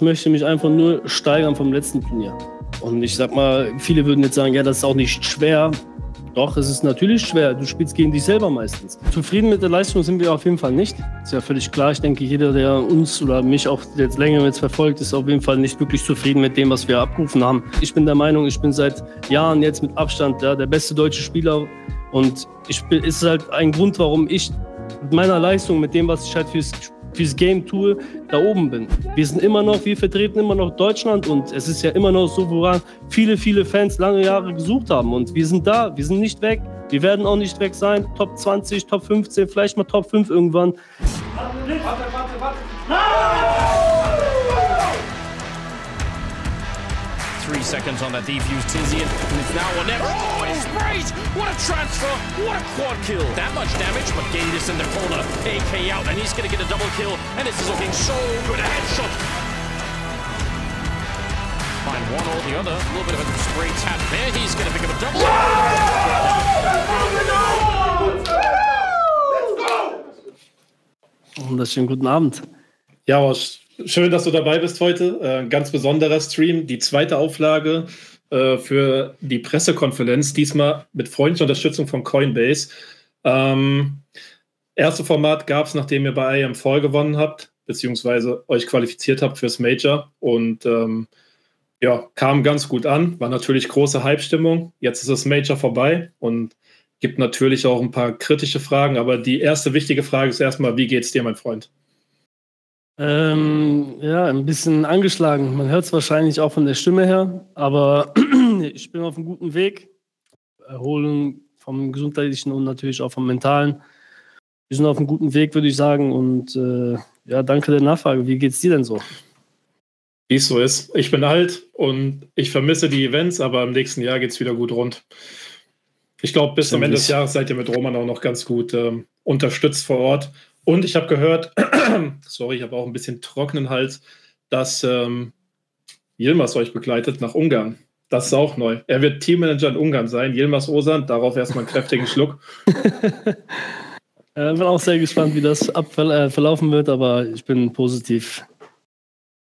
Ich möchte mich einfach nur steigern vom letzten Turnier. Und ich sag mal, viele würden jetzt sagen, ja, das ist auch nicht schwer. Doch, es ist natürlich schwer. Du spielst gegen dich selber meistens. Zufrieden mit der Leistung sind wir auf jeden Fall nicht. Ist ja völlig klar. Ich denke, jeder, der uns oder mich auch jetzt länger jetzt verfolgt, ist auf jeden Fall nicht wirklich zufrieden mit dem, was wir abgerufen haben. Ich bin der Meinung, ich bin seit Jahren jetzt mit Abstand ja, der beste deutsche Spieler. Und ich bin, ist halt ein Grund, warum ich mit meiner Leistung, mit dem, was ich halt fürs fürs Game tue, da oben bin. Wir sind immer noch, wir vertreten immer noch Deutschland und es ist ja immer noch so, woran viele, viele Fans lange Jahre gesucht haben. Und wir sind da, wir sind nicht weg. Wir werden auch nicht weg sein. Top 20, Top 15, vielleicht mal Top 5 irgendwann. Warte, warte, warte. Three seconds on that defuse Tizian, and it's now or never. Oh, oh it sprays! What a transfer! What a quad kill! That much damage, but Gators in the corner. AK out, and he's going to get a double kill, and this is looking so good. A headshot. Find one or the other. A little bit of a spray tap there. He's going to pick up a double. Wunderschönen guten Abend. Ja, Schön, dass du dabei bist heute. Ein äh, ganz besonderer Stream, die zweite Auflage äh, für die Pressekonferenz, diesmal mit freundlicher Unterstützung von Coinbase. Ähm, erste Format gab es, nachdem ihr bei IM Fall gewonnen habt, beziehungsweise euch qualifiziert habt fürs Major. Und ähm, ja, kam ganz gut an. War natürlich große Hype-Stimmung. Jetzt ist das Major vorbei und gibt natürlich auch ein paar kritische Fragen. Aber die erste wichtige Frage ist erstmal: Wie geht's dir, mein Freund? Ähm, ja, ein bisschen angeschlagen. Man hört es wahrscheinlich auch von der Stimme her, aber ich bin auf einem guten Weg. Erholung vom gesundheitlichen und natürlich auch vom mentalen. Wir sind auf einem guten Weg, würde ich sagen. Und äh, ja, danke der Nachfrage. Wie geht es dir denn so? Wie es so ist. Ich bin alt und ich vermisse die Events, aber im nächsten Jahr geht es wieder gut rund. Ich glaube, bis zum Ende des Jahres seid ihr mit Roman auch noch ganz gut ähm, unterstützt vor Ort. Und ich habe gehört, sorry, ich habe auch ein bisschen trockenen Hals, dass ähm, Yilmaz euch begleitet nach Ungarn. Das ist auch neu. Er wird Teammanager in Ungarn sein. Yilmaz Osan, darauf erstmal einen kräftigen Schluck. Ich bin auch sehr gespannt, wie das abverl äh, verlaufen wird, aber ich bin positiv.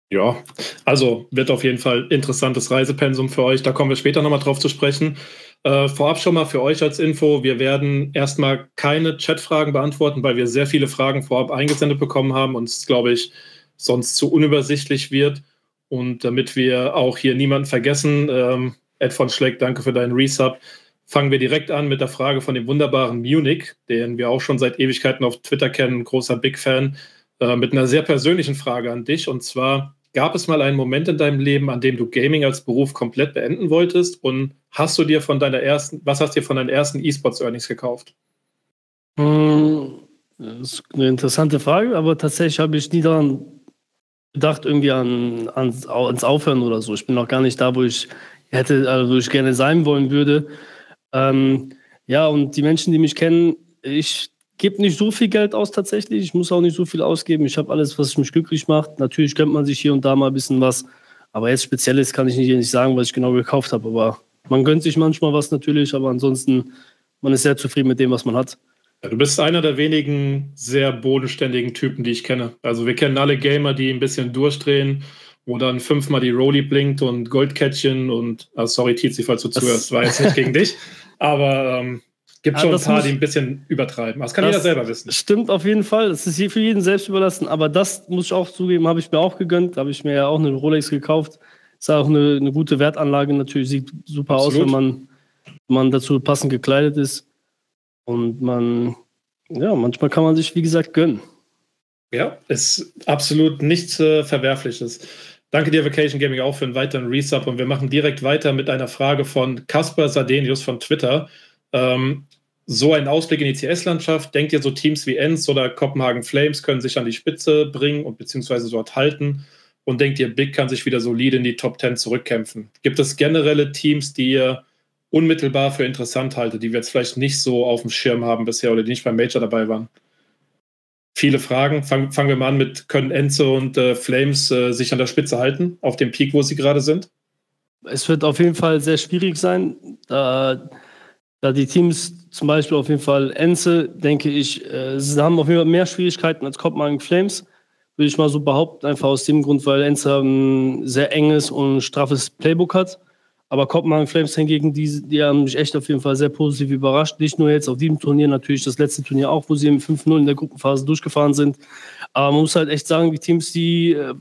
Ja, also wird auf jeden Fall interessantes Reisepensum für euch. Da kommen wir später nochmal drauf zu sprechen. Äh, vorab schon mal für euch als Info, wir werden erstmal keine Chatfragen beantworten, weil wir sehr viele Fragen vorab eingesendet bekommen haben und es, glaube ich, sonst zu unübersichtlich wird. Und damit wir auch hier niemanden vergessen, ähm, Ed von Schleck, danke für deinen Resub. Fangen wir direkt an mit der Frage von dem wunderbaren Munich, den wir auch schon seit Ewigkeiten auf Twitter kennen, großer Big Fan, äh, mit einer sehr persönlichen Frage an dich. Und zwar, Gab es mal einen Moment in deinem Leben, an dem du Gaming als Beruf komplett beenden wolltest? Und hast du dir von deiner ersten, was hast du dir von deinen ersten E-Sports-Earnings gekauft? Hm, das ist eine interessante Frage, aber tatsächlich habe ich nie daran gedacht, irgendwie an, ans, ans Aufhören oder so. Ich bin noch gar nicht da, wo ich hätte, also wo ich gerne sein wollen würde. Ähm, ja, und die Menschen, die mich kennen, ich gebe nicht so viel Geld aus tatsächlich. Ich muss auch nicht so viel ausgeben. Ich habe alles, was mich glücklich macht. Natürlich gönnt man sich hier und da mal ein bisschen was. Aber jetzt Spezielles kann ich nicht sagen, was ich genau gekauft habe. Aber man gönnt sich manchmal was natürlich. Aber ansonsten, man ist sehr zufrieden mit dem, was man hat. Ja, du bist einer der wenigen sehr bodenständigen Typen, die ich kenne. Also wir kennen alle Gamer, die ein bisschen durchdrehen, wo dann fünfmal die Rolli blinkt und Goldkettchen und, ah, sorry Tizi, falls du zuhörst, war jetzt nicht gegen dich. Aber ähm, Gibt schon ein paar, muss, die ein bisschen übertreiben. Das kann das jeder selber wissen. Stimmt auf jeden Fall. Es ist für jeden selbst überlassen. Aber das muss ich auch zugeben, habe ich mir auch gegönnt. Da habe ich mir ja auch eine Rolex gekauft. Ist auch eine, eine gute Wertanlage natürlich. Sieht super Absolut. aus, wenn man, wenn man dazu passend gekleidet ist. Und man, ja, manchmal kann man sich, wie gesagt, gönnen. Ja, ist absolut nichts äh, Verwerfliches. Danke dir, Vacation Gaming, auch für einen weiteren Resub. Und wir machen direkt weiter mit einer Frage von Caspar Sardenius von Twitter. Ähm, so ein Ausblick in die CS-Landschaft, denkt ihr, so Teams wie Enns oder Kopenhagen Flames können sich an die Spitze bringen und beziehungsweise dort halten? Und denkt ihr, Big kann sich wieder solide in die Top 10 zurückkämpfen? Gibt es generelle Teams, die ihr unmittelbar für interessant haltet, die wir jetzt vielleicht nicht so auf dem Schirm haben bisher oder die nicht beim Major dabei waren? Viele Fragen. Fang, fangen wir mal an mit, können Enze und äh, Flames äh, sich an der Spitze halten, auf dem Peak, wo sie gerade sind? Es wird auf jeden Fall sehr schwierig sein. Da da die Teams zum Beispiel auf jeden Fall Enze, denke ich, äh, sie haben auf jeden Fall mehr Schwierigkeiten als Kopenhagen Flames. würde ich mal so behaupten, einfach aus dem Grund, weil Enza ein sehr enges und straffes Playbook hat. Aber Kopenhagen Flames hingegen, die, die haben mich echt auf jeden Fall sehr positiv überrascht. Nicht nur jetzt auf diesem Turnier, natürlich das letzte Turnier auch, wo sie im 5-0 in der Gruppenphase durchgefahren sind. Aber man muss halt echt sagen, die Teams, die, äh,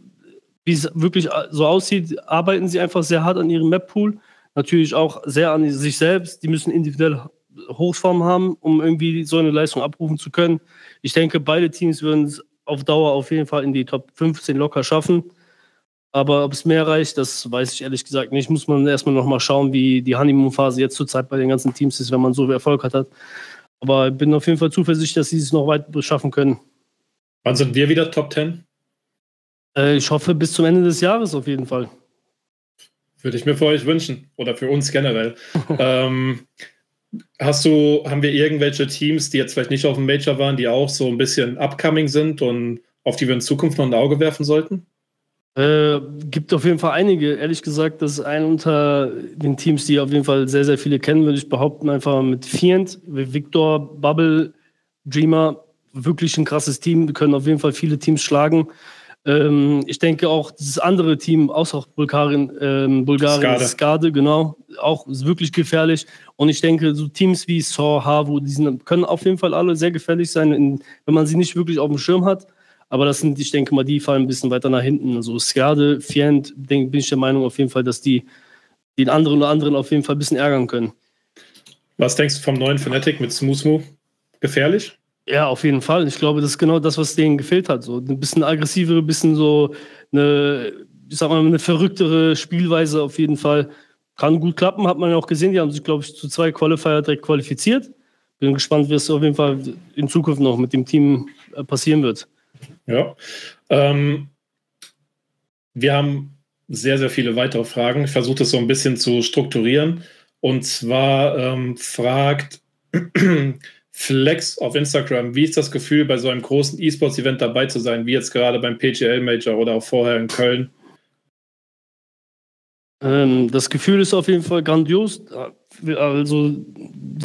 wie es wirklich so aussieht, arbeiten sie einfach sehr hart an ihrem Map-Pool. Natürlich auch sehr an sich selbst. Die müssen individuell Hochform haben, um irgendwie so eine Leistung abrufen zu können. Ich denke, beide Teams würden es auf Dauer auf jeden Fall in die Top 15 locker schaffen. Aber ob es mehr reicht, das weiß ich ehrlich gesagt nicht. Muss man erstmal nochmal schauen, wie die Honeymoon-Phase jetzt zurzeit bei den ganzen Teams ist, wenn man so viel Erfolg hat. Aber ich bin auf jeden Fall zuversichtlich, dass sie es noch weit schaffen können. Wann sind wir wieder Top 10? Äh, ich hoffe bis zum Ende des Jahres auf jeden Fall. Würde ich mir für euch wünschen oder für uns generell. ähm, hast du, haben wir irgendwelche Teams, die jetzt vielleicht nicht auf dem Major waren, die auch so ein bisschen upcoming sind und auf die wir in Zukunft noch ein Auge werfen sollten? Äh, gibt auf jeden Fall einige. Ehrlich gesagt, das ist ein unter den Teams, die auf jeden Fall sehr, sehr viele kennen, würde ich behaupten, einfach mit Fient, Victor, Bubble, Dreamer, wirklich ein krasses Team. Die können auf jeden Fall viele Teams schlagen. Ähm, ich denke auch, dieses andere Team, außer Bulgarien, ähm, Bulgarien, Skade. Skade, genau, auch ist wirklich gefährlich. Und ich denke, so Teams wie Saw, Havu, die sind, können auf jeden Fall alle sehr gefährlich sein, in, wenn man sie nicht wirklich auf dem Schirm hat. Aber das sind, ich denke mal, die fallen ein bisschen weiter nach hinten. Also Skade, Fient, bin ich der Meinung auf jeden Fall, dass die den anderen oder anderen auf jeden Fall ein bisschen ärgern können. Was denkst du vom neuen Fnatic mit Smoothmoo? Gefährlich? Ja, auf jeden Fall. Ich glaube, das ist genau das, was denen gefehlt hat. So ein bisschen aggressivere, ein bisschen so eine, ich sag mal, eine verrücktere Spielweise auf jeden Fall. Kann gut klappen, hat man ja auch gesehen. Die haben sich, glaube ich, zu zwei Qualifier direkt qualifiziert. Bin gespannt, wie es auf jeden Fall in Zukunft noch mit dem Team äh, passieren wird. Ja. Ähm, wir haben sehr, sehr viele weitere Fragen. Ich versuche das so ein bisschen zu strukturieren. Und zwar ähm, fragt Flex auf Instagram, wie ist das Gefühl, bei so einem großen E-Sports-Event dabei zu sein, wie jetzt gerade beim PGL Major oder auch vorher in Köln? Ähm, das Gefühl ist auf jeden Fall grandios. Also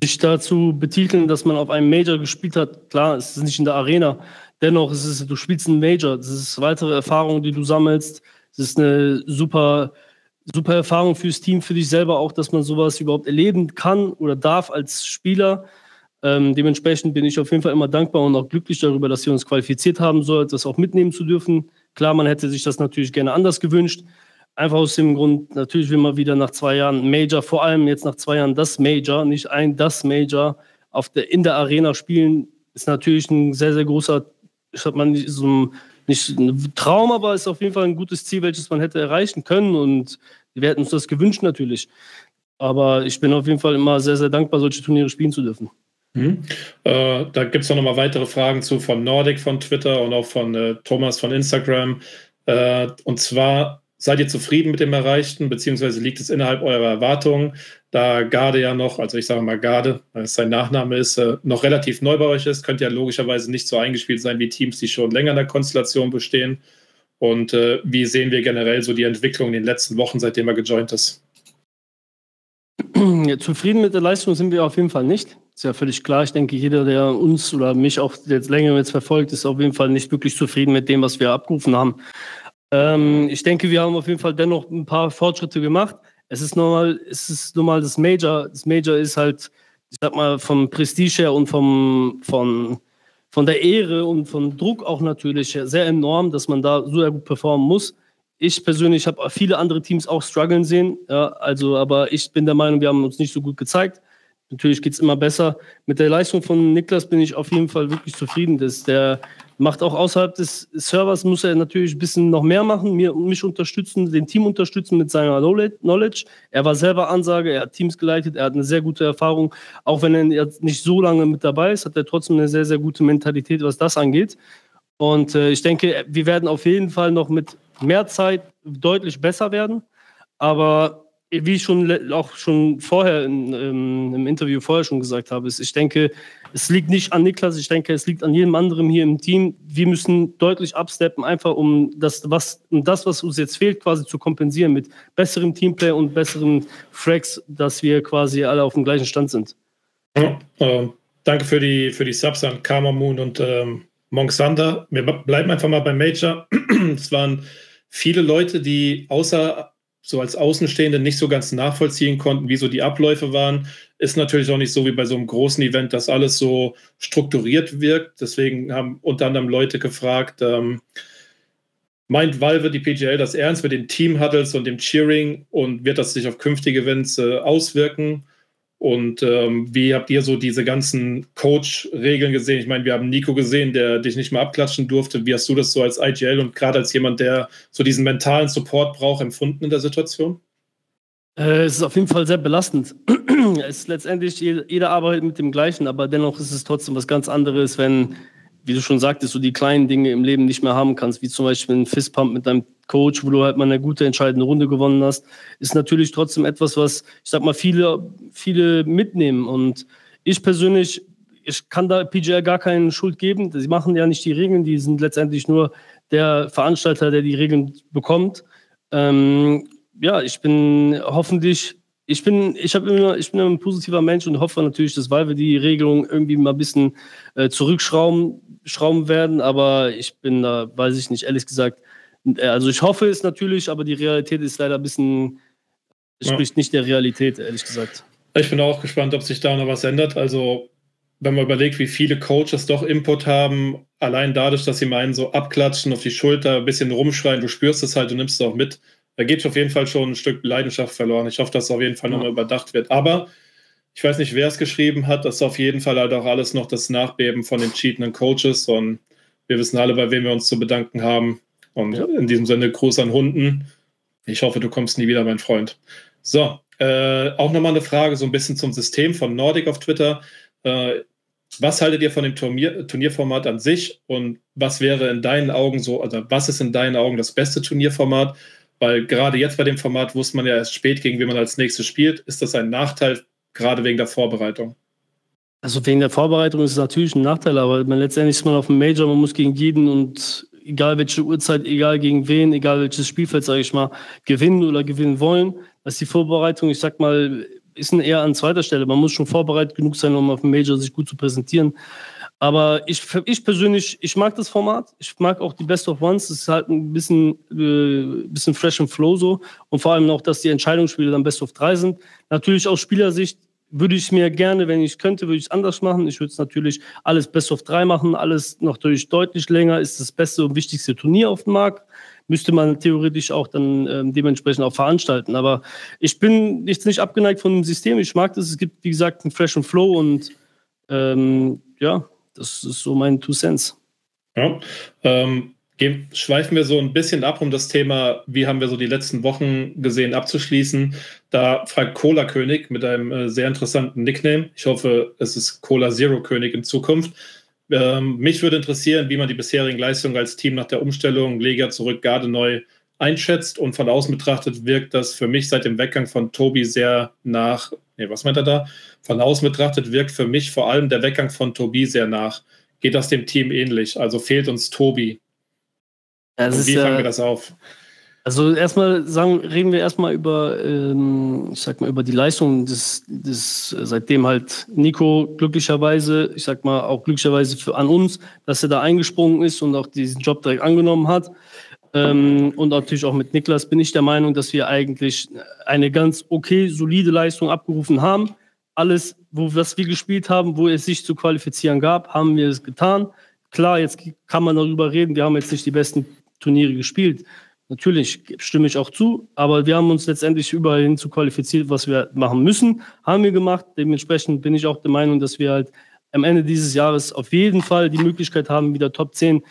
sich dazu betiteln, dass man auf einem Major gespielt hat, klar, es ist nicht in der Arena, dennoch ist es, du spielst einen Major, das ist weitere Erfahrung, die du sammelst. Das ist eine super, super Erfahrung fürs Team, für dich selber auch, dass man sowas überhaupt erleben kann oder darf als Spieler. Ähm, dementsprechend bin ich auf jeden Fall immer dankbar und auch glücklich darüber, dass wir uns qualifiziert haben, so das auch mitnehmen zu dürfen. Klar, man hätte sich das natürlich gerne anders gewünscht. Einfach aus dem Grund, natürlich will man wieder nach zwei Jahren Major, vor allem jetzt nach zwei Jahren das Major, nicht ein das Major auf der, in der Arena spielen, ist natürlich ein sehr, sehr großer ich sag mal, nicht so ein, nicht ein Traum, aber ist auf jeden Fall ein gutes Ziel, welches man hätte erreichen können. Und wir hätten uns das gewünscht natürlich. Aber ich bin auf jeden Fall immer sehr, sehr dankbar, solche Turniere spielen zu dürfen. Mhm. Äh, da gibt es noch mal weitere Fragen zu von Nordic von Twitter und auch von äh, Thomas von Instagram. Äh, und zwar, seid ihr zufrieden mit dem Erreichten, beziehungsweise liegt es innerhalb eurer Erwartungen? da Garde ja noch, also ich sage mal Garde, weil es sein Nachname ist, äh, noch relativ neu bei euch ist, könnte ja logischerweise nicht so eingespielt sein wie Teams, die schon länger in der Konstellation bestehen. Und äh, wie sehen wir generell so die Entwicklung in den letzten Wochen, seitdem er gejoint ist? Zufrieden mit der Leistung sind wir auf jeden Fall nicht. Ist ja völlig klar. Ich denke, jeder, der uns oder mich auch jetzt länger jetzt verfolgt, ist auf jeden Fall nicht wirklich zufrieden mit dem, was wir abgerufen haben. Ähm, ich denke, wir haben auf jeden Fall dennoch ein paar Fortschritte gemacht es ist normal, es ist normal das Major. Das Major ist halt, ich sag mal, vom Prestige her und vom, von, von der Ehre und vom Druck auch natürlich sehr enorm, dass man da so gut performen muss. Ich persönlich habe viele andere Teams auch strugglen sehen, ja, also, aber ich bin der Meinung, wir haben uns nicht so gut gezeigt. Natürlich geht es immer besser. Mit der Leistung von Niklas bin ich auf jeden Fall wirklich zufrieden. Das, der macht auch außerhalb des Servers, muss er natürlich ein bisschen noch mehr machen, mir, mich unterstützen, den Team unterstützen mit seiner Knowledge. Er war selber Ansage, er hat Teams geleitet, er hat eine sehr gute Erfahrung. Auch wenn er jetzt nicht so lange mit dabei ist, hat er trotzdem eine sehr, sehr gute Mentalität, was das angeht. Und äh, ich denke, wir werden auf jeden Fall noch mit mehr Zeit deutlich besser werden. Aber wie ich schon auch schon vorher in, ähm, im Interview vorher schon gesagt habe, ist, ich denke, es liegt nicht an Niklas, ich denke, es liegt an jedem anderen hier im Team. Wir müssen deutlich absteppen, einfach um das, was, um das, was uns jetzt fehlt, quasi zu kompensieren mit besserem Teamplay und besseren Frags, dass wir quasi alle auf dem gleichen Stand sind. Ja, äh, danke für die, für die Subs an Karma Moon und ähm, Monk wir bleiben einfach mal beim Major. es waren viele Leute, die außer so als Außenstehende nicht so ganz nachvollziehen konnten, wie so die Abläufe waren. Ist natürlich auch nicht so wie bei so einem großen Event, dass alles so strukturiert wirkt. Deswegen haben unter anderem Leute gefragt, ähm, meint Valve die PGL das ernst mit den Team-Huddles und dem Cheering und wird das sich auf künftige Events äh, auswirken? Und ähm, wie habt ihr so diese ganzen Coach-Regeln gesehen? Ich meine, wir haben Nico gesehen, der dich nicht mal abklatschen durfte. Wie hast du das so als IGL und gerade als jemand, der so diesen mentalen Support braucht, empfunden in der Situation? Äh, es ist auf jeden Fall sehr belastend. es ist letztendlich, jeder arbeitet mit dem Gleichen, aber dennoch ist es trotzdem was ganz anderes, wenn wie du schon sagtest, so die kleinen Dinge im Leben nicht mehr haben kannst, wie zum Beispiel ein Fistpump mit deinem Coach, wo du halt mal eine gute entscheidende Runde gewonnen hast, ist natürlich trotzdem etwas, was, ich sag mal, viele, viele mitnehmen. Und ich persönlich, ich kann da PGR gar keine Schuld geben. Sie machen ja nicht die Regeln, die sind letztendlich nur der Veranstalter, der die Regeln bekommt. Ähm, ja, ich bin hoffentlich ich bin, ich habe immer, ich bin ein positiver Mensch und hoffe natürlich, dass Valve die Regelung irgendwie mal ein bisschen äh, zurückschrauben schrauben werden, aber ich bin da, weiß ich nicht, ehrlich gesagt. Äh, also ich hoffe es natürlich, aber die Realität ist leider ein bisschen, spricht ja. nicht der Realität, ehrlich gesagt. Ich bin auch gespannt, ob sich da noch was ändert. Also wenn man überlegt, wie viele Coaches doch Input haben, allein dadurch, dass sie meinen, so abklatschen auf die Schulter, ein bisschen rumschreien, du spürst es halt, du nimmst es auch mit. Da geht auf jeden Fall schon ein Stück Leidenschaft verloren. Ich hoffe, dass es auf jeden Fall ja. nochmal überdacht wird. Aber ich weiß nicht, wer es geschrieben hat, das ist auf jeden Fall halt auch alles noch das Nachbeben von den cheatenden Coaches und wir wissen alle, bei wem wir uns zu bedanken haben. Und ja. in diesem Sinne, Gruß an Hunden. Ich hoffe, du kommst nie wieder, mein Freund. So, äh, auch nochmal eine Frage so ein bisschen zum System von Nordic auf Twitter. Äh, was haltet ihr von dem Turnier, Turnierformat an sich und was wäre in deinen Augen so, also was ist in deinen Augen das beste Turnierformat? Weil gerade jetzt bei dem Format wusste man ja erst spät, gegen wen man als nächstes spielt. Ist das ein Nachteil gerade wegen der Vorbereitung? Also wegen der Vorbereitung ist es natürlich ein Nachteil, aber man, letztendlich ist man auf dem Major, man muss gegen jeden und egal welche Uhrzeit, egal gegen wen, egal welches Spielfeld, sage ich mal, gewinnen oder gewinnen wollen. Das ist die Vorbereitung, ich sag mal, ist eher an zweiter Stelle. Man muss schon vorbereitet genug sein, um auf dem Major sich gut zu präsentieren. Aber ich, ich persönlich, ich mag das Format. Ich mag auch die Best of Ones. Es ist halt ein bisschen, äh, bisschen fresh and flow so. Und vor allem auch, dass die Entscheidungsspiele dann Best of 3 sind. Natürlich aus Spielersicht würde ich mir gerne, wenn ich könnte, würde ich es anders machen. Ich würde es natürlich alles Best of 3 machen, alles durch deutlich länger, ist das beste und wichtigste Turnier auf dem Markt. Müsste man theoretisch auch dann ähm, dementsprechend auch veranstalten. Aber ich bin jetzt nicht abgeneigt von dem System. Ich mag das. Es gibt, wie gesagt, einen Fresh and Flow und ähm, ja, das ist so mein Two Cents. Ja, ähm, gehen, schweifen wir so ein bisschen ab, um das Thema, wie haben wir so die letzten Wochen gesehen, abzuschließen. Da fragt Cola König mit einem äh, sehr interessanten Nickname. Ich hoffe, es ist Cola Zero König in Zukunft. Ähm, mich würde interessieren, wie man die bisherigen Leistungen als Team nach der Umstellung Lega zurück Garde neu einschätzt und von außen betrachtet wirkt das für mich seit dem Weggang von Tobi sehr nach, nee, was meint er da? Von außen betrachtet wirkt für mich vor allem der Weggang von Tobi sehr nach. Geht das dem Team ähnlich? Also fehlt uns Tobi. Wie fangen ja, wir das auf? Also erstmal sagen, reden wir erstmal über, ähm, ich sag mal, über die Leistung des, des, seitdem halt Nico glücklicherweise, ich sag mal, auch glücklicherweise für an uns, dass er da eingesprungen ist und auch diesen Job direkt angenommen hat. Ähm, und natürlich auch mit Niklas bin ich der Meinung, dass wir eigentlich eine ganz okay, solide Leistung abgerufen haben. Alles, wo, was wir gespielt haben, wo es sich zu qualifizieren gab, haben wir es getan. Klar, jetzt kann man darüber reden, wir haben jetzt nicht die besten Turniere gespielt. Natürlich stimme ich auch zu, aber wir haben uns letztendlich überall hin zu qualifiziert, was wir machen müssen, haben wir gemacht. Dementsprechend bin ich auch der Meinung, dass wir halt am Ende dieses Jahres auf jeden Fall die Möglichkeit haben, wieder Top 10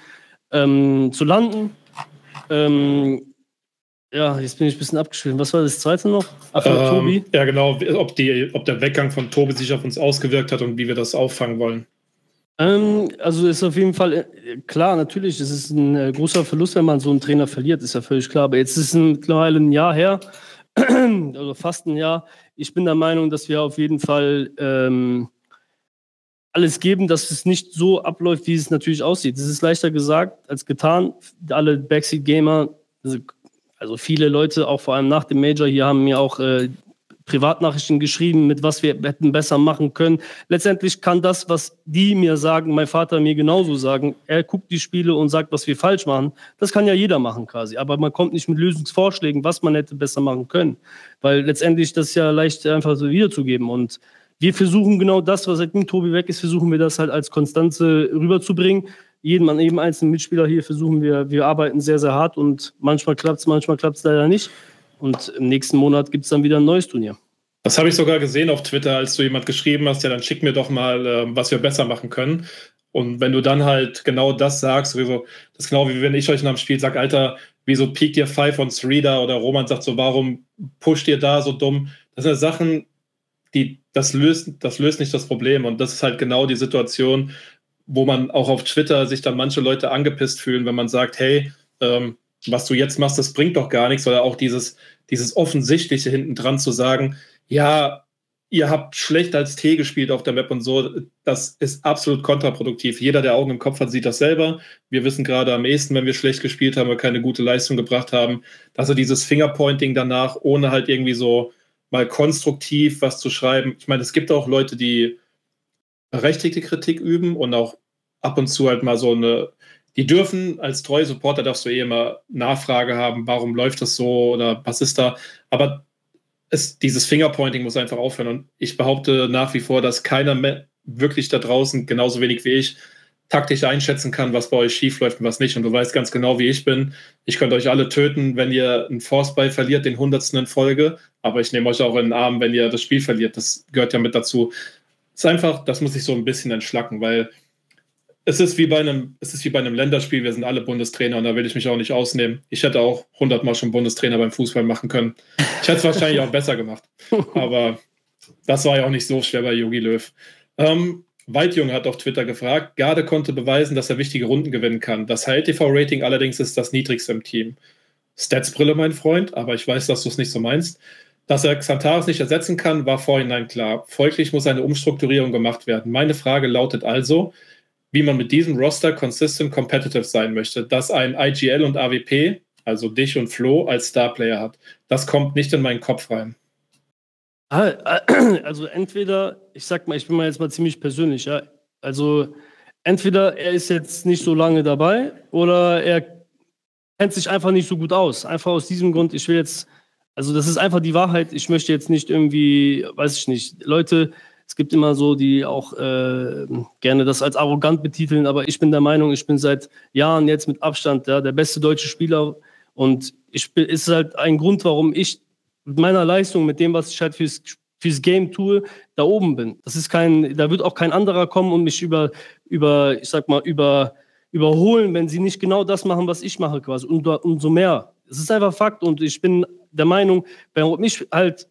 ähm, zu landen. Ähm, ja, jetzt bin ich ein bisschen abgeschwitzt. Was war das zweite noch? Ach, ähm, Tobi? Ja, genau. Ob, die, ob der Weggang von Tobi sich auf uns ausgewirkt hat und wie wir das auffangen wollen. Ähm, also ist auf jeden Fall äh, klar, natürlich, es ist ein äh, großer Verlust, wenn man so einen Trainer verliert, ist ja völlig klar. Aber jetzt ist es mittlerweile ein Jahr her, also fast ein Jahr. Ich bin der Meinung, dass wir auf jeden Fall ähm, alles geben, dass es nicht so abläuft, wie es natürlich aussieht. Es ist leichter gesagt als getan. Alle Backseat Gamer, also, also viele Leute, auch vor allem nach dem Major hier, haben mir auch äh, Privatnachrichten geschrieben, mit was wir hätten besser machen können. Letztendlich kann das, was die mir sagen, mein Vater mir genauso sagen. Er guckt die Spiele und sagt, was wir falsch machen. Das kann ja jeder machen quasi. Aber man kommt nicht mit Lösungsvorschlägen, was man hätte besser machen können. Weil letztendlich das ist ja leicht einfach so wiederzugeben. Und wir versuchen genau das, was seitdem Tobi weg ist, versuchen wir das halt als Konstanze rüberzubringen. Jeden an jedem einzelnen Mitspieler hier versuchen wir, wir arbeiten sehr, sehr hart und manchmal klappt es, manchmal klappt es leider nicht. Und im nächsten Monat gibt es dann wieder ein neues Turnier. Das habe ich sogar gesehen auf Twitter, als du jemand geschrieben hast, ja, dann schick mir doch mal, äh, was wir besser machen können. Und wenn du dann halt genau das sagst, sowieso, das ist genau wie wenn ich euch nach dem Spiel sage, Alter, wieso piekt ihr Five on Three da? Oder Roman sagt so, warum pusht ihr da so dumm? Das sind Sachen, die, das löst, das löst nicht das Problem. Und das ist halt genau die Situation, wo man auch auf Twitter sich dann manche Leute angepisst fühlen, wenn man sagt, hey, ähm, was du jetzt machst, das bringt doch gar nichts, oder auch dieses, dieses Offensichtliche hinten dran zu sagen, ja, ihr habt schlecht als T gespielt auf der Map und so, das ist absolut kontraproduktiv. Jeder, der Augen im Kopf hat, sieht das selber. Wir wissen gerade am ehesten, wenn wir schlecht gespielt haben, wir keine gute Leistung gebracht haben, dass er dieses Fingerpointing danach, ohne halt irgendwie so mal konstruktiv was zu schreiben. Ich meine, es gibt auch Leute, die berechtigte Kritik üben und auch ab und zu halt mal so eine die dürfen, als treue Supporter darfst du eh immer Nachfrage haben, warum läuft das so oder was ist da. Aber es, dieses Fingerpointing muss einfach aufhören. Und ich behaupte nach wie vor, dass keiner wirklich da draußen, genauso wenig wie ich, taktisch einschätzen kann, was bei euch schief läuft und was nicht. Und du weißt ganz genau, wie ich bin. Ich könnte euch alle töten, wenn ihr einen Force-Ball verliert, den hundertsten in Folge. Aber ich nehme euch auch in den Arm, wenn ihr das Spiel verliert. Das gehört ja mit dazu. Es ist einfach, das muss ich so ein bisschen entschlacken, weil es ist wie bei einem, es ist wie bei einem Länderspiel. Wir sind alle Bundestrainer und da will ich mich auch nicht ausnehmen. Ich hätte auch hundertmal schon Bundestrainer beim Fußball machen können. Ich hätte es wahrscheinlich auch besser gemacht. Aber das war ja auch nicht so schwer bei Yogi Löw. Ähm, Weidjung hat auf Twitter gefragt, Garde konnte beweisen, dass er wichtige Runden gewinnen kann. Das HLTV-Rating allerdings ist das niedrigste im Team. Statsbrille, mein Freund, aber ich weiß, dass du es nicht so meinst. Dass er Xantares nicht ersetzen kann, war vorhinein klar. Folglich muss eine Umstrukturierung gemacht werden. Meine Frage lautet also, wie man mit diesem Roster consistent competitive sein möchte, dass ein IGL und AWP, also dich und Flo, als Starplayer hat. Das kommt nicht in meinen Kopf rein. Ah, äh, also entweder, ich sag mal, ich bin mal jetzt mal ziemlich persönlich, ja. Also entweder er ist jetzt nicht so lange dabei oder er kennt sich einfach nicht so gut aus. Einfach aus diesem Grund, ich will jetzt, also das ist einfach die Wahrheit. Ich möchte jetzt nicht irgendwie, weiß ich nicht, Leute es gibt immer so, die auch äh, gerne das als arrogant betiteln, aber ich bin der Meinung, ich bin seit Jahren jetzt mit Abstand ja, der beste deutsche Spieler und ich bin, ist halt ein Grund, warum ich mit meiner Leistung, mit dem, was ich halt fürs, fürs Game tue, da oben bin. Das ist kein, da wird auch kein anderer kommen und mich über, über, ich sag mal, über, überholen, wenn sie nicht genau das machen, was ich mache, quasi. Und umso mehr. Es ist einfach Fakt und ich bin der Meinung, wenn ich halt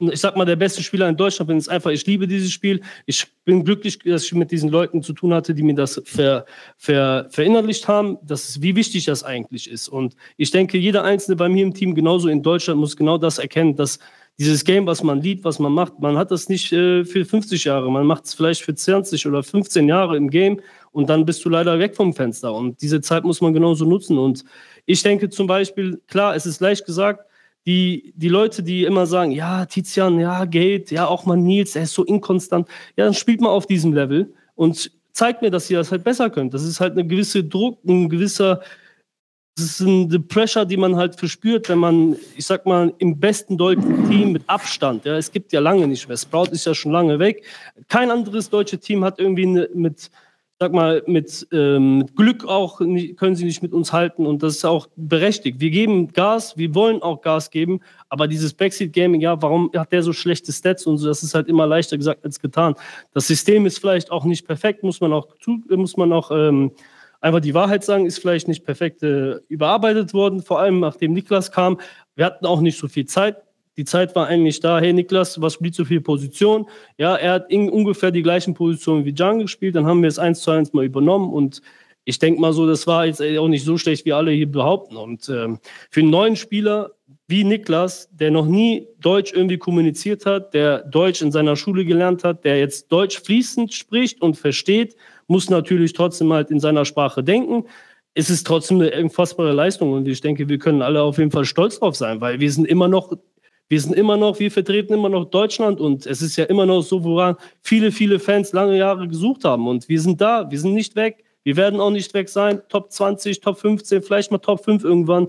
ich sag mal, der beste Spieler in Deutschland bin, ist einfach, ich liebe dieses Spiel. Ich bin glücklich, dass ich mit diesen Leuten zu tun hatte, die mir das ver, ver, verinnerlicht haben, dass, wie wichtig das eigentlich ist. Und ich denke, jeder Einzelne bei mir im Team, genauso in Deutschland, muss genau das erkennen, dass dieses Game, was man liebt, was man macht, man hat das nicht äh, für 50 Jahre, man macht es vielleicht für 20 oder 15 Jahre im Game und dann bist du leider weg vom Fenster. Und diese Zeit muss man genauso nutzen. Und ich denke zum Beispiel, klar, es ist leicht gesagt, die, die Leute, die immer sagen, ja, Tizian, ja, geht, ja, auch mal Nils, er ist so inkonstant, ja, dann spielt mal auf diesem Level und zeigt mir, dass ihr das halt besser könnt. Das ist halt eine gewisse Druck, ein gewisser, das ist eine Pressure, die man halt verspürt, wenn man, ich sag mal, im besten deutschen Team mit Abstand, ja, es gibt ja lange nicht mehr, Sprout ist ja schon lange weg, kein anderes deutsches Team hat irgendwie eine, mit sag mal, mit, ähm, Glück auch können sie nicht mit uns halten und das ist auch berechtigt. Wir geben Gas, wir wollen auch Gas geben, aber dieses Backseat Gaming, ja, warum hat der so schlechte Stats und so, das ist halt immer leichter gesagt als getan. Das System ist vielleicht auch nicht perfekt, muss man auch, muss man auch ähm, einfach die Wahrheit sagen, ist vielleicht nicht perfekt äh, überarbeitet worden, vor allem nachdem Niklas kam. Wir hatten auch nicht so viel Zeit die Zeit war eigentlich da, hey Niklas, was spielt so viel Position? Ja, er hat in, ungefähr die gleichen Positionen wie Jan gespielt, dann haben wir es eins zu eins mal übernommen und ich denke mal so, das war jetzt auch nicht so schlecht, wie alle hier behaupten. Und ähm, für einen neuen Spieler wie Niklas, der noch nie Deutsch irgendwie kommuniziert hat, der Deutsch in seiner Schule gelernt hat, der jetzt Deutsch fließend spricht und versteht, muss natürlich trotzdem halt in seiner Sprache denken. Es ist trotzdem eine unfassbare Leistung und ich denke, wir können alle auf jeden Fall stolz drauf sein, weil wir sind immer noch Wir sind immer noch, wir vertreten immer noch Deutschland und es ist ja immer noch so, woran viele, viele Fans lange Jahre gesucht haben. Und wir sind da, wir sind nicht weg. Wir werden auch nicht weg sein. Top 20, Top 15, vielleicht mal Top 5 irgendwann.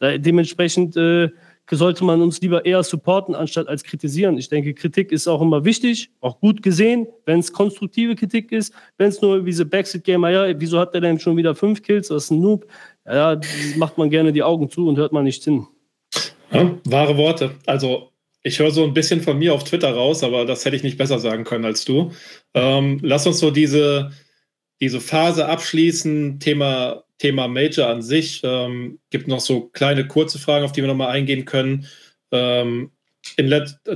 Dementsprechend äh, sollte man uns lieber eher supporten, anstatt als kritisieren. Ich denke, Kritik ist auch immer wichtig, auch gut gesehen, wenn es konstruktive Kritik ist. Wenn es nur diese Backseat-Gamer, ja, wieso hat der denn schon wieder fünf Kills, das ist ein Noob. Ja, macht man gerne die Augen zu und hört man nicht hin. Ja, wahre Worte. Also ich höre so ein bisschen von mir auf Twitter raus, aber das hätte ich nicht besser sagen können als du. Ähm, lass uns so diese, diese Phase abschließen, Thema Thema Major an sich. Ähm, gibt noch so kleine kurze Fragen, auf die wir nochmal eingehen können. Ähm,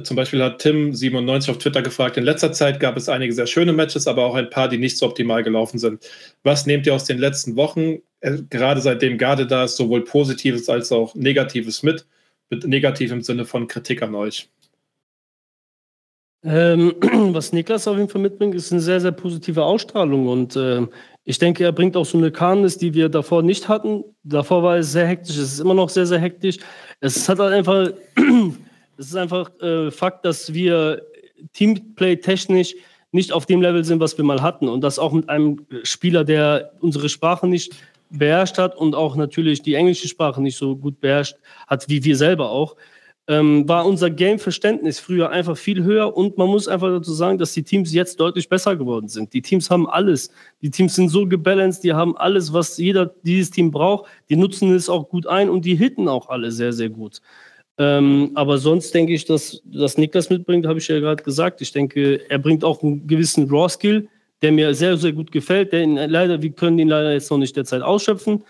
zum Beispiel hat Tim97 auf Twitter gefragt, in letzter Zeit gab es einige sehr schöne Matches, aber auch ein paar, die nicht so optimal gelaufen sind. Was nehmt ihr aus den letzten Wochen, äh, gerade seitdem Garde da ist, sowohl Positives als auch Negatives mit? Mit negativ im Sinne von Kritik an euch. Ähm, was Niklas auf jeden Fall mitbringt, ist eine sehr, sehr positive Ausstrahlung und äh, ich denke, er bringt auch so eine Calmness, die wir davor nicht hatten. Davor war es sehr hektisch, es ist immer noch sehr, sehr hektisch. Es hat halt einfach, es ist einfach äh, Fakt, dass wir Teamplay technisch nicht auf dem Level sind, was wir mal hatten. Und das auch mit einem Spieler, der unsere Sprache nicht beherrscht hat und auch natürlich die englische Sprache nicht so gut beherrscht hat, wie wir selber auch ähm, war unser Game-Verständnis früher einfach viel höher und man muss einfach dazu sagen, dass die Teams jetzt deutlich besser geworden sind. Die Teams haben alles. Die Teams sind so gebalanced, die haben alles, was jeder dieses Team braucht. Die nutzen es auch gut ein und die hitten auch alle sehr, sehr gut. Ähm, aber sonst denke ich, dass, dass Niklas mitbringt, habe ich ja gerade gesagt. Ich denke, er bringt auch einen gewissen Raw-Skill, der mir sehr, sehr gut gefällt. Der ihn, leider, wir können ihn leider jetzt noch nicht derzeit ausschöpfen.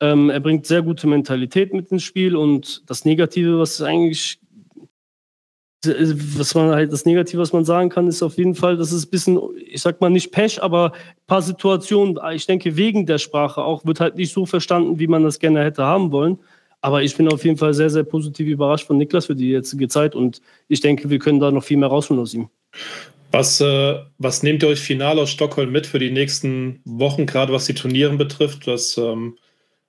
Ähm, er bringt sehr gute Mentalität mit ins Spiel und das Negative, was eigentlich, was man halt, das Negative, was man sagen kann, ist auf jeden Fall, dass es ein bisschen, ich sag mal nicht Pech, aber ein paar Situationen, ich denke wegen der Sprache auch, wird halt nicht so verstanden, wie man das gerne hätte haben wollen. Aber ich bin auf jeden Fall sehr, sehr positiv überrascht von Niklas für die jetzige Zeit und ich denke, wir können da noch viel mehr rausholen aus ihm. Was, äh, was nehmt ihr euch final aus Stockholm mit für die nächsten Wochen, gerade was die Turnieren betrifft? Was, ähm,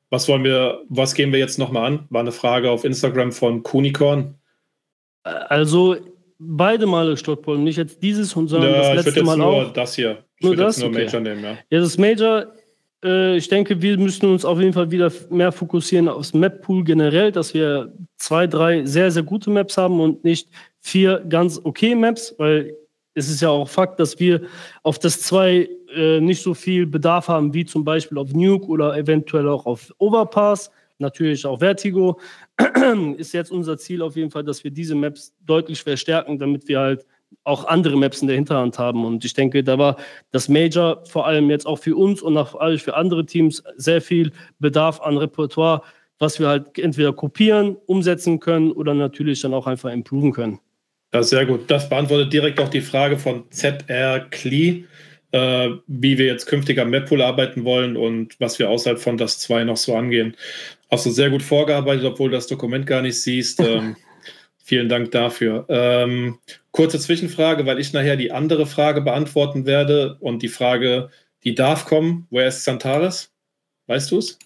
was wollen wir, was gehen wir jetzt nochmal an? War eine Frage auf Instagram von Kunikorn. Also beide Male Stockholm, nicht jetzt dieses, sondern ja, das letzte Mal nur auch. das hier. Ich nur das? nur okay. Major nehmen, ja. Ja, das Major, äh, ich denke, wir müssen uns auf jeden Fall wieder mehr fokussieren aufs Map-Pool generell, dass wir zwei, drei sehr, sehr gute Maps haben und nicht vier ganz okay Maps, weil es ist ja auch Fakt, dass wir auf das zwei äh, nicht so viel Bedarf haben wie zum Beispiel auf Nuke oder eventuell auch auf Overpass, natürlich auch Vertigo. ist jetzt unser Ziel auf jeden Fall, dass wir diese Maps deutlich verstärken, damit wir halt auch andere Maps in der Hinterhand haben. Und ich denke, da war das Major vor allem jetzt auch für uns und auch für andere Teams sehr viel Bedarf an Repertoire, was wir halt entweder kopieren, umsetzen können oder natürlich dann auch einfach improven können. Ja, sehr gut. Das beantwortet direkt auch die Frage von ZR Klee, äh, wie wir jetzt künftig am Mappool arbeiten wollen und was wir außerhalb von das 2 noch so angehen. Hast du sehr gut vorgearbeitet, obwohl du das Dokument gar nicht siehst. Ähm, vielen Dank dafür. Ähm, kurze Zwischenfrage, weil ich nachher die andere Frage beantworten werde und die Frage, die darf kommen. Woher ist Santares? Weißt du es?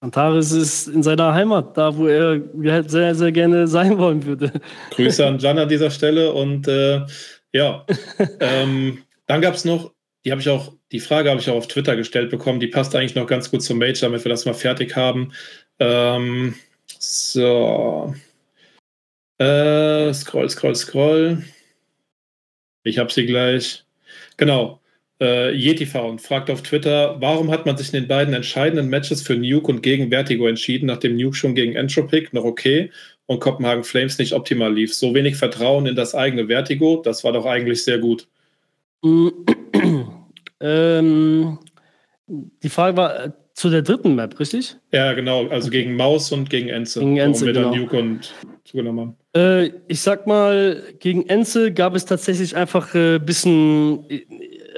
Antares ist in seiner Heimat, da wo er sehr, sehr gerne sein wollen würde. Grüße an Jan an dieser Stelle und äh, ja, ähm, dann gab es noch, die habe ich auch, die Frage habe ich auch auf Twitter gestellt bekommen, die passt eigentlich noch ganz gut zum Major, damit wir das mal fertig haben. Ähm, so. Äh, scroll, scroll, scroll. Ich habe sie gleich. Genau. Äh, Yetifaun fragt auf Twitter, warum hat man sich in den beiden entscheidenden Matches für Nuke und gegen Vertigo entschieden, nachdem Nuke schon gegen Entropic noch okay und Kopenhagen Flames nicht optimal lief? So wenig Vertrauen in das eigene Vertigo, das war doch eigentlich sehr gut. ähm, die Frage war äh, zu der dritten Map, richtig? Ja, genau, also gegen Maus und gegen Enze. Gegen Enze, wir genau. dann Nuke und zugenommen haben. Äh, ich sag mal, gegen Enze gab es tatsächlich einfach ein äh, bisschen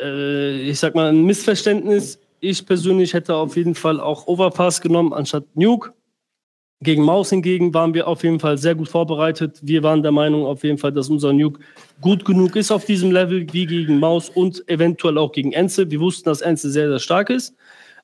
äh, ich sag mal, ein Missverständnis. Ich persönlich hätte auf jeden Fall auch Overpass genommen anstatt Nuke. Gegen Maus hingegen waren wir auf jeden Fall sehr gut vorbereitet. Wir waren der Meinung auf jeden Fall, dass unser Nuke gut genug ist auf diesem Level wie gegen Maus und eventuell auch gegen Enze. Wir wussten, dass Enze sehr, sehr stark ist.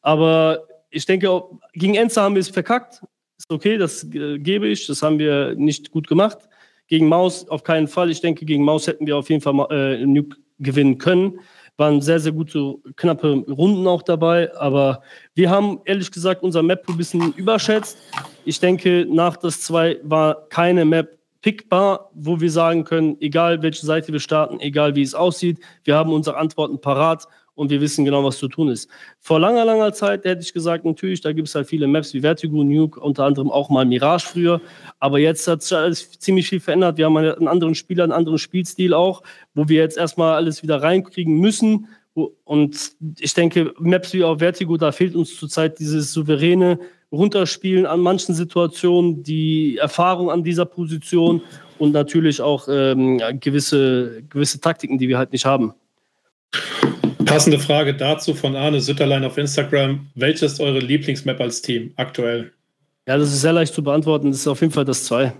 Aber ich denke, gegen Enze haben wir es verkackt. ist okay, das äh, gebe ich. Das haben wir nicht gut gemacht. Gegen Maus auf keinen Fall. Ich denke, gegen Maus hätten wir auf jeden Fall äh, Nuke gewinnen können. Waren sehr, sehr gute, knappe Runden auch dabei. Aber wir haben ehrlich gesagt unser Map ein bisschen überschätzt. Ich denke, nach das 2 war keine Map pickbar, wo wir sagen können, egal welche Seite wir starten, egal wie es aussieht, wir haben unsere Antworten parat und wir wissen genau, was zu tun ist. Vor langer, langer Zeit hätte ich gesagt, natürlich, da gibt es halt viele Maps wie Vertigo, Nuke, unter anderem auch mal Mirage früher. Aber jetzt hat sich alles ziemlich viel verändert. Wir haben einen anderen Spieler, einen anderen Spielstil auch, wo wir jetzt erstmal alles wieder reinkriegen müssen. Und ich denke, Maps wie auch Vertigo, da fehlt uns zurzeit dieses souveräne Runterspielen an manchen Situationen, die Erfahrung an dieser Position und natürlich auch ähm, gewisse, gewisse Taktiken, die wir halt nicht haben. Passende Frage dazu von Arne Sütterlein auf Instagram. Welches ist eure Lieblingsmap als Team aktuell? Ja, das ist sehr leicht zu beantworten. Das ist auf jeden Fall das 2.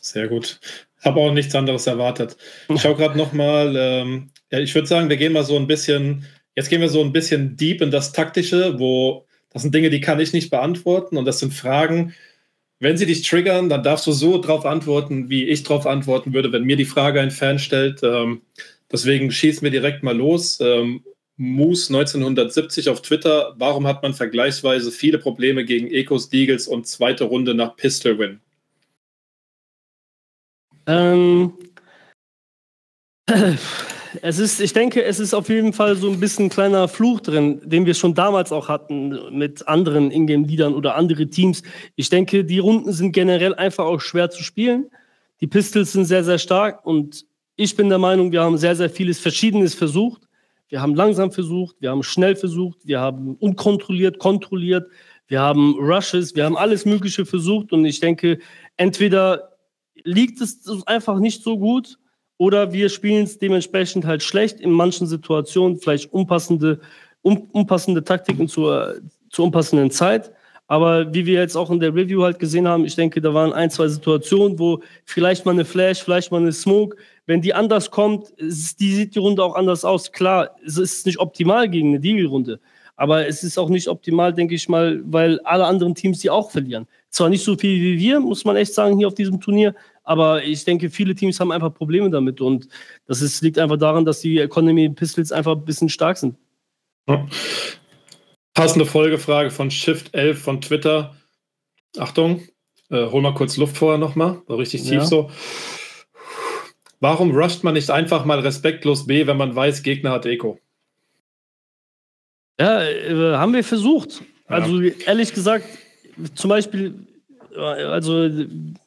Sehr gut. Habe auch nichts anderes erwartet. Ich schaue gerade nochmal. Ähm, ja, ich würde sagen, wir gehen mal so ein bisschen, jetzt gehen wir so ein bisschen deep in das Taktische, wo das sind Dinge, die kann ich nicht beantworten und das sind Fragen. Wenn sie dich triggern, dann darfst du so drauf antworten, wie ich drauf antworten würde, wenn mir die Frage ein Fan stellt. Ähm, deswegen schießen wir direkt mal los. Ähm, Moose 1970 auf Twitter. Warum hat man vergleichsweise viele Probleme gegen Ecos, Deagles und zweite Runde nach Pistol Win? Ähm, es ist, ich denke, es ist auf jeden Fall so ein bisschen ein kleiner Fluch drin, den wir schon damals auch hatten mit anderen Ingame-Leadern oder andere Teams. Ich denke, die Runden sind generell einfach auch schwer zu spielen. Die Pistols sind sehr, sehr stark und ich bin der Meinung, wir haben sehr, sehr vieles Verschiedenes versucht. Wir haben langsam versucht, wir haben schnell versucht, wir haben unkontrolliert, kontrolliert, wir haben Rushes, wir haben alles Mögliche versucht und ich denke, entweder liegt es einfach nicht so gut oder wir spielen es dementsprechend halt schlecht in manchen Situationen, vielleicht unpassende, un, unpassende Taktiken zur, zur unpassenden Zeit. Aber wie wir jetzt auch in der Review halt gesehen haben, ich denke, da waren ein, zwei Situationen, wo vielleicht mal eine Flash, vielleicht mal eine Smoke, wenn die anders kommt, die sieht die Runde auch anders aus. Klar, es ist nicht optimal gegen eine Deal-Runde, aber es ist auch nicht optimal, denke ich mal, weil alle anderen Teams die auch verlieren. Zwar nicht so viel wie wir, muss man echt sagen, hier auf diesem Turnier, aber ich denke, viele Teams haben einfach Probleme damit und das ist, liegt einfach daran, dass die Economy Pistols einfach ein bisschen stark sind. Ja. Passende Folgefrage von Shift 11 von Twitter. Achtung, äh, hol mal kurz Luft vorher nochmal, so richtig tief ja. so. Warum rusht man nicht einfach mal respektlos B, wenn man weiß, Gegner hat Eco? Ja, äh, haben wir versucht. Ja. Also ehrlich gesagt, zum Beispiel, äh, also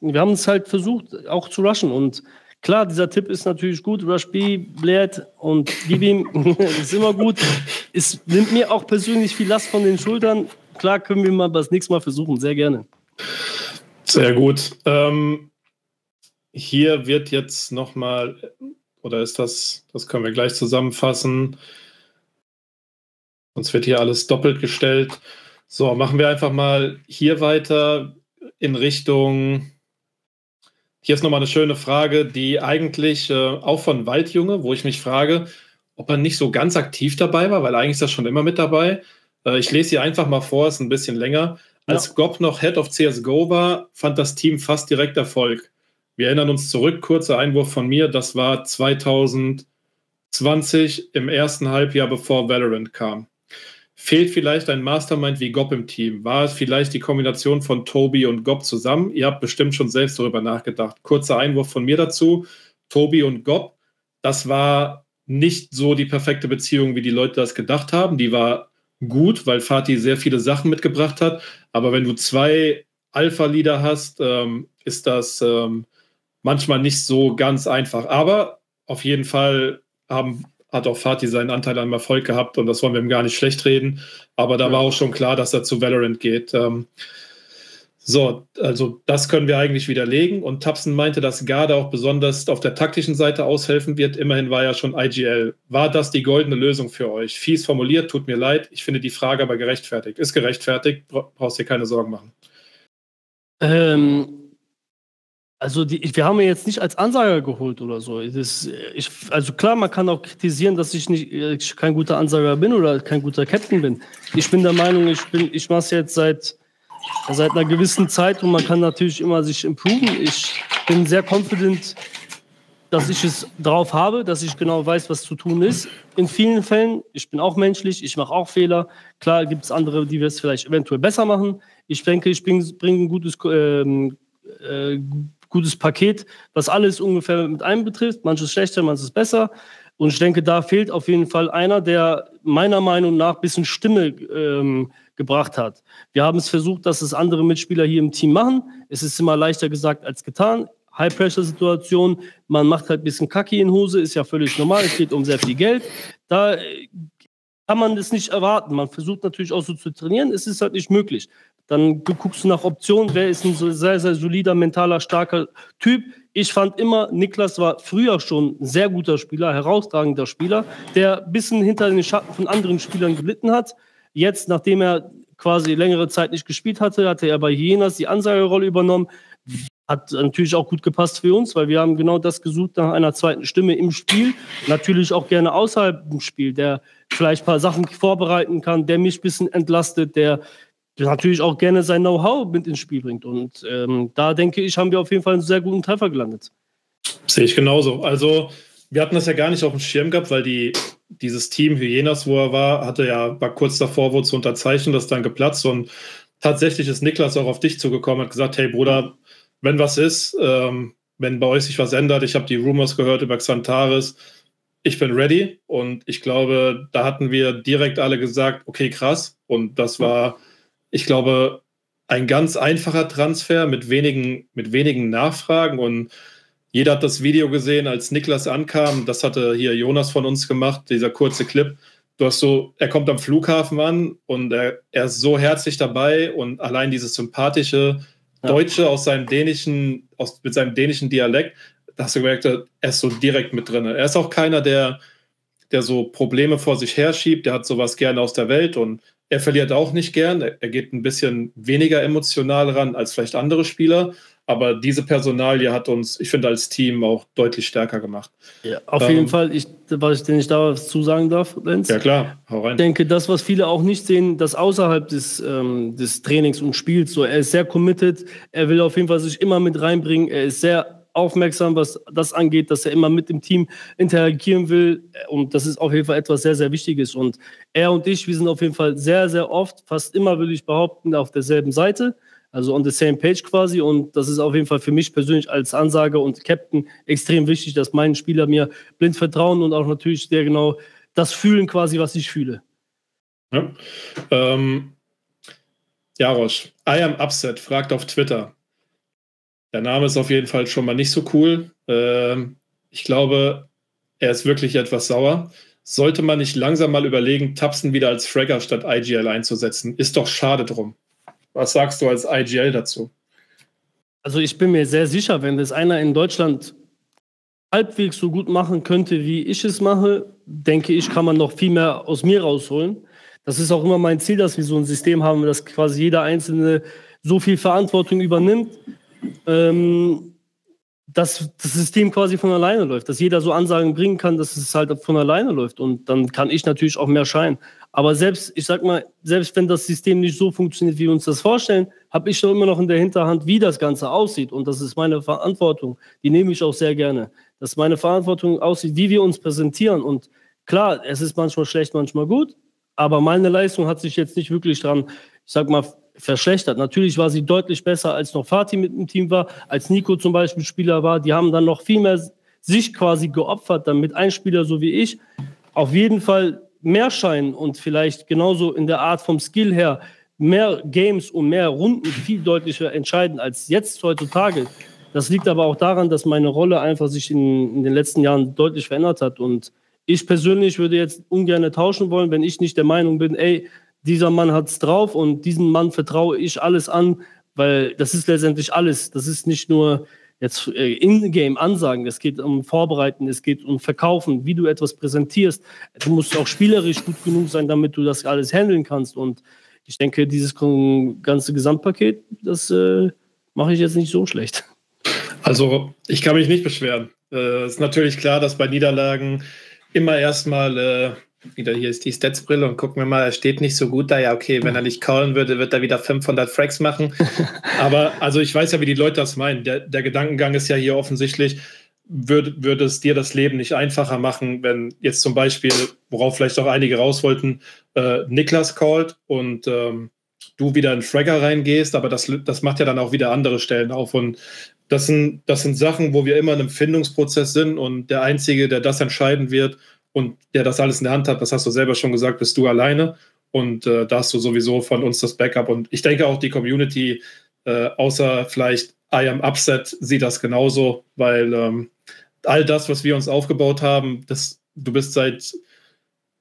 wir haben es halt versucht, auch zu rushen und Klar, dieser Tipp ist natürlich gut. Rush B, bläht und gib ihm. ist immer gut. Es nimmt mir auch persönlich viel Last von den Schultern. Klar, können wir mal das nächste Mal versuchen. Sehr gerne. Sehr gut. Ähm, hier wird jetzt nochmal, oder ist das, das können wir gleich zusammenfassen. Sonst wird hier alles doppelt gestellt. So, machen wir einfach mal hier weiter in Richtung hier ist nochmal eine schöne Frage, die eigentlich äh, auch von Waldjunge, wo ich mich frage, ob er nicht so ganz aktiv dabei war, weil eigentlich ist er schon immer mit dabei. Äh, ich lese hier einfach mal vor, ist ein bisschen länger. Als ja. Gob noch Head of CSGO war, fand das Team fast direkt Erfolg. Wir erinnern uns zurück, kurzer Einwurf von mir, das war 2020 im ersten Halbjahr, bevor Valorant kam. Fehlt vielleicht ein Mastermind wie Gob im Team? War es vielleicht die Kombination von Tobi und Gob zusammen? Ihr habt bestimmt schon selbst darüber nachgedacht. Kurzer Einwurf von mir dazu. Tobi und Gob, das war nicht so die perfekte Beziehung, wie die Leute das gedacht haben. Die war gut, weil Fatih sehr viele Sachen mitgebracht hat. Aber wenn du zwei Alpha-Leader hast, ähm, ist das ähm, manchmal nicht so ganz einfach. Aber auf jeden Fall haben hat auch Fatih seinen Anteil am Erfolg gehabt und das wollen wir ihm gar nicht schlecht reden. Aber da ja. war auch schon klar, dass er zu Valorant geht. Ähm, so, also das können wir eigentlich widerlegen. Und Tapsen meinte, dass Garde auch besonders auf der taktischen Seite aushelfen wird. Immerhin war ja schon IGL. War das die goldene Lösung für euch? Fies formuliert, tut mir leid. Ich finde die Frage aber gerechtfertigt. Ist gerechtfertigt, brauchst dir keine Sorgen machen. Ähm, also die, wir haben ihn jetzt nicht als Ansager geholt oder so. Das, ich, also klar, man kann auch kritisieren, dass ich nicht ich kein guter Ansager bin oder kein guter Captain bin. Ich bin der Meinung, ich ich mache es jetzt seit seit einer gewissen Zeit und man kann natürlich immer sich improven. Ich bin sehr confident, dass ich es drauf habe, dass ich genau weiß, was zu tun ist. In vielen Fällen, ich bin auch menschlich, ich mache auch Fehler. Klar gibt es andere, die es vielleicht eventuell besser machen. Ich denke, ich bringe bring ein gutes, ähm, äh, gutes Paket, was alles ungefähr mit einem betrifft. Manches schlechter, manches besser. Und ich denke, da fehlt auf jeden Fall einer, der meiner Meinung nach ein bisschen Stimme ähm, gebracht hat. Wir haben es versucht, dass es andere Mitspieler hier im Team machen. Es ist immer leichter gesagt als getan. High-Pressure-Situation, man macht halt ein bisschen Kacki in Hose, ist ja völlig normal, es geht um sehr viel Geld. Da äh, kann man das nicht erwarten. Man versucht natürlich auch so zu trainieren, es ist halt nicht möglich. Dann guckst du nach Optionen, wer ist ein sehr, sehr solider, mentaler, starker Typ. Ich fand immer, Niklas war früher schon ein sehr guter Spieler, herausragender Spieler, der ein bisschen hinter den Schatten von anderen Spielern gelitten hat. Jetzt, nachdem er quasi längere Zeit nicht gespielt hatte, hatte er bei Hyenas die Ansagerolle übernommen. Hat natürlich auch gut gepasst für uns, weil wir haben genau das gesucht nach einer zweiten Stimme im Spiel. Natürlich auch gerne außerhalb dem Spiel, der vielleicht ein paar Sachen vorbereiten kann, der mich ein bisschen entlastet, der natürlich auch gerne sein Know-how mit ins Spiel bringt. Und ähm, da denke ich, haben wir auf jeden Fall einen sehr guten Treffer gelandet. Sehe ich genauso. Also wir hatten das ja gar nicht auf dem Schirm gehabt, weil die, dieses Team Hyenas, wo er war, hatte ja, war kurz davor, wo zu unterzeichnen, das dann geplatzt und tatsächlich ist Niklas auch auf dich zugekommen und hat gesagt, hey Bruder, wenn was ist, ähm, wenn bei euch sich was ändert, ich habe die Rumors gehört über Xantaris, ich bin ready und ich glaube, da hatten wir direkt alle gesagt, okay, krass und das war, ich glaube, ein ganz einfacher Transfer mit wenigen, mit wenigen Nachfragen und jeder hat das Video gesehen, als Niklas ankam. Das hatte hier Jonas von uns gemacht, dieser kurze Clip. Du hast so, er kommt am Flughafen an und er, er ist so herzlich dabei und allein dieses sympathische Deutsche aus seinem dänischen, aus, mit seinem dänischen Dialekt, da hast du gemerkt, er ist so direkt mit drin. Er ist auch keiner, der, der so Probleme vor sich herschiebt, der hat sowas gerne aus der Welt und er verliert auch nicht gern. Er, er geht ein bisschen weniger emotional ran als vielleicht andere Spieler. Aber diese Personalie hat uns, ich finde, als Team auch deutlich stärker gemacht. Ja, auf ähm, jeden Fall, ich, was ich, den ich dazu sagen darf, Lenz. Ja, klar, hau rein. Ich denke, das, was viele auch nicht sehen, dass außerhalb des, ähm, des Trainings und Spiels, so, er ist sehr committed, er will auf jeden Fall sich immer mit reinbringen, er ist sehr aufmerksam, was das angeht, dass er immer mit dem Team interagieren will. Und das ist auf jeden Fall etwas sehr, sehr Wichtiges. Und er und ich, wir sind auf jeden Fall sehr, sehr oft, fast immer, würde ich behaupten, auf derselben Seite. Also on the same page quasi. Und das ist auf jeden Fall für mich persönlich als Ansage und Captain extrem wichtig, dass meine Spieler mir blind vertrauen und auch natürlich sehr genau das fühlen quasi, was ich fühle. Ja. Ähm, Jarosch, I am upset, fragt auf Twitter. Der Name ist auf jeden Fall schon mal nicht so cool. Ähm, ich glaube, er ist wirklich etwas sauer. Sollte man nicht langsam mal überlegen, Tapsen wieder als Fragger statt IGL einzusetzen? Ist doch schade drum. Was sagst du als IGL dazu? Also ich bin mir sehr sicher, wenn das einer in Deutschland halbwegs so gut machen könnte, wie ich es mache, denke ich, kann man noch viel mehr aus mir rausholen. Das ist auch immer mein Ziel, dass wir so ein System haben, dass quasi jeder Einzelne so viel Verantwortung übernimmt, ähm, dass das System quasi von alleine läuft, dass jeder so Ansagen bringen kann, dass es halt von alleine läuft. Und dann kann ich natürlich auch mehr scheinen. Aber selbst, ich sag mal, selbst wenn das System nicht so funktioniert, wie wir uns das vorstellen, habe ich doch immer noch in der Hinterhand, wie das Ganze aussieht. Und das ist meine Verantwortung. Die nehme ich auch sehr gerne. Dass meine Verantwortung aussieht, wie wir uns präsentieren. Und klar, es ist manchmal schlecht, manchmal gut. Aber meine Leistung hat sich jetzt nicht wirklich dran, ich sag mal, verschlechtert. Natürlich war sie deutlich besser, als noch Fatih mit dem Team war, als Nico zum Beispiel Spieler war. Die haben dann noch viel mehr sich quasi geopfert, damit ein Spieler so wie ich auf jeden Fall mehr scheinen und vielleicht genauso in der Art vom Skill her mehr Games und mehr Runden viel deutlicher entscheiden als jetzt heutzutage. Das liegt aber auch daran, dass meine Rolle einfach sich in, in den letzten Jahren deutlich verändert hat. Und ich persönlich würde jetzt ungern tauschen wollen, wenn ich nicht der Meinung bin, ey, dieser Mann hat es drauf und diesem Mann vertraue ich alles an, weil das ist letztendlich alles. Das ist nicht nur jetzt äh, in-game Ansagen, es geht um Vorbereiten, es geht um Verkaufen, wie du etwas präsentierst. Du musst auch spielerisch gut genug sein, damit du das alles handeln kannst. Und ich denke, dieses ganze Gesamtpaket, das äh, mache ich jetzt nicht so schlecht. Also, ich kann mich nicht beschweren. Es äh, ist natürlich klar, dass bei Niederlagen immer erstmal äh, wieder hier ist die Statsbrille und gucken wir mal, er steht nicht so gut da. Ja, okay, wenn er nicht callen würde, wird er wieder 500 Fracks machen. Aber also ich weiß ja, wie die Leute das meinen. Der, der Gedankengang ist ja hier offensichtlich, würde, würde es dir das Leben nicht einfacher machen, wenn jetzt zum Beispiel, worauf vielleicht auch einige raus wollten, äh, Niklas callt und ähm, du wieder in Fragger reingehst, aber das, das macht ja dann auch wieder andere Stellen auf. Und das sind, das sind Sachen, wo wir immer in einem Findungsprozess sind und der Einzige, der das entscheiden wird und der das alles in der Hand hat, das hast du selber schon gesagt, bist du alleine. Und äh, da hast du sowieso von uns das Backup. Und ich denke auch die Community, äh, außer vielleicht I am Upset, sieht das genauso, weil ähm, all das, was wir uns aufgebaut haben, das, du bist seit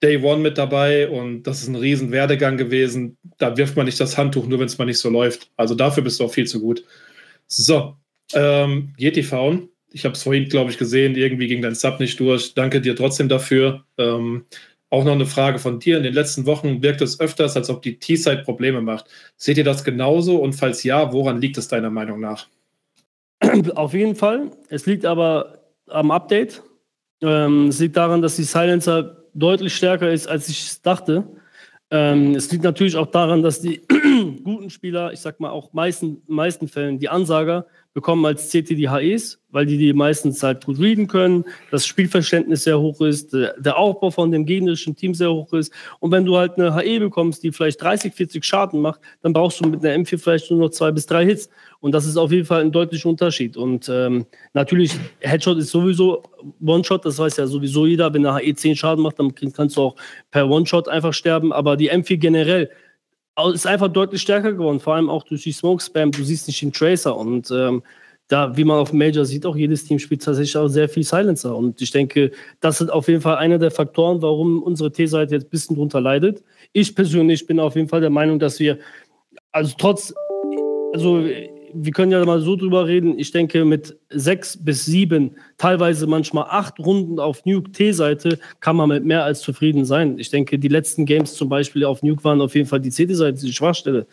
Day One mit dabei und das ist ein riesen Werdegang gewesen. Da wirft man nicht das Handtuch, nur wenn es mal nicht so läuft. Also dafür bist du auch viel zu gut. So, ähm, Yeti Faun. Ich habe es vorhin, glaube ich, gesehen, irgendwie ging dein Sub nicht durch. Danke dir trotzdem dafür. Ähm, auch noch eine Frage von dir. In den letzten Wochen wirkt es öfters, als ob die T-Side Probleme macht. Seht ihr das genauso? Und falls ja, woran liegt es deiner Meinung nach? Auf jeden Fall. Es liegt aber am Update. Ähm, es liegt daran, dass die Silencer deutlich stärker ist, als ich dachte. Ähm, es liegt natürlich auch daran, dass die guten Spieler, ich sag mal auch meisten meisten Fällen, die Ansager bekommen als CT die HEs, weil die die meistens halt gut readen können, das Spielverständnis sehr hoch ist, der Aufbau von dem gegnerischen Team sehr hoch ist. Und wenn du halt eine HE bekommst, die vielleicht 30, 40 Schaden macht, dann brauchst du mit einer M4 vielleicht nur noch zwei bis drei Hits. Und das ist auf jeden Fall ein deutlicher Unterschied. Und ähm, natürlich, Headshot ist sowieso One-Shot, das weiß ja sowieso jeder. Wenn eine HE 10 Schaden macht, dann kannst du auch per One-Shot einfach sterben. Aber die M4 generell, ist einfach deutlich stärker geworden, vor allem auch durch die Smoke Spam. Du siehst nicht den Tracer und ähm, da, wie man auf Major sieht, auch jedes Team spielt tatsächlich auch sehr viel Silencer. Und ich denke, das ist auf jeden Fall einer der Faktoren, warum unsere T-Seite jetzt ein bisschen drunter leidet. Ich persönlich bin auf jeden Fall der Meinung, dass wir, also trotz, also wir können ja mal so drüber reden. Ich denke, mit sechs bis sieben, teilweise manchmal acht Runden auf Nuke T-Seite kann man mit mehr als zufrieden sein. Ich denke, die letzten Games zum Beispiel auf Nuke waren auf jeden Fall die CT-Seite die Schwachstelle.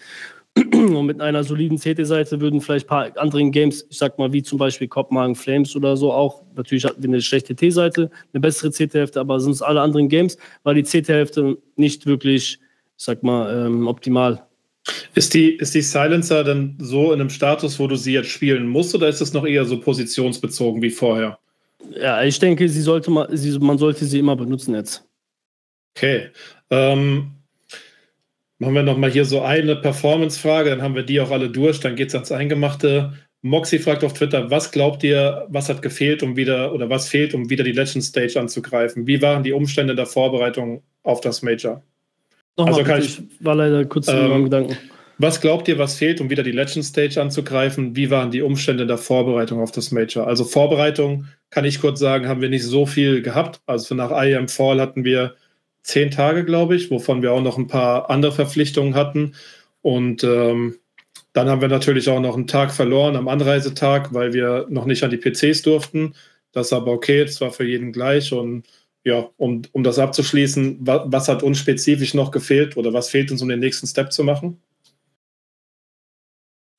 Und mit einer soliden CT-Seite würden vielleicht ein paar anderen Games, ich sag mal, wie zum Beispiel Kopfmagen Flames oder so auch, natürlich hatten wir eine schlechte T-Seite, eine bessere CT-Hälfte, aber sonst alle anderen Games war die CT-Hälfte nicht wirklich, ich sag mal, ähm, optimal. Ist die, ist die Silencer dann so in einem Status, wo du sie jetzt spielen musst, oder ist es noch eher so positionsbezogen wie vorher? Ja, ich denke, sie sollte man, sie, man sollte sie immer benutzen jetzt. Okay. Ähm, machen wir nochmal hier so eine Performance-Frage, dann haben wir die auch alle durch, dann geht es ans Eingemachte. Moxie fragt auf Twitter, was glaubt ihr, was hat gefehlt, um wieder, oder was fehlt, um wieder die Legend Stage anzugreifen? Wie waren die Umstände der Vorbereitung auf das Major? Nochmal, also ich, ich, war leider kurz ähm, in meinem Gedanken. Was glaubt ihr, was fehlt, um wieder die Legend Stage anzugreifen? Wie waren die Umstände der Vorbereitung auf das Major? Also Vorbereitung, kann ich kurz sagen, haben wir nicht so viel gehabt. Also nach IM Fall hatten wir zehn Tage, glaube ich, wovon wir auch noch ein paar andere Verpflichtungen hatten. Und ähm, dann haben wir natürlich auch noch einen Tag verloren am Anreisetag, weil wir noch nicht an die PCs durften. Das ist aber okay, das war für jeden gleich. Und ja, um, um das abzuschließen, was, was hat uns spezifisch noch gefehlt oder was fehlt uns, um den nächsten Step zu machen?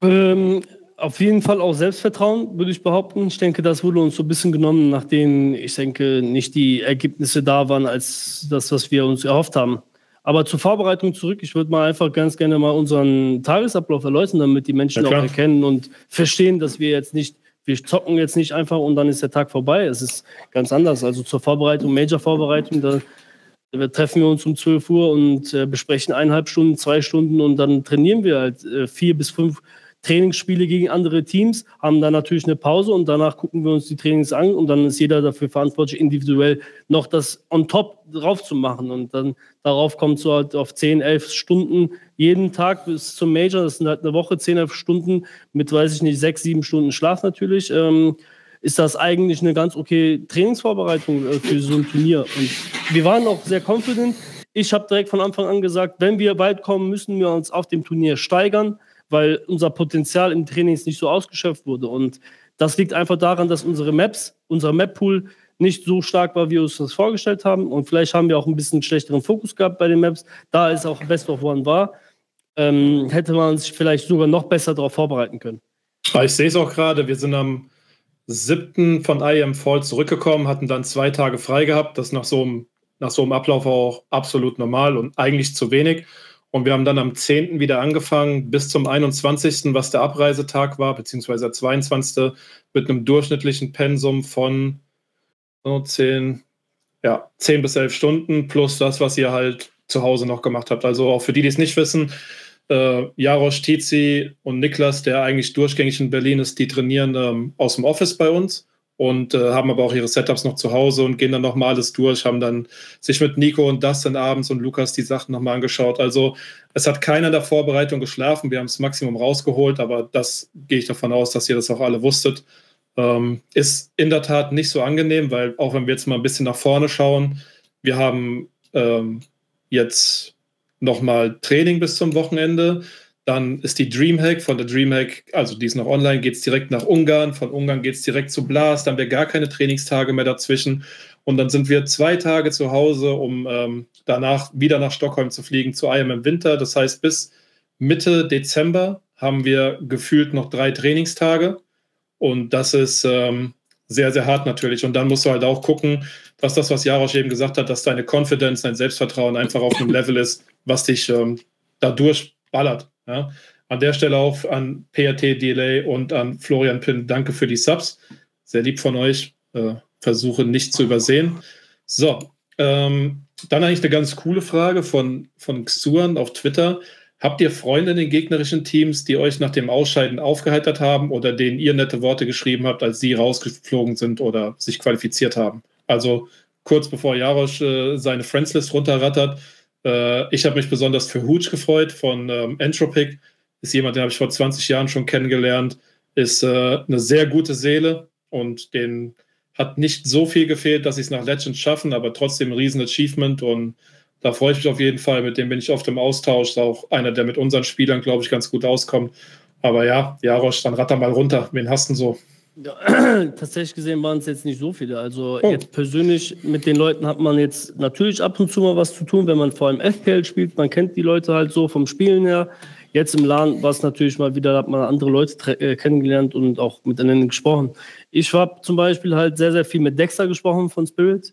Ähm, auf jeden Fall auch Selbstvertrauen, würde ich behaupten. Ich denke, das wurde uns so ein bisschen genommen, nachdem ich denke, nicht die Ergebnisse da waren, als das, was wir uns erhofft haben. Aber zur Vorbereitung zurück, ich würde mal einfach ganz gerne mal unseren Tagesablauf erläutern, damit die Menschen auch erkennen und verstehen, dass wir jetzt nicht wir zocken jetzt nicht einfach und dann ist der Tag vorbei. Es ist ganz anders. Also zur Vorbereitung, Major-Vorbereitung, da, da treffen wir uns um 12 Uhr und äh, besprechen eineinhalb Stunden, zwei Stunden und dann trainieren wir halt äh, vier bis fünf Trainingsspiele gegen andere Teams, haben dann natürlich eine Pause und danach gucken wir uns die Trainings an und dann ist jeder dafür verantwortlich, individuell noch das on top drauf zu machen. Und dann darauf kommt so halt auf 10, 11 Stunden jeden Tag bis zum Major. Das sind halt eine Woche, 10, 11 Stunden mit, weiß ich nicht, 6, 7 Stunden Schlaf natürlich. Ähm, ist das eigentlich eine ganz okay Trainingsvorbereitung äh, für so ein Turnier. Und wir waren auch sehr confident. Ich habe direkt von Anfang an gesagt, wenn wir weit kommen, müssen wir uns auf dem Turnier steigern weil unser Potenzial im Training nicht so ausgeschöpft wurde. Und das liegt einfach daran, dass unsere Maps, unser Map-Pool nicht so stark war, wie wir uns das vorgestellt haben. Und vielleicht haben wir auch ein bisschen schlechteren Fokus gehabt bei den Maps. Da es auch Best of One war, ähm, hätte man sich vielleicht sogar noch besser darauf vorbereiten können. Ich sehe es auch gerade, wir sind am 7. von IM Fall zurückgekommen, hatten dann zwei Tage frei gehabt, das nach so einem nach so einem Ablauf auch absolut normal und eigentlich zu wenig. Und wir haben dann am 10. wieder angefangen, bis zum 21., was der Abreisetag war, beziehungsweise der 22. mit einem durchschnittlichen Pensum von so 10, ja, 10 bis 11 Stunden plus das, was ihr halt zu Hause noch gemacht habt. Also auch für die, die es nicht wissen, äh, Jarosch, Tizi und Niklas, der eigentlich durchgängig in Berlin ist, die trainieren ähm, aus dem Office bei uns und äh, haben aber auch ihre Setups noch zu Hause und gehen dann nochmal alles durch, haben dann sich mit Nico und Dustin abends und Lukas die Sachen nochmal angeschaut. Also es hat keiner in der Vorbereitung geschlafen, wir haben das Maximum rausgeholt, aber das gehe ich davon aus, dass ihr das auch alle wusstet. Ähm, ist in der Tat nicht so angenehm, weil auch wenn wir jetzt mal ein bisschen nach vorne schauen, wir haben ähm, jetzt nochmal Training bis zum Wochenende. Dann ist die Dreamhack von der Dreamhack, also die ist noch online, geht es direkt nach Ungarn. Von Ungarn geht es direkt zu Blas. Dann haben wir gar keine Trainingstage mehr dazwischen. Und dann sind wir zwei Tage zu Hause, um ähm, danach wieder nach Stockholm zu fliegen, zu IM im Winter. Das heißt, bis Mitte Dezember haben wir gefühlt noch drei Trainingstage. Und das ist ähm, sehr, sehr hart natürlich. Und dann musst du halt auch gucken, dass das, was Jarosch eben gesagt hat, dass deine Confidence, dein Selbstvertrauen einfach auf einem Level ist, was dich ähm, dadurch ballert. Ja. An der Stelle auch an PRT Delay und an Florian Pin, danke für die Subs. Sehr lieb von euch. Äh, versuche nicht zu übersehen. So, ähm, dann eigentlich eine ganz coole Frage von, von Xuan auf Twitter. Habt ihr Freunde in den gegnerischen Teams, die euch nach dem Ausscheiden aufgeheitert haben oder denen ihr nette Worte geschrieben habt, als sie rausgeflogen sind oder sich qualifiziert haben? Also kurz bevor Jarosch äh, seine Friendslist runterrattert, äh, ich habe mich besonders für Hooch gefreut von ähm, Entropic. Ist jemand, den habe ich vor 20 Jahren schon kennengelernt. Ist äh, eine sehr gute Seele und den hat nicht so viel gefehlt, dass sie es nach Legends schaffen, aber trotzdem ein riesen Achievement und da freue ich mich auf jeden Fall. Mit dem bin ich oft im Austausch. Ist auch einer, der mit unseren Spielern, glaube ich, ganz gut auskommt. Aber ja, Jarosch, dann ratter mal runter. Wen hast du denn so? Ja, tatsächlich gesehen waren es jetzt nicht so viele. Also oh. jetzt persönlich mit den Leuten hat man jetzt natürlich ab und zu mal was zu tun, wenn man vor allem FPL spielt. Man kennt die Leute halt so vom Spielen her. Jetzt im LAN war es natürlich mal wieder, hat man andere Leute äh, kennengelernt und auch miteinander gesprochen. Ich habe zum Beispiel halt sehr, sehr viel mit Dexter gesprochen von Spirit.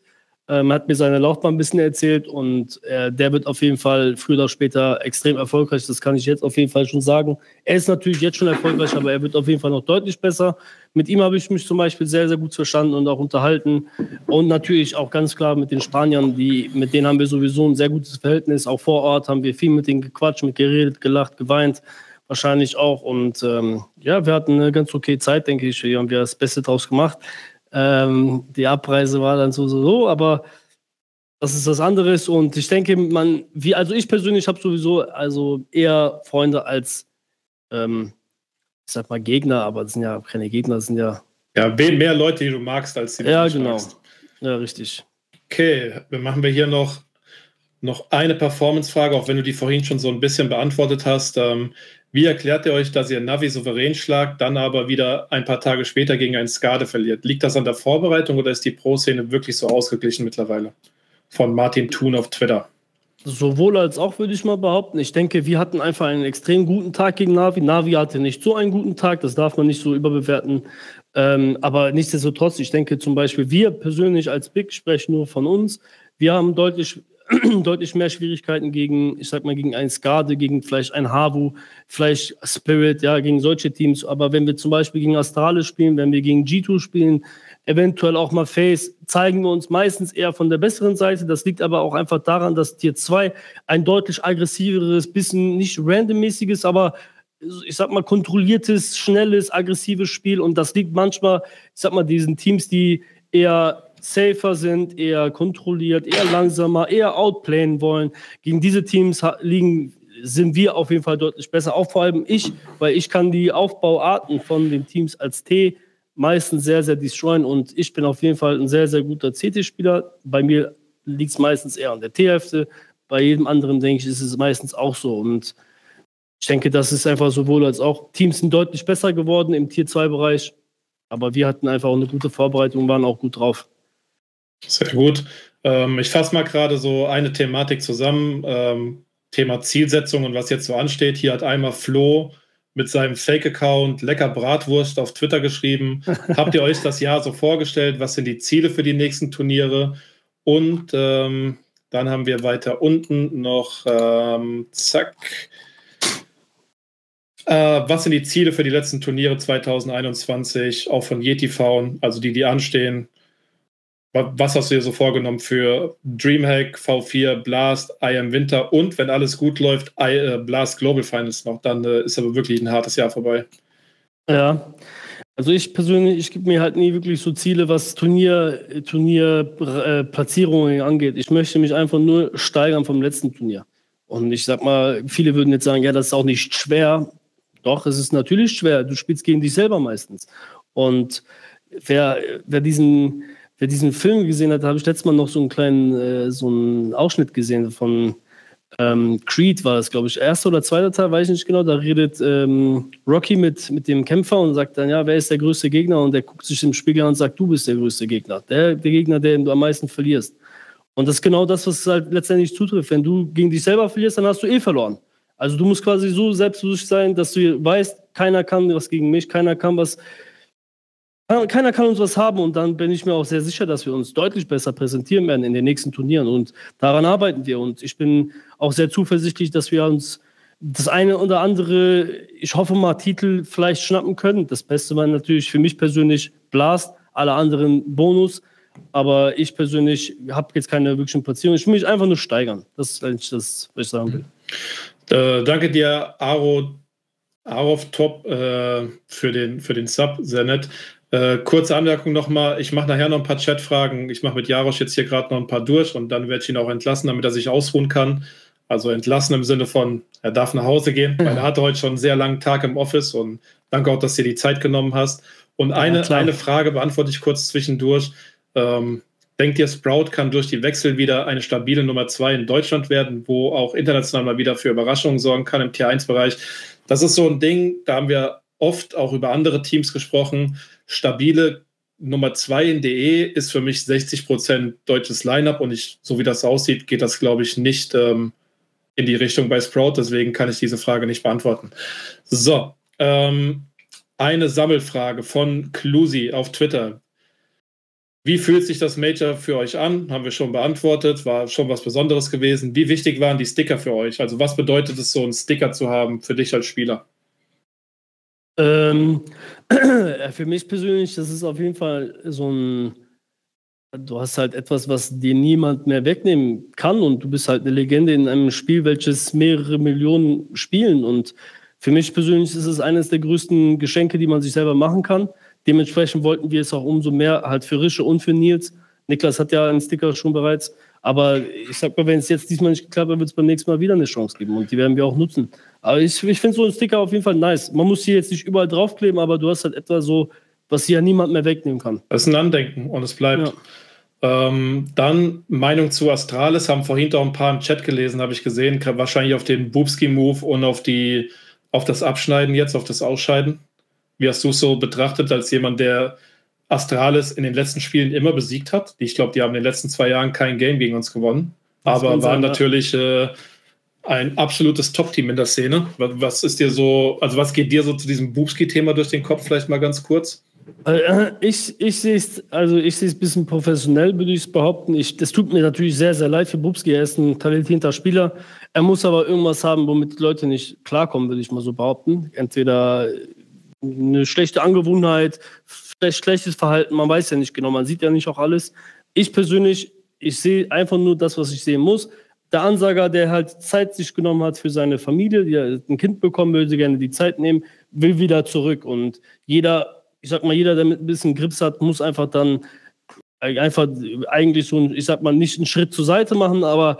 Ähm, hat mir seine Laufbahn ein bisschen erzählt und äh, der wird auf jeden Fall früher oder später extrem erfolgreich. Das kann ich jetzt auf jeden Fall schon sagen. Er ist natürlich jetzt schon erfolgreich, aber er wird auf jeden Fall noch deutlich besser. Mit ihm habe ich mich zum Beispiel sehr, sehr gut verstanden und auch unterhalten. Und natürlich auch ganz klar mit den Spaniern, die, mit denen haben wir sowieso ein sehr gutes Verhältnis. Auch vor Ort haben wir viel mit denen gequatscht, mit geredet, gelacht, geweint. Wahrscheinlich auch. Und ähm, ja, wir hatten eine ganz okay Zeit, denke ich. Hier haben wir das Beste draus gemacht. Ähm, die Abreise war dann so, so, so, aber das ist was anderes. Und ich denke, man, wie, also ich persönlich habe sowieso also eher Freunde als, ähm, ich sag mal, Gegner, aber das sind ja keine Gegner, das sind ja. Ja, mehr Leute, die du magst, als die du Ja, genau. Magst. Ja, richtig. Okay, dann machen wir hier noch, noch eine Performance-Frage, auch wenn du die vorhin schon so ein bisschen beantwortet hast. Ähm, wie erklärt ihr euch, dass ihr Navi souverän schlagt, dann aber wieder ein paar Tage später gegen einen Skade verliert? Liegt das an der Vorbereitung oder ist die Pro-Szene wirklich so ausgeglichen mittlerweile? Von Martin Thun auf Twitter. Sowohl als auch würde ich mal behaupten. Ich denke, wir hatten einfach einen extrem guten Tag gegen Navi. Navi hatte nicht so einen guten Tag, das darf man nicht so überbewerten. Ähm, aber nichtsdestotrotz, ich denke zum Beispiel, wir persönlich als Big sprechen nur von uns. Wir haben deutlich deutlich mehr Schwierigkeiten gegen, ich sag mal, gegen einen Skade, gegen vielleicht ein Havu, vielleicht Spirit, ja, gegen solche Teams. Aber wenn wir zum Beispiel gegen Astralis spielen, wenn wir gegen G2 spielen, eventuell auch mal Face, zeigen wir uns meistens eher von der besseren Seite. Das liegt aber auch einfach daran, dass Tier 2 ein deutlich aggressiveres, bisschen nicht randommäßiges, aber ich sag mal, kontrolliertes, schnelles, aggressives Spiel. Und das liegt manchmal, ich sag mal, diesen Teams, die eher safer sind, eher kontrolliert, eher langsamer, eher outplayen wollen. Gegen diese Teams liegen, sind wir auf jeden Fall deutlich besser. Auch vor allem ich, weil ich kann die Aufbauarten von den Teams als T meistens sehr, sehr destroyen und ich bin auf jeden Fall ein sehr, sehr guter CT-Spieler. Bei mir liegt es meistens eher an der T-Hälfte. Bei jedem anderen, denke ich, ist es meistens auch so. Und ich denke, das ist einfach sowohl als auch. Teams sind deutlich besser geworden im Tier-2-Bereich, aber wir hatten einfach auch eine gute Vorbereitung, waren auch gut drauf. Sehr gut. Ähm, ich fasse mal gerade so eine Thematik zusammen. Ähm, Thema Zielsetzung und was jetzt so ansteht. Hier hat einmal Flo mit seinem Fake-Account Lecker Bratwurst auf Twitter geschrieben. Habt ihr euch das Jahr so vorgestellt? Was sind die Ziele für die nächsten Turniere? Und ähm, dann haben wir weiter unten noch, ähm, zack, äh, was sind die Ziele für die letzten Turniere 2021, auch von YetiV, also die, die anstehen? Was hast du dir so vorgenommen für Dreamhack, V4, Blast, IM Winter und wenn alles gut läuft, I, äh, Blast Global Finals noch? Dann äh, ist aber wirklich ein hartes Jahr vorbei. Ja, also ich persönlich, ich gebe mir halt nie wirklich so Ziele, was Turnier, Turnierplatzierungen äh, angeht. Ich möchte mich einfach nur steigern vom letzten Turnier. Und ich sag mal, viele würden jetzt sagen, ja, das ist auch nicht schwer. Doch, es ist natürlich schwer. Du spielst gegen dich selber meistens. Und wer, wer diesen, wer diesen Film gesehen hat, habe ich letztes Mal noch so einen kleinen, äh, so einen Ausschnitt gesehen von ähm, Creed war es, glaube ich, erster oder zweiter Teil, weiß ich nicht genau. Da redet ähm, Rocky mit, mit dem Kämpfer und sagt dann, ja, wer ist der größte Gegner? Und der guckt sich im Spiegel an und sagt, du bist der größte Gegner. Der, der Gegner, den du am meisten verlierst. Und das ist genau das, was halt letztendlich zutrifft. Wenn du gegen dich selber verlierst, dann hast du eh verloren. Also du musst quasi so selbstbewusst sein, dass du weißt, keiner kann was gegen mich, keiner kann was keiner kann uns was haben und dann bin ich mir auch sehr sicher, dass wir uns deutlich besser präsentieren werden in den nächsten Turnieren und daran arbeiten wir und ich bin auch sehr zuversichtlich, dass wir uns das eine oder andere, ich hoffe mal, Titel vielleicht schnappen können. Das Beste war natürlich für mich persönlich Blast, alle anderen Bonus, aber ich persönlich habe jetzt keine wirklichen Platzierungen. Ich will mich einfach nur steigern. Das ist eigentlich das, was ich sagen will. Äh, danke dir, Aro, Arov Top, äh, für, den, für den Sub. Sehr nett. Äh, kurze Anmerkung nochmal, ich mache nachher noch ein paar Chatfragen. Ich mache mit Jarosch jetzt hier gerade noch ein paar durch und dann werde ich ihn auch entlassen, damit er sich ausruhen kann. Also entlassen im Sinne von, er darf nach Hause gehen, weil er hatte heute schon einen sehr langen Tag im Office und danke auch, dass du dir die Zeit genommen hast. Und eine, ja, eine Frage beantworte ich kurz zwischendurch. Ähm, denkt ihr, Sprout kann durch die Wechsel wieder eine stabile Nummer zwei in Deutschland werden, wo auch international mal wieder für Überraschungen sorgen kann im Tier 1-Bereich? Das ist so ein Ding, da haben wir oft auch über andere Teams gesprochen stabile Nummer zwei in DE ist für mich 60 Prozent deutsches Lineup und ich, so wie das aussieht, geht das, glaube ich, nicht ähm, in die Richtung bei Sprout. Deswegen kann ich diese Frage nicht beantworten. So, ähm, eine Sammelfrage von Clusi auf Twitter. Wie fühlt sich das Major für euch an? Haben wir schon beantwortet. War schon was Besonderes gewesen. Wie wichtig waren die Sticker für euch? Also, was bedeutet es, so einen Sticker zu haben für dich als Spieler? Ähm, für mich persönlich, das ist auf jeden Fall so ein, du hast halt etwas, was dir niemand mehr wegnehmen kann und du bist halt eine Legende in einem Spiel, welches mehrere Millionen spielen und für mich persönlich ist es eines der größten Geschenke, die man sich selber machen kann. Dementsprechend wollten wir es auch umso mehr halt für Rische und für Nils. Niklas hat ja einen Sticker schon bereits aber ich sag mal, wenn es jetzt diesmal nicht geklappt hat, wird es beim nächsten Mal wieder eine Chance geben und die werden wir auch nutzen. Aber ich, ich finde so ein Sticker auf jeden Fall nice. Man muss hier jetzt nicht überall draufkleben, aber du hast halt etwas so, was hier ja niemand mehr wegnehmen kann. Das ist ein Andenken und es bleibt. Ja. Ähm, dann Meinung zu Astralis, haben vorhin auch ein paar im Chat gelesen, habe ich gesehen, wahrscheinlich auf den Boobski-Move und auf, die, auf das Abschneiden jetzt, auf das Ausscheiden. Wie hast du es so betrachtet als jemand, der Astralis in den letzten Spielen immer besiegt hat. Ich glaube, die haben in den letzten zwei Jahren kein Game gegen uns gewonnen, das aber waren natürlich äh, ein absolutes Top-Team in der Szene. Was ist dir so, also was geht dir so zu diesem Bubski-Thema durch den Kopf, vielleicht mal ganz kurz? Äh, ich, ich sehe es, also ich sehe es ein bisschen professionell, würde ich es behaupten. Ich, das tut mir natürlich sehr, sehr leid für Bubski. Er ist ein talentierter Spieler. Er muss aber irgendwas haben, womit die Leute nicht klarkommen, würde ich mal so behaupten. Entweder eine schlechte Angewohnheit, schlechtes Verhalten, man weiß ja nicht genau, man sieht ja nicht auch alles. Ich persönlich, ich sehe einfach nur das, was ich sehen muss. Der Ansager, der halt Zeit sich genommen hat für seine Familie, die ein Kind bekommen will, gerne die Zeit nehmen, will wieder zurück. Und jeder, ich sag mal, jeder, der mit ein bisschen Grips hat, muss einfach dann einfach eigentlich so, ich sag mal, nicht einen Schritt zur Seite machen, aber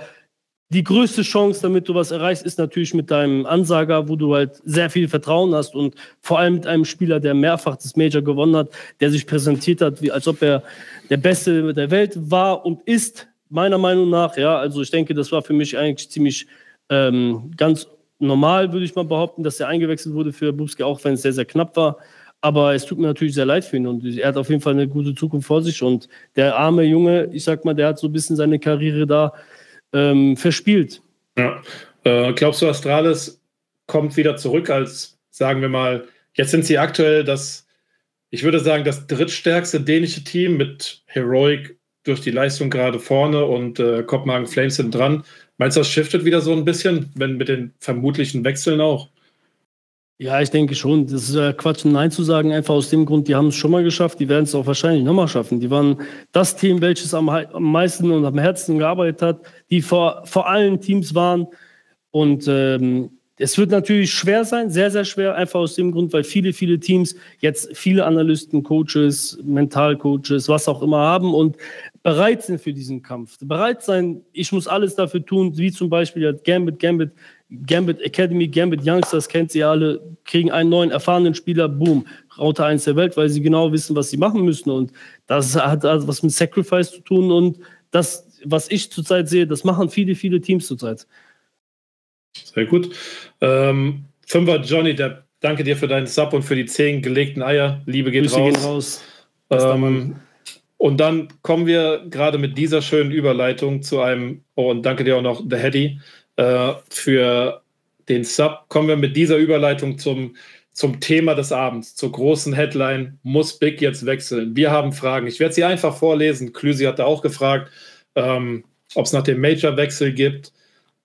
die größte Chance, damit du was erreichst, ist natürlich mit deinem Ansager, wo du halt sehr viel Vertrauen hast und vor allem mit einem Spieler, der mehrfach das Major gewonnen hat, der sich präsentiert hat, wie als ob er der Beste der Welt war und ist, meiner Meinung nach. Ja, also ich denke, das war für mich eigentlich ziemlich ähm, ganz normal, würde ich mal behaupten, dass er eingewechselt wurde für Bubski, auch wenn es sehr, sehr knapp war. Aber es tut mir natürlich sehr leid für ihn und er hat auf jeden Fall eine gute Zukunft vor sich und der arme Junge, ich sag mal, der hat so ein bisschen seine Karriere da ähm, verspielt. Ja. Äh, glaubst du, Astralis kommt wieder zurück als, sagen wir mal, jetzt sind sie aktuell das, ich würde sagen, das drittstärkste dänische Team mit Heroic, durch die Leistung gerade vorne und äh, Kopenhagen Flames sind dran. Meinst du, das shiftet wieder so ein bisschen, wenn mit den vermutlichen Wechseln auch? Ja, ich denke schon. Das ist ja Quatsch, Nein zu sagen, einfach aus dem Grund, die haben es schon mal geschafft, die werden es auch wahrscheinlich nochmal schaffen. Die waren das Team, welches am, am, meisten und am Herzen gearbeitet hat, die vor, vor allen Teams waren. Und ähm, es wird natürlich schwer sein, sehr, sehr schwer, einfach aus dem Grund, weil viele, viele Teams jetzt viele Analysten, Coaches, Mentalcoaches, was auch immer haben und bereit sind für diesen Kampf. Bereit sein, ich muss alles dafür tun, wie zum Beispiel Gambit, Gambit Gambit Academy, Gambit Youngsters kennt sie alle, kriegen einen neuen erfahrenen Spieler, boom, Raute 1 der Welt, weil sie genau wissen, was sie machen müssen. Und das hat also was mit Sacrifice zu tun. Und das, was ich zurzeit sehe, das machen viele, viele Teams zurzeit. Sehr gut. Ähm, Fünfer Johnny, der, danke dir für deinen Sub und für die zehn gelegten Eier. Liebe geht Grüße raus. Gehen raus. Ähm, und dann kommen wir gerade mit dieser schönen Überleitung zu einem, oh, und danke dir auch noch, The Heady äh, für den Sub. Kommen wir mit dieser Überleitung zum, zum Thema des Abends, zur großen Headline, muss Big jetzt wechseln? Wir haben Fragen. Ich werde sie einfach vorlesen. Klüsi hatte auch gefragt, ähm, ob es nach dem Major-Wechsel gibt.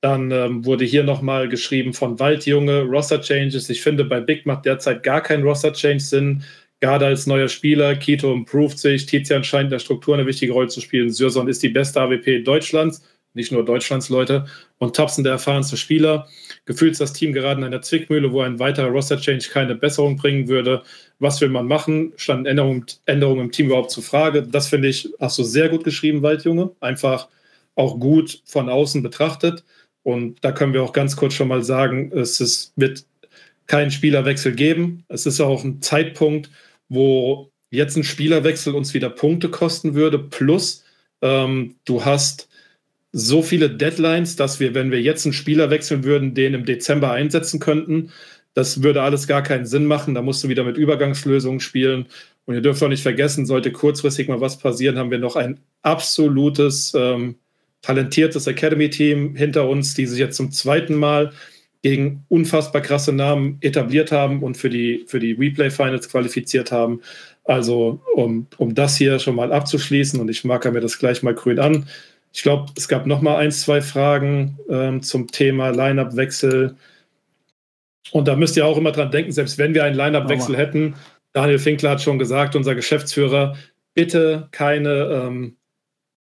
Dann ähm, wurde hier nochmal geschrieben von Waldjunge, Roster-Changes. Ich finde, bei Big macht derzeit gar kein Roster-Change Sinn. Gerade als neuer Spieler, Kito improved sich, Tizian scheint in der Struktur eine wichtige Rolle zu spielen. Sürson ist die beste AWP Deutschlands nicht nur Deutschlands Leute. Und Tapsen, der erfahrenste Spieler. Gefühlt ist das Team gerade in einer Zwickmühle, wo ein weiterer Roster-Change keine Besserung bringen würde. Was will man machen? Standen Änderungen, Änderungen im Team überhaupt zur Frage? Das finde ich, hast du sehr gut geschrieben, Waldjunge. Einfach auch gut von außen betrachtet. Und da können wir auch ganz kurz schon mal sagen, es ist, wird keinen Spielerwechsel geben. Es ist auch ein Zeitpunkt, wo jetzt ein Spielerwechsel uns wieder Punkte kosten würde. Plus, ähm, du hast so viele Deadlines, dass wir, wenn wir jetzt einen Spieler wechseln würden, den im Dezember einsetzen könnten. Das würde alles gar keinen Sinn machen. Da musst du wieder mit Übergangslösungen spielen. Und ihr dürft auch nicht vergessen, sollte kurzfristig mal was passieren, haben wir noch ein absolutes, ähm, talentiertes Academy-Team hinter uns, die sich jetzt zum zweiten Mal gegen unfassbar krasse Namen etabliert haben und für die, für die Replay-Finals qualifiziert haben. Also, um, um das hier schon mal abzuschließen, und ich marke mir das gleich mal grün an, ich glaube, es gab noch mal ein, zwei Fragen ähm, zum Thema Line-Up-Wechsel. Und da müsst ihr auch immer dran denken, selbst wenn wir einen Line-Up-Wechsel hätten, Daniel Finkler hat schon gesagt, unser Geschäftsführer, bitte keine, ähm,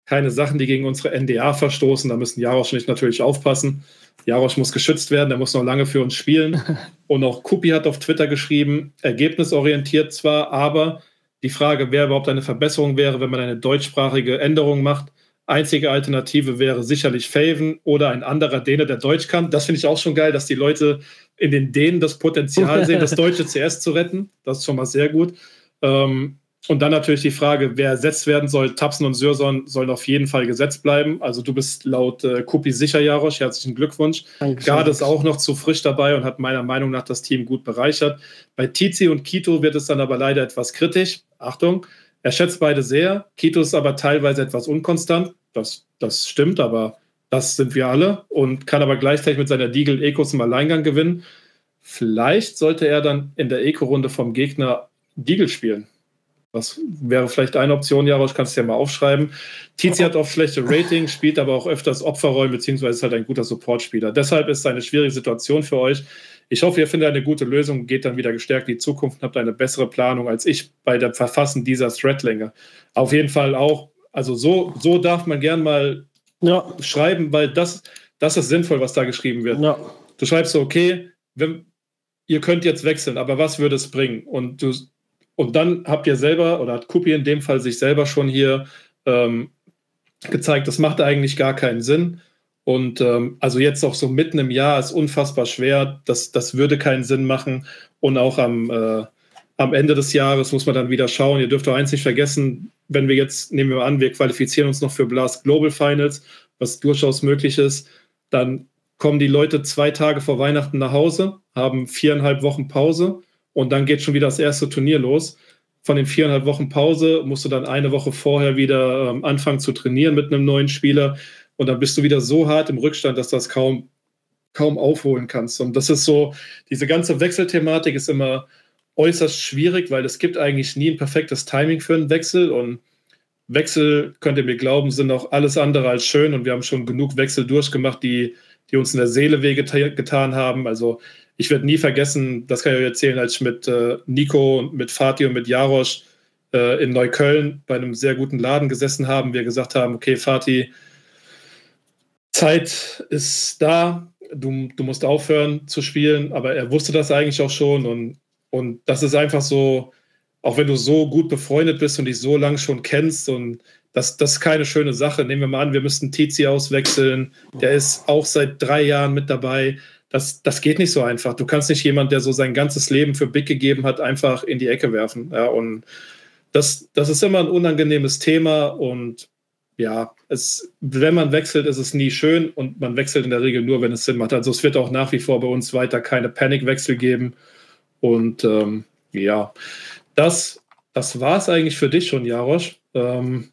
keine Sachen, die gegen unsere NDA verstoßen. Da müssen Jarosch nicht natürlich aufpassen. Jarosch muss geschützt werden, der muss noch lange für uns spielen. Und auch Kupi hat auf Twitter geschrieben, ergebnisorientiert zwar, aber die Frage, wer überhaupt eine Verbesserung wäre, wenn man eine deutschsprachige Änderung macht, Einzige Alternative wäre sicherlich Faven oder ein anderer Däne, der Deutsch kann. Das finde ich auch schon geil, dass die Leute in den Dänen das Potenzial sehen, das deutsche CS zu retten. Das ist schon mal sehr gut. Ähm, und dann natürlich die Frage, wer ersetzt werden soll. Tapsen und Sürson sollen auf jeden Fall gesetzt bleiben. Also du bist laut äh, Kupi sicher, Jarosch. Herzlichen Glückwunsch. Gard ist auch noch zu frisch dabei und hat meiner Meinung nach das Team gut bereichert. Bei Tizi und Kito wird es dann aber leider etwas kritisch. Achtung, er schätzt beide sehr. Kito ist aber teilweise etwas unkonstant. Das, das stimmt, aber das sind wir alle. Und kann aber gleichzeitig mit seiner Deagle Ecos im Alleingang gewinnen. Vielleicht sollte er dann in der Eco-Runde vom Gegner Deagle spielen. Das wäre vielleicht eine Option, Jarosch, kannst du ja mal aufschreiben. Tizi hat oft schlechte Rating, spielt aber auch öfters Opferrollen, beziehungsweise ist halt ein guter Supportspieler. Deshalb ist es eine schwierige Situation für euch. Ich hoffe, ihr findet eine gute Lösung, geht dann wieder gestärkt in die Zukunft und habt eine bessere Planung als ich bei dem Verfassen dieser Threadlänge. Auf jeden Fall auch, also so, so darf man gern mal ja. schreiben, weil das, das ist sinnvoll, was da geschrieben wird. Ja. Du schreibst so, okay, wenn, ihr könnt jetzt wechseln, aber was würde es bringen? Und du und dann habt ihr selber, oder hat Kupi in dem Fall sich selber schon hier ähm, gezeigt, das macht eigentlich gar keinen Sinn. Und ähm, also jetzt auch so mitten im Jahr ist unfassbar schwer. Das, das würde keinen Sinn machen. Und auch am, äh, am Ende des Jahres muss man dann wieder schauen. Ihr dürft auch eins nicht vergessen, wenn wir jetzt, nehmen wir mal an, wir qualifizieren uns noch für Blast Global Finals, was durchaus möglich ist, dann kommen die Leute zwei Tage vor Weihnachten nach Hause, haben viereinhalb Wochen Pause und dann geht schon wieder das erste Turnier los. Von den viereinhalb Wochen Pause musst du dann eine Woche vorher wieder ähm, anfangen zu trainieren mit einem neuen Spieler. Und dann bist du wieder so hart im Rückstand, dass du das kaum, kaum aufholen kannst. Und das ist so, diese ganze Wechselthematik ist immer äußerst schwierig, weil es gibt eigentlich nie ein perfektes Timing für einen Wechsel. Und Wechsel, könnt ihr mir glauben, sind auch alles andere als schön und wir haben schon genug Wechsel durchgemacht, die, die uns in der Seele wehgetan haben. Also ich werde nie vergessen, das kann ich euch erzählen, als ich mit äh, Nico, mit Fatih und mit Jarosch äh, in Neukölln bei einem sehr guten Laden gesessen haben, wir gesagt haben, okay, Fatih, Zeit ist da, du, du musst aufhören zu spielen, aber er wusste das eigentlich auch schon und, und das ist einfach so, auch wenn du so gut befreundet bist und dich so lange schon kennst und das, das ist keine schöne Sache. Nehmen wir mal an, wir müssten Tizi auswechseln. Der ist auch seit drei Jahren mit dabei. Das, das geht nicht so einfach. Du kannst nicht jemand, der so sein ganzes Leben für Big gegeben hat, einfach in die Ecke werfen. Ja, und das, das ist immer ein unangenehmes Thema und ja, es, wenn man wechselt, ist es nie schön und man wechselt in der Regel nur, wenn es Sinn macht. Also es wird auch nach wie vor bei uns weiter keine Panikwechsel geben. Und ähm, ja, das, das war es eigentlich für dich schon, Jarosch. Ähm,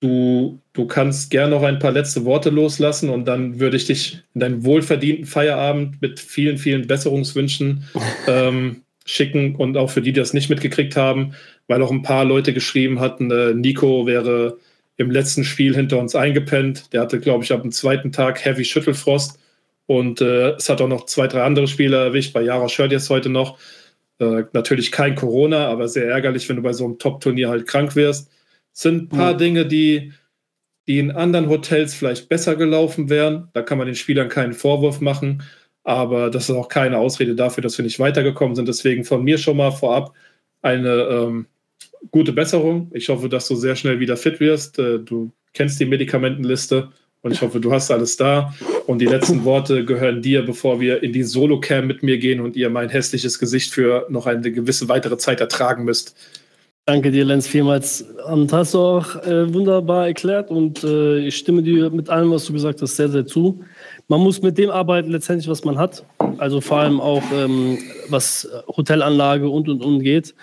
du, du kannst gerne noch ein paar letzte Worte loslassen und dann würde ich dich in deinen wohlverdienten Feierabend mit vielen, vielen Besserungswünschen ähm, schicken und auch für die, die das nicht mitgekriegt haben, weil auch ein paar Leute geschrieben hatten, äh, Nico wäre im letzten Spiel hinter uns eingepennt. Der hatte, glaube ich, ab dem zweiten Tag Heavy Schüttelfrost und äh, es hat auch noch zwei, drei andere Spieler erwischt. Bei Jara Schört jetzt heute noch. Äh, natürlich kein Corona, aber sehr ärgerlich, wenn du bei so einem Top-Turnier halt krank wirst. Es sind ein paar mhm. Dinge, die, die in anderen Hotels vielleicht besser gelaufen wären. Da kann man den Spielern keinen Vorwurf machen. Aber das ist auch keine Ausrede dafür, dass wir nicht weitergekommen sind. Deswegen von mir schon mal vorab eine ähm, gute Besserung. Ich hoffe, dass du sehr schnell wieder fit wirst. Äh, du kennst die Medikamentenliste und ich hoffe, du hast alles da. Und die letzten Worte gehören dir, bevor wir in die Solo-Cam mit mir gehen und ihr mein hässliches Gesicht für noch eine gewisse weitere Zeit ertragen müsst. Danke dir, Lenz, vielmals. Und hast du auch äh, wunderbar erklärt und äh, ich stimme dir mit allem, was du gesagt hast, sehr, sehr zu. Man muss mit dem arbeiten, letztendlich, was man hat. Also vor allem auch, ähm, was Hotelanlage und und und geht.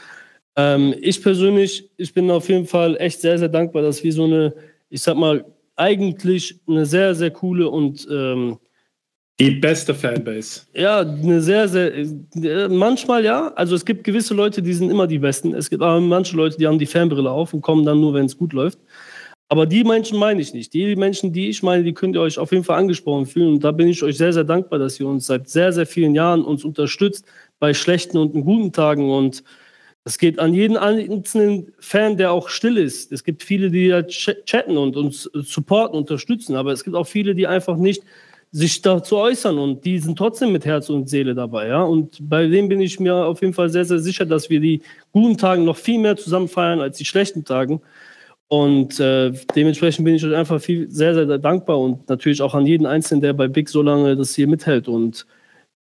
Ähm, ich persönlich, ich bin auf jeden Fall echt sehr, sehr dankbar, dass wir so eine, ich sag mal, eigentlich eine sehr, sehr coole und ähm, die beste Fanbase. Ja, eine sehr, sehr. Äh, manchmal ja. Also es gibt gewisse Leute, die sind immer die Besten. Es gibt aber manche Leute, die haben die Fanbrille auf und kommen dann nur, wenn es gut läuft. Aber die Menschen meine ich nicht. Die Menschen, die ich meine, die könnt ihr euch auf jeden Fall angesprochen fühlen. Und da bin ich euch sehr, sehr dankbar, dass ihr uns seit sehr, sehr vielen Jahren uns unterstützt bei schlechten und guten Tagen. Und es geht an jeden einzelnen Fan, der auch still ist. Es gibt viele, die ja chatten und uns supporten, unterstützen. Aber es gibt auch viele, die einfach nicht sich dazu äußern und die sind trotzdem mit Herz und Seele dabei, ja. Und bei dem bin ich mir auf jeden Fall sehr, sehr sicher, dass wir die guten Tage noch viel mehr zusammen feiern als die schlechten Tagen. Und äh, dementsprechend bin ich euch einfach viel, sehr, sehr dankbar und natürlich auch an jeden Einzelnen, der bei Big so lange das hier mithält. Und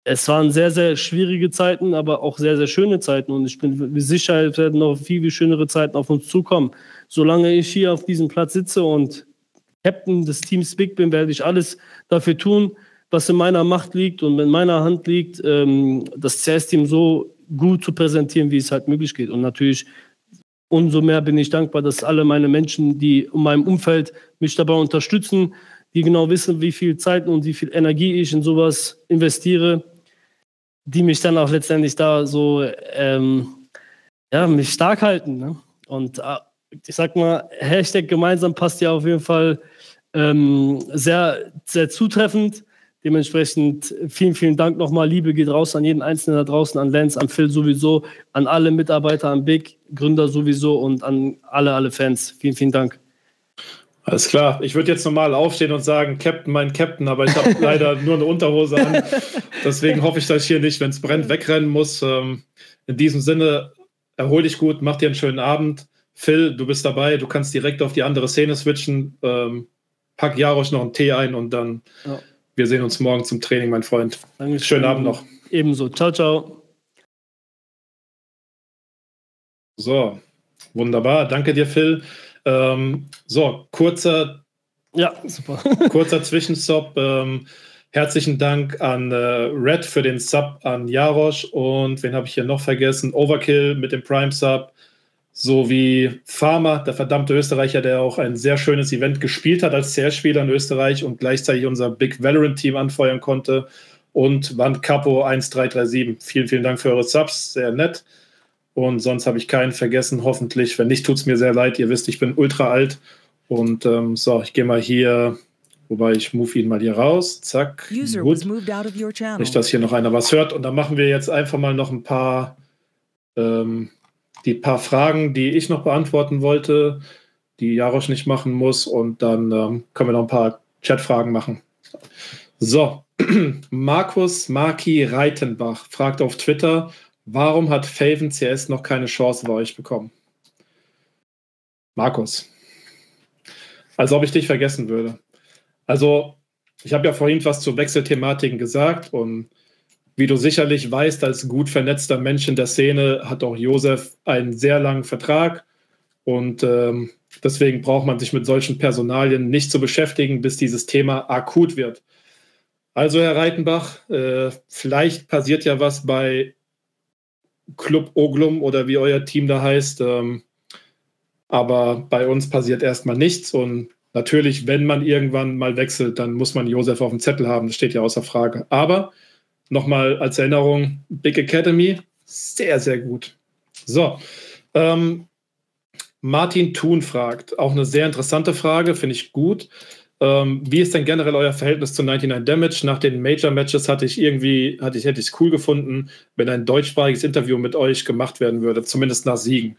es waren sehr, sehr schwierige Zeiten, aber auch sehr, sehr schöne Zeiten. Und ich bin sicher, es werden noch viel, viel schönere Zeiten auf uns zukommen. Solange ich hier auf diesem Platz sitze und Captain des Teams Big bin, werde ich alles dafür tun, was in meiner Macht liegt und in meiner Hand liegt, ähm, das CS-Team so gut zu präsentieren, wie es halt möglich geht. Und natürlich umso mehr bin ich dankbar, dass alle meine Menschen, die in meinem Umfeld mich dabei unterstützen, die genau wissen, wie viel Zeit und wie viel Energie ich in sowas investiere, die mich dann auch letztendlich da so ähm, ja, mich stark halten. Ne? Und äh, ich sag mal, Hashtag gemeinsam passt ja auf jeden Fall ähm, sehr, sehr zutreffend. Dementsprechend vielen, vielen Dank nochmal. Liebe geht raus an jeden Einzelnen da draußen, an Lance, an Phil sowieso, an alle Mitarbeiter, an Big, Gründer sowieso und an alle, alle Fans. Vielen, vielen Dank. Alles klar. Ich würde jetzt normal aufstehen und sagen, Captain, mein Captain, aber ich habe leider nur eine Unterhose an. Deswegen hoffe ich, dass ich hier nicht, wenn es brennt, wegrennen muss. Ähm, in diesem Sinne, erhol dich gut, mach dir einen schönen Abend. Phil, du bist dabei, du kannst direkt auf die andere Szene switchen. Ähm, pack Jarosch noch einen Tee ein und dann ja. wir sehen uns morgen zum Training, mein Freund. Dankeschön. Schönen Abend noch. Ebenso. Ciao, ciao. So, wunderbar. Danke dir, Phil. Ähm, so, kurzer, ja, super. kurzer Zwischenstopp. Ähm, herzlichen Dank an äh, Red für den Sub an Jarosch und wen habe ich hier noch vergessen? Overkill mit dem Prime Sub sowie Farmer, der verdammte Österreicher, der auch ein sehr schönes Event gespielt hat als CS-Spieler in Österreich und gleichzeitig unser Big Valorant-Team anfeuern konnte. Und Wand Capo 1337. Vielen, vielen Dank für eure Subs, sehr nett. Und sonst habe ich keinen vergessen, hoffentlich. Wenn nicht, tut es mir sehr leid. Ihr wisst, ich bin ultra alt. Und ähm, so, ich gehe mal hier, wobei ich move ihn mal hier raus. Zack. Gut. Nicht, dass hier noch einer was hört. Und dann machen wir jetzt einfach mal noch ein paar, ähm, die paar Fragen, die ich noch beantworten wollte, die Jarosch nicht machen muss. Und dann ähm, können wir noch ein paar Chatfragen machen. So, Markus Marki Reitenbach fragt auf Twitter, Warum hat Faven CS noch keine Chance bei euch bekommen? Markus. Als ob ich dich vergessen würde. Also, ich habe ja vorhin was zu Wechselthematiken gesagt und wie du sicherlich weißt, als gut vernetzter Mensch in der Szene hat auch Josef einen sehr langen Vertrag und ähm, deswegen braucht man sich mit solchen Personalien nicht zu beschäftigen, bis dieses Thema akut wird. Also, Herr Reitenbach, äh, vielleicht passiert ja was bei Club Oglum oder wie euer Team da heißt. Ähm, aber bei uns passiert erstmal nichts und natürlich, wenn man irgendwann mal wechselt, dann muss man Josef auf dem Zettel haben. Das steht ja außer Frage. Aber nochmal als Erinnerung: Big Academy, sehr, sehr gut. So. Ähm, Martin Thun fragt, auch eine sehr interessante Frage, finde ich gut. Ähm, wie ist denn generell euer Verhältnis zu 99 Damage? Nach den Major-Matches hatte ich irgendwie, hatte ich, hätte ich es cool gefunden, wenn ein deutschsprachiges Interview mit euch gemacht werden würde, zumindest nach Siegen.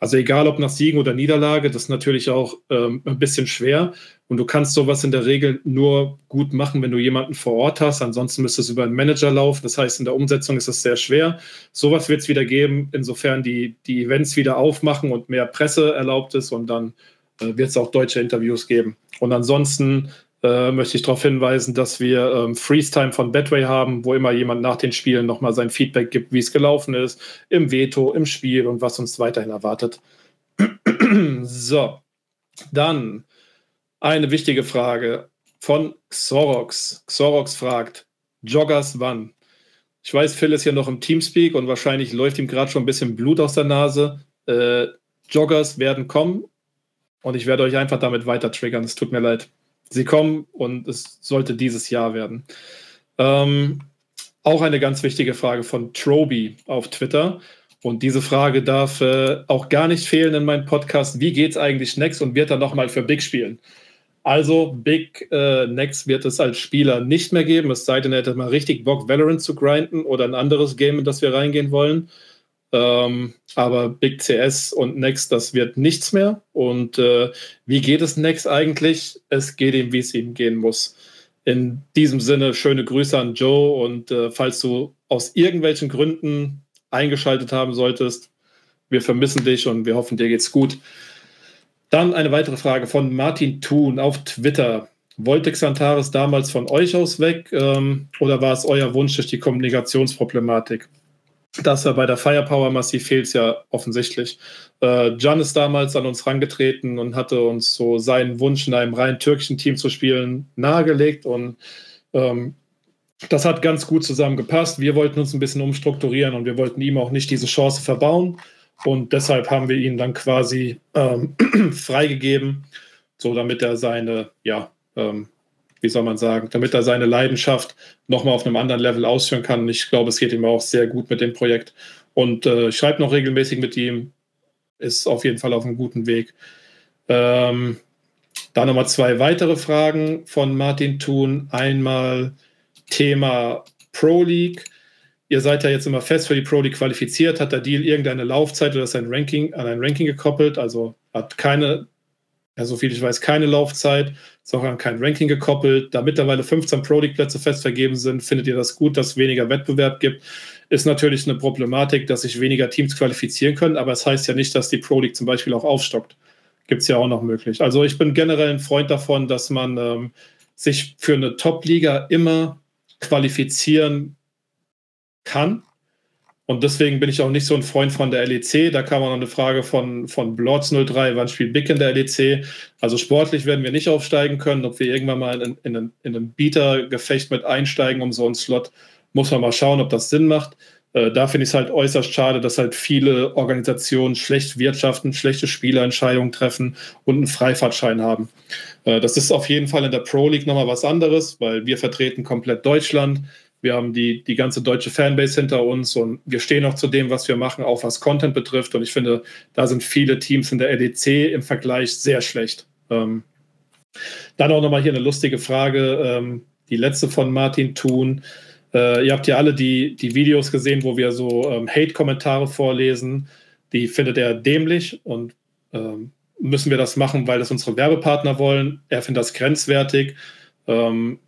Also egal ob nach Siegen oder Niederlage, das ist natürlich auch ähm, ein bisschen schwer. Und du kannst sowas in der Regel nur gut machen, wenn du jemanden vor Ort hast. Ansonsten müsste es über einen Manager laufen. Das heißt, in der Umsetzung ist es sehr schwer. Sowas wird es wieder geben, insofern die, die Events wieder aufmachen und mehr Presse erlaubt ist und dann wird es auch deutsche Interviews geben. Und ansonsten äh, möchte ich darauf hinweisen, dass wir ähm, Freeze-Time von Betway haben, wo immer jemand nach den Spielen nochmal sein Feedback gibt, wie es gelaufen ist, im Veto, im Spiel und was uns weiterhin erwartet. so, dann eine wichtige Frage von Xorox. Xorox fragt, Joggers wann? Ich weiß, Phil ist hier noch im Teamspeak und wahrscheinlich läuft ihm gerade schon ein bisschen Blut aus der Nase. Äh, Joggers werden kommen und ich werde euch einfach damit weiter triggern. Es tut mir leid. Sie kommen und es sollte dieses Jahr werden. Ähm, auch eine ganz wichtige Frage von Troby auf Twitter. Und diese Frage darf äh, auch gar nicht fehlen in meinem Podcast. Wie geht es eigentlich Next und wird er nochmal für Big spielen? Also, Big äh, Next wird es als Spieler nicht mehr geben, es sei denn, er hätte mal richtig Bock, Valorant zu grinden oder ein anderes Game, in das wir reingehen wollen. Ähm, aber Big CS und Next, das wird nichts mehr. Und äh, wie geht es Next eigentlich? Es geht ihm, wie es ihm gehen muss. In diesem Sinne, schöne Grüße an Joe. Und äh, falls du aus irgendwelchen Gründen eingeschaltet haben solltest, wir vermissen dich und wir hoffen, dir geht's gut. Dann eine weitere Frage von Martin Thun auf Twitter. Wollte Xantares damals von euch aus weg ähm, oder war es euer Wunsch durch die Kommunikationsproblematik? Dass er bei der Firepower massiv fehlt, ist ja offensichtlich. Äh, Can ist damals an uns rangetreten und hatte uns so seinen Wunsch, in einem rein türkischen Team zu spielen, nahegelegt. Und ähm, das hat ganz gut zusammengepasst. Wir wollten uns ein bisschen umstrukturieren und wir wollten ihm auch nicht diese Chance verbauen. Und deshalb haben wir ihn dann quasi ähm, freigegeben, so damit er seine, ja, ähm, wie soll man sagen, damit er seine Leidenschaft nochmal auf einem anderen Level ausführen kann. Ich glaube, es geht ihm auch sehr gut mit dem Projekt. Und äh, ich schreibe noch regelmäßig mit ihm, ist auf jeden Fall auf einem guten Weg. Ähm, da nochmal zwei weitere Fragen von Martin Thun. Einmal Thema Pro League. Ihr seid ja jetzt immer fest für die Pro League qualifiziert. Hat der Deal irgendeine Laufzeit oder ist ein Ranking an ein Ranking gekoppelt? Also hat keine ja, so viel ich weiß, keine Laufzeit, ist auch an kein Ranking gekoppelt. Da mittlerweile 15 Pro League-Plätze fest vergeben sind, findet ihr das gut, dass es weniger Wettbewerb gibt. Ist natürlich eine Problematik, dass sich weniger Teams qualifizieren können, aber es das heißt ja nicht, dass die Pro League zum Beispiel auch aufstockt. Gibt es ja auch noch möglich. Also ich bin generell ein Freund davon, dass man ähm, sich für eine Top-Liga immer qualifizieren kann und deswegen bin ich auch nicht so ein Freund von der LEC. Da kam auch noch eine Frage von, von Blords 03, wann spielt Big in der LEC? Also sportlich werden wir nicht aufsteigen können. Ob wir irgendwann mal in, in, in, in ein Bietergefecht mit einsteigen um so einen Slot, muss man mal schauen, ob das Sinn macht. Äh, da finde ich es halt äußerst schade, dass halt viele Organisationen schlecht wirtschaften, schlechte Spielerentscheidungen treffen und einen Freifahrtschein haben. Äh, das ist auf jeden Fall in der Pro League nochmal was anderes, weil wir vertreten komplett Deutschland. Wir haben die, die ganze deutsche Fanbase hinter uns und wir stehen auch zu dem, was wir machen, auch was Content betrifft. Und ich finde, da sind viele Teams in der LEC im Vergleich sehr schlecht. Ähm, dann auch nochmal hier eine lustige Frage, ähm, die letzte von Martin Thun. Äh, ihr habt ja alle die, die Videos gesehen, wo wir so ähm, Hate-Kommentare vorlesen. Die findet er dämlich und ähm, müssen wir das machen, weil das unsere Werbepartner wollen. Er findet das grenzwertig. Ähm,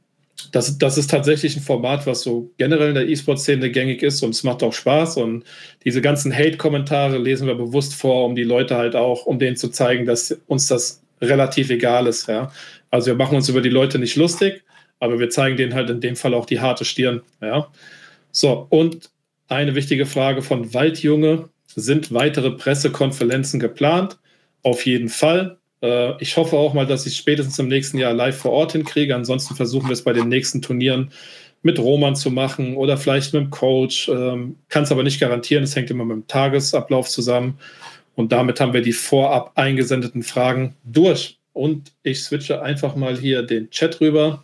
das, das ist tatsächlich ein Format, was so generell in der E-Sport-Szene gängig ist und es macht auch Spaß. Und diese ganzen Hate-Kommentare lesen wir bewusst vor, um die Leute halt auch, um denen zu zeigen, dass uns das relativ egal ist. Ja? Also wir machen uns über die Leute nicht lustig, aber wir zeigen denen halt in dem Fall auch die harte Stirn. Ja? So, und eine wichtige Frage von Waldjunge. Sind weitere Pressekonferenzen geplant? Auf jeden Fall. Äh, ich hoffe auch mal, dass ich spätestens im nächsten Jahr live vor Ort hinkriege. Ansonsten versuchen wir es bei den nächsten Turnieren mit Roman zu machen oder vielleicht mit dem Coach. Ähm, Kann es aber nicht garantieren. Es hängt immer mit dem Tagesablauf zusammen. Und damit haben wir die vorab eingesendeten Fragen durch. Und ich switche einfach mal hier den Chat rüber,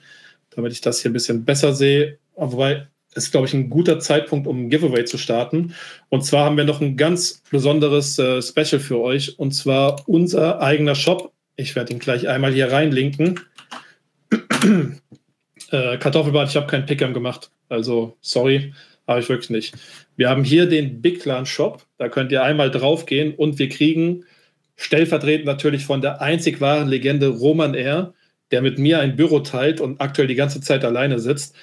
damit ich das hier ein bisschen besser sehe. Wobei ist, glaube ich, ein guter Zeitpunkt, um ein Giveaway zu starten. Und zwar haben wir noch ein ganz besonderes äh, Special für euch. Und zwar unser eigener Shop. Ich werde ihn gleich einmal hier reinlinken. äh, Kartoffelbad, ich habe keinen Pick'em gemacht. Also, sorry, habe ich wirklich nicht. Wir haben hier den Big Clan Shop. Da könnt ihr einmal draufgehen und wir kriegen stellvertretend natürlich von der einzig wahren Legende Roman R., der mit mir ein Büro teilt und aktuell die ganze Zeit alleine sitzt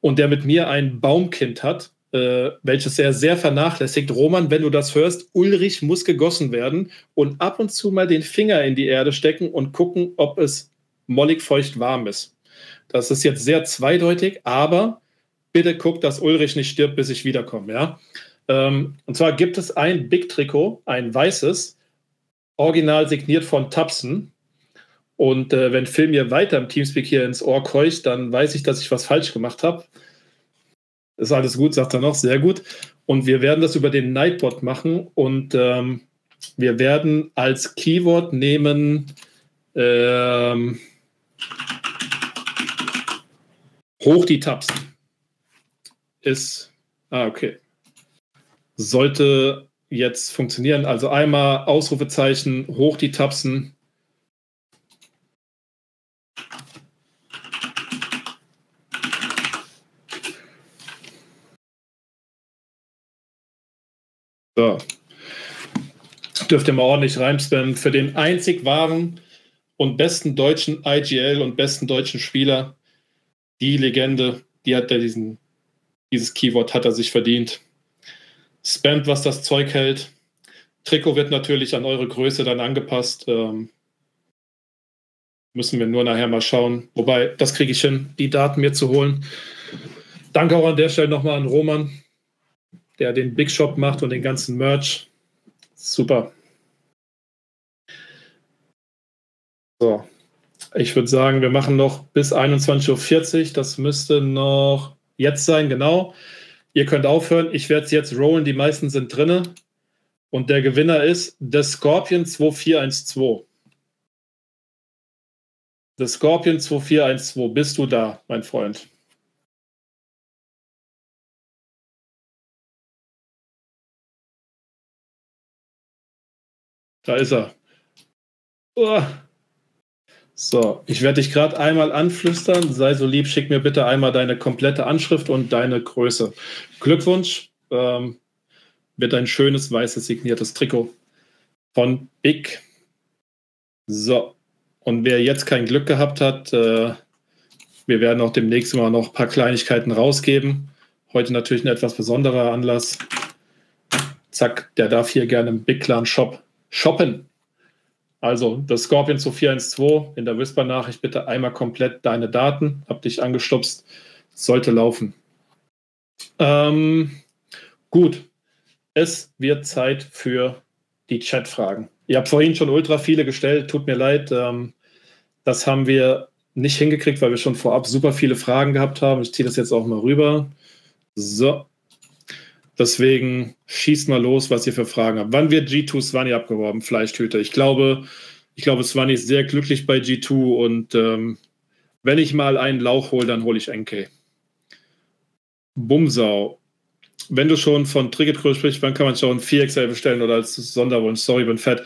und der mit mir ein Baumkind hat, äh, welches er sehr vernachlässigt. Roman, wenn du das hörst, Ulrich muss gegossen werden und ab und zu mal den Finger in die Erde stecken und gucken, ob es mollig feucht warm ist. Das ist jetzt sehr zweideutig, aber bitte guck, dass Ulrich nicht stirbt, bis ich wiederkomme. Ja? Ähm, und zwar gibt es ein Big-Trikot, ein weißes, original signiert von Tapsen. Und äh, wenn Phil mir weiter im Teamspeak hier ins Ohr keucht, dann weiß ich, dass ich was falsch gemacht habe. Ist alles gut, sagt er noch, sehr gut. Und wir werden das über den Nightbot machen und ähm, wir werden als Keyword nehmen ähm, hoch die Tabs. Ist, ah, okay. Sollte jetzt funktionieren. Also einmal Ausrufezeichen, hoch die Tapsen, So. Dürft ihr mal ordentlich reinspammen. Für den einzig wahren und besten deutschen IGL und besten deutschen Spieler, die Legende, die hat er diesen, dieses Keyword hat er sich verdient. Spamt, was das Zeug hält. Trikot wird natürlich an eure Größe dann angepasst. Ähm, müssen wir nur nachher mal schauen. Wobei, das kriege ich hin, die Daten mir zu holen. Danke auch an der Stelle nochmal an Roman der den Big Shop macht und den ganzen Merch. Super. So, ich würde sagen, wir machen noch bis 21.40 Uhr. Das müsste noch jetzt sein, genau. Ihr könnt aufhören. Ich werde es jetzt rollen. Die meisten sind drinne. Und der Gewinner ist The Scorpion 2412. The Scorpion 2412. Bist du da, mein Freund? Da ist er. Oh. So, ich werde dich gerade einmal anflüstern. Sei so lieb, schick mir bitte einmal deine komplette Anschrift und deine Größe. Glückwunsch. Ähm, wird ein schönes weißes signiertes Trikot von Big. So, und wer jetzt kein Glück gehabt hat, äh, wir werden auch demnächst mal noch ein paar Kleinigkeiten rausgeben. Heute natürlich ein etwas besonderer Anlass. Zack, der darf hier gerne im Big Clan Shop shoppen. Also das Scorpion zu 412 in der Whisper-Nachricht bitte einmal komplett deine Daten. Hab dich angestupst. Sollte laufen. Ähm, gut. Es wird Zeit für die Chat-Fragen. Ihr habt vorhin schon ultra viele gestellt. Tut mir leid. Ähm, das haben wir nicht hingekriegt, weil wir schon vorab super viele Fragen gehabt haben. Ich ziehe das jetzt auch mal rüber. So, Deswegen schießt mal los, was ihr für Fragen habt. Wann wird G2 Swanny abgeworben, Fleischhüter? Ich glaube, ich glaube, Swanny ist sehr glücklich bei G2 und ähm, wenn ich mal einen Lauch hole, dann hole ich NK. Bumsau. Wenn du schon von Tricketgröße sprichst, wann kann man schon 4XL bestellen oder als Sonderwunsch? Sorry, bin fett.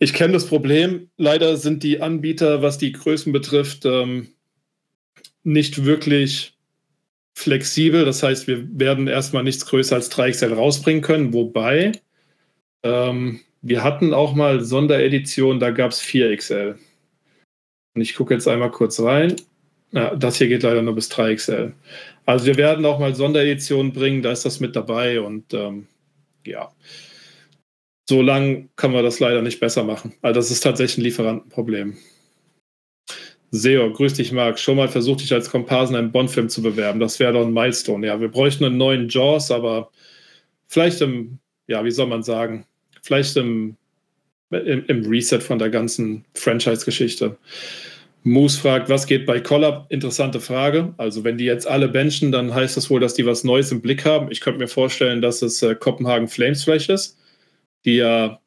Ich kenne das Problem. Leider sind die Anbieter, was die Größen betrifft, ähm, nicht wirklich flexibel. Das heißt, wir werden erstmal nichts größer als 3XL rausbringen können. Wobei, ähm, wir hatten auch mal Sonderedition, da gab es 4XL. Und ich gucke jetzt einmal kurz rein. Ja, das hier geht leider nur bis 3XL. Also wir werden auch mal Sondereditionen bringen, da ist das mit dabei und ähm, ja. So lang kann man das leider nicht besser machen. Also das ist tatsächlich ein Lieferantenproblem. Seo, grüß dich, Marc. Schon mal versucht, dich als Komparsen einen Bond-Film zu bewerben. Das wäre doch ein Milestone. Ja, wir bräuchten einen neuen Jaws, aber vielleicht im, ja, wie soll man sagen, vielleicht im, im, im Reset von der ganzen Franchise-Geschichte. Moose fragt, was geht bei Collab? Interessante Frage. Also, wenn die jetzt alle benchen, dann heißt das wohl, dass die was Neues im Blick haben. Ich könnte mir vorstellen, dass es äh, Kopenhagen Flames vielleicht ist, die ja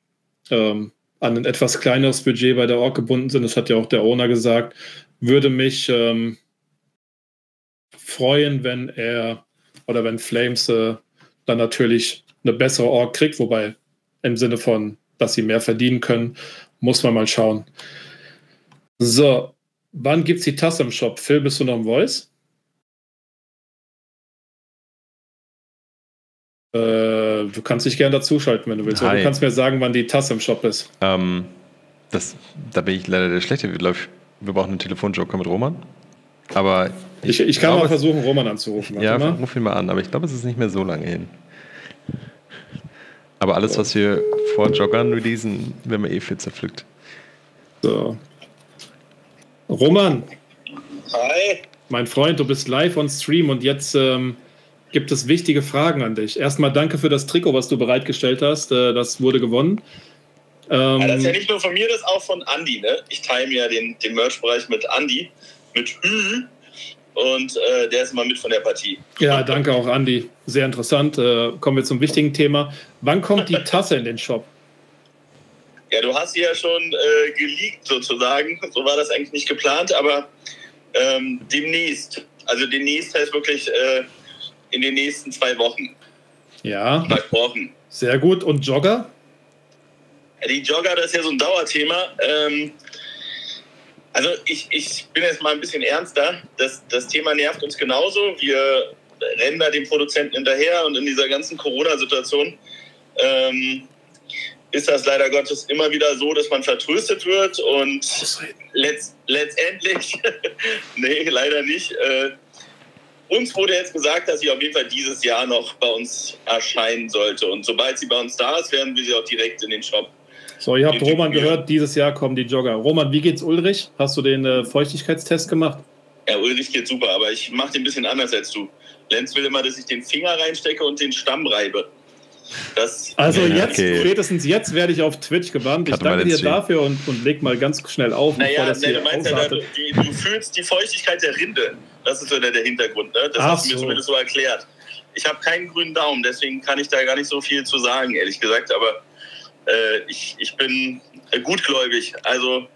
ähm, an ein etwas kleineres Budget bei der Org gebunden sind. Das hat ja auch der Owner gesagt. Würde mich ähm, freuen, wenn er oder wenn Flames äh, dann natürlich eine bessere Org kriegt, wobei im Sinne von, dass sie mehr verdienen können, muss man mal schauen. So, wann gibt es die Tasse im Shop? Phil, bist du noch im Voice? Äh, du kannst dich gerne dazuschalten, wenn du willst. Du kannst mir sagen, wann die Tasse im Shop ist. Ähm, das, da bin ich leider der Schlechte. Wir, wir brauchen einen Telefonjoker mit Roman. Aber ich, ich, ich kann glaube, mal versuchen, Roman anzurufen. ja, mal. ruf ihn mal an. Aber ich glaube, es ist nicht mehr so lange hin. Aber alles, was wir vor Joggern releasen, werden wir eh viel zerpflückt. So. Roman. Hi. Mein Freund, du bist live on Stream und jetzt ähm, gibt es wichtige Fragen an dich. Erstmal danke für das Trikot, was du bereitgestellt hast. Äh, das wurde gewonnen. Ähm, ja, das ist ja nicht nur von mir, das ist auch von Andy. Ne? Ich teile mir den, den Merch-Bereich mit Andy, mit Hü. Und äh, der ist mal mit von der Partie. Ja, danke auch, Andy. Sehr interessant. Äh, kommen wir zum wichtigen Thema. Wann kommt die Tasse in den Shop? Ja, du hast sie ja schon äh, geleakt sozusagen. So war das eigentlich nicht geplant, aber ähm, demnächst. Also demnächst heißt wirklich äh, in den nächsten zwei Wochen. Ja. Versprochen. Sehr gut. Und Jogger? Die Jogger, das ist ja so ein Dauerthema. Ähm, also ich, ich bin jetzt mal ein bisschen ernster. Das, das Thema nervt uns genauso. Wir rennen da dem Produzenten hinterher und in dieser ganzen Corona-Situation ähm, ist das leider Gottes immer wieder so, dass man vertröstet wird und letzt, letztendlich, nee, leider nicht. Äh, uns wurde jetzt gesagt, dass sie auf jeden Fall dieses Jahr noch bei uns erscheinen sollte. Und sobald sie bei uns da ist, werden wir sie auch direkt in den Shop. So, ihr habt Roman gehört, dieses Jahr kommen die Jogger. Roman, wie geht's Ulrich? Hast du den äh, Feuchtigkeitstest gemacht? Ja, Ulrich geht super, aber ich mache den ein bisschen anders als du. Lenz will immer, dass ich den Finger reinstecke und den Stamm reibe. Das also jetzt, okay. spätestens jetzt werde ich auf Twitch gebannt. Ich danke dir dafür und, und leg mal ganz schnell auf, naja, bevor das nee, hier du, meinst ja, du, die, du fühlst die Feuchtigkeit der Rinde. Das ist so der, der Hintergrund. Ne? Das Ach hast du mir so. zumindest so erklärt. Ich habe keinen grünen Daumen, deswegen kann ich da gar nicht so viel zu sagen, ehrlich gesagt. Aber äh, ich, ich bin gutgläubig. Also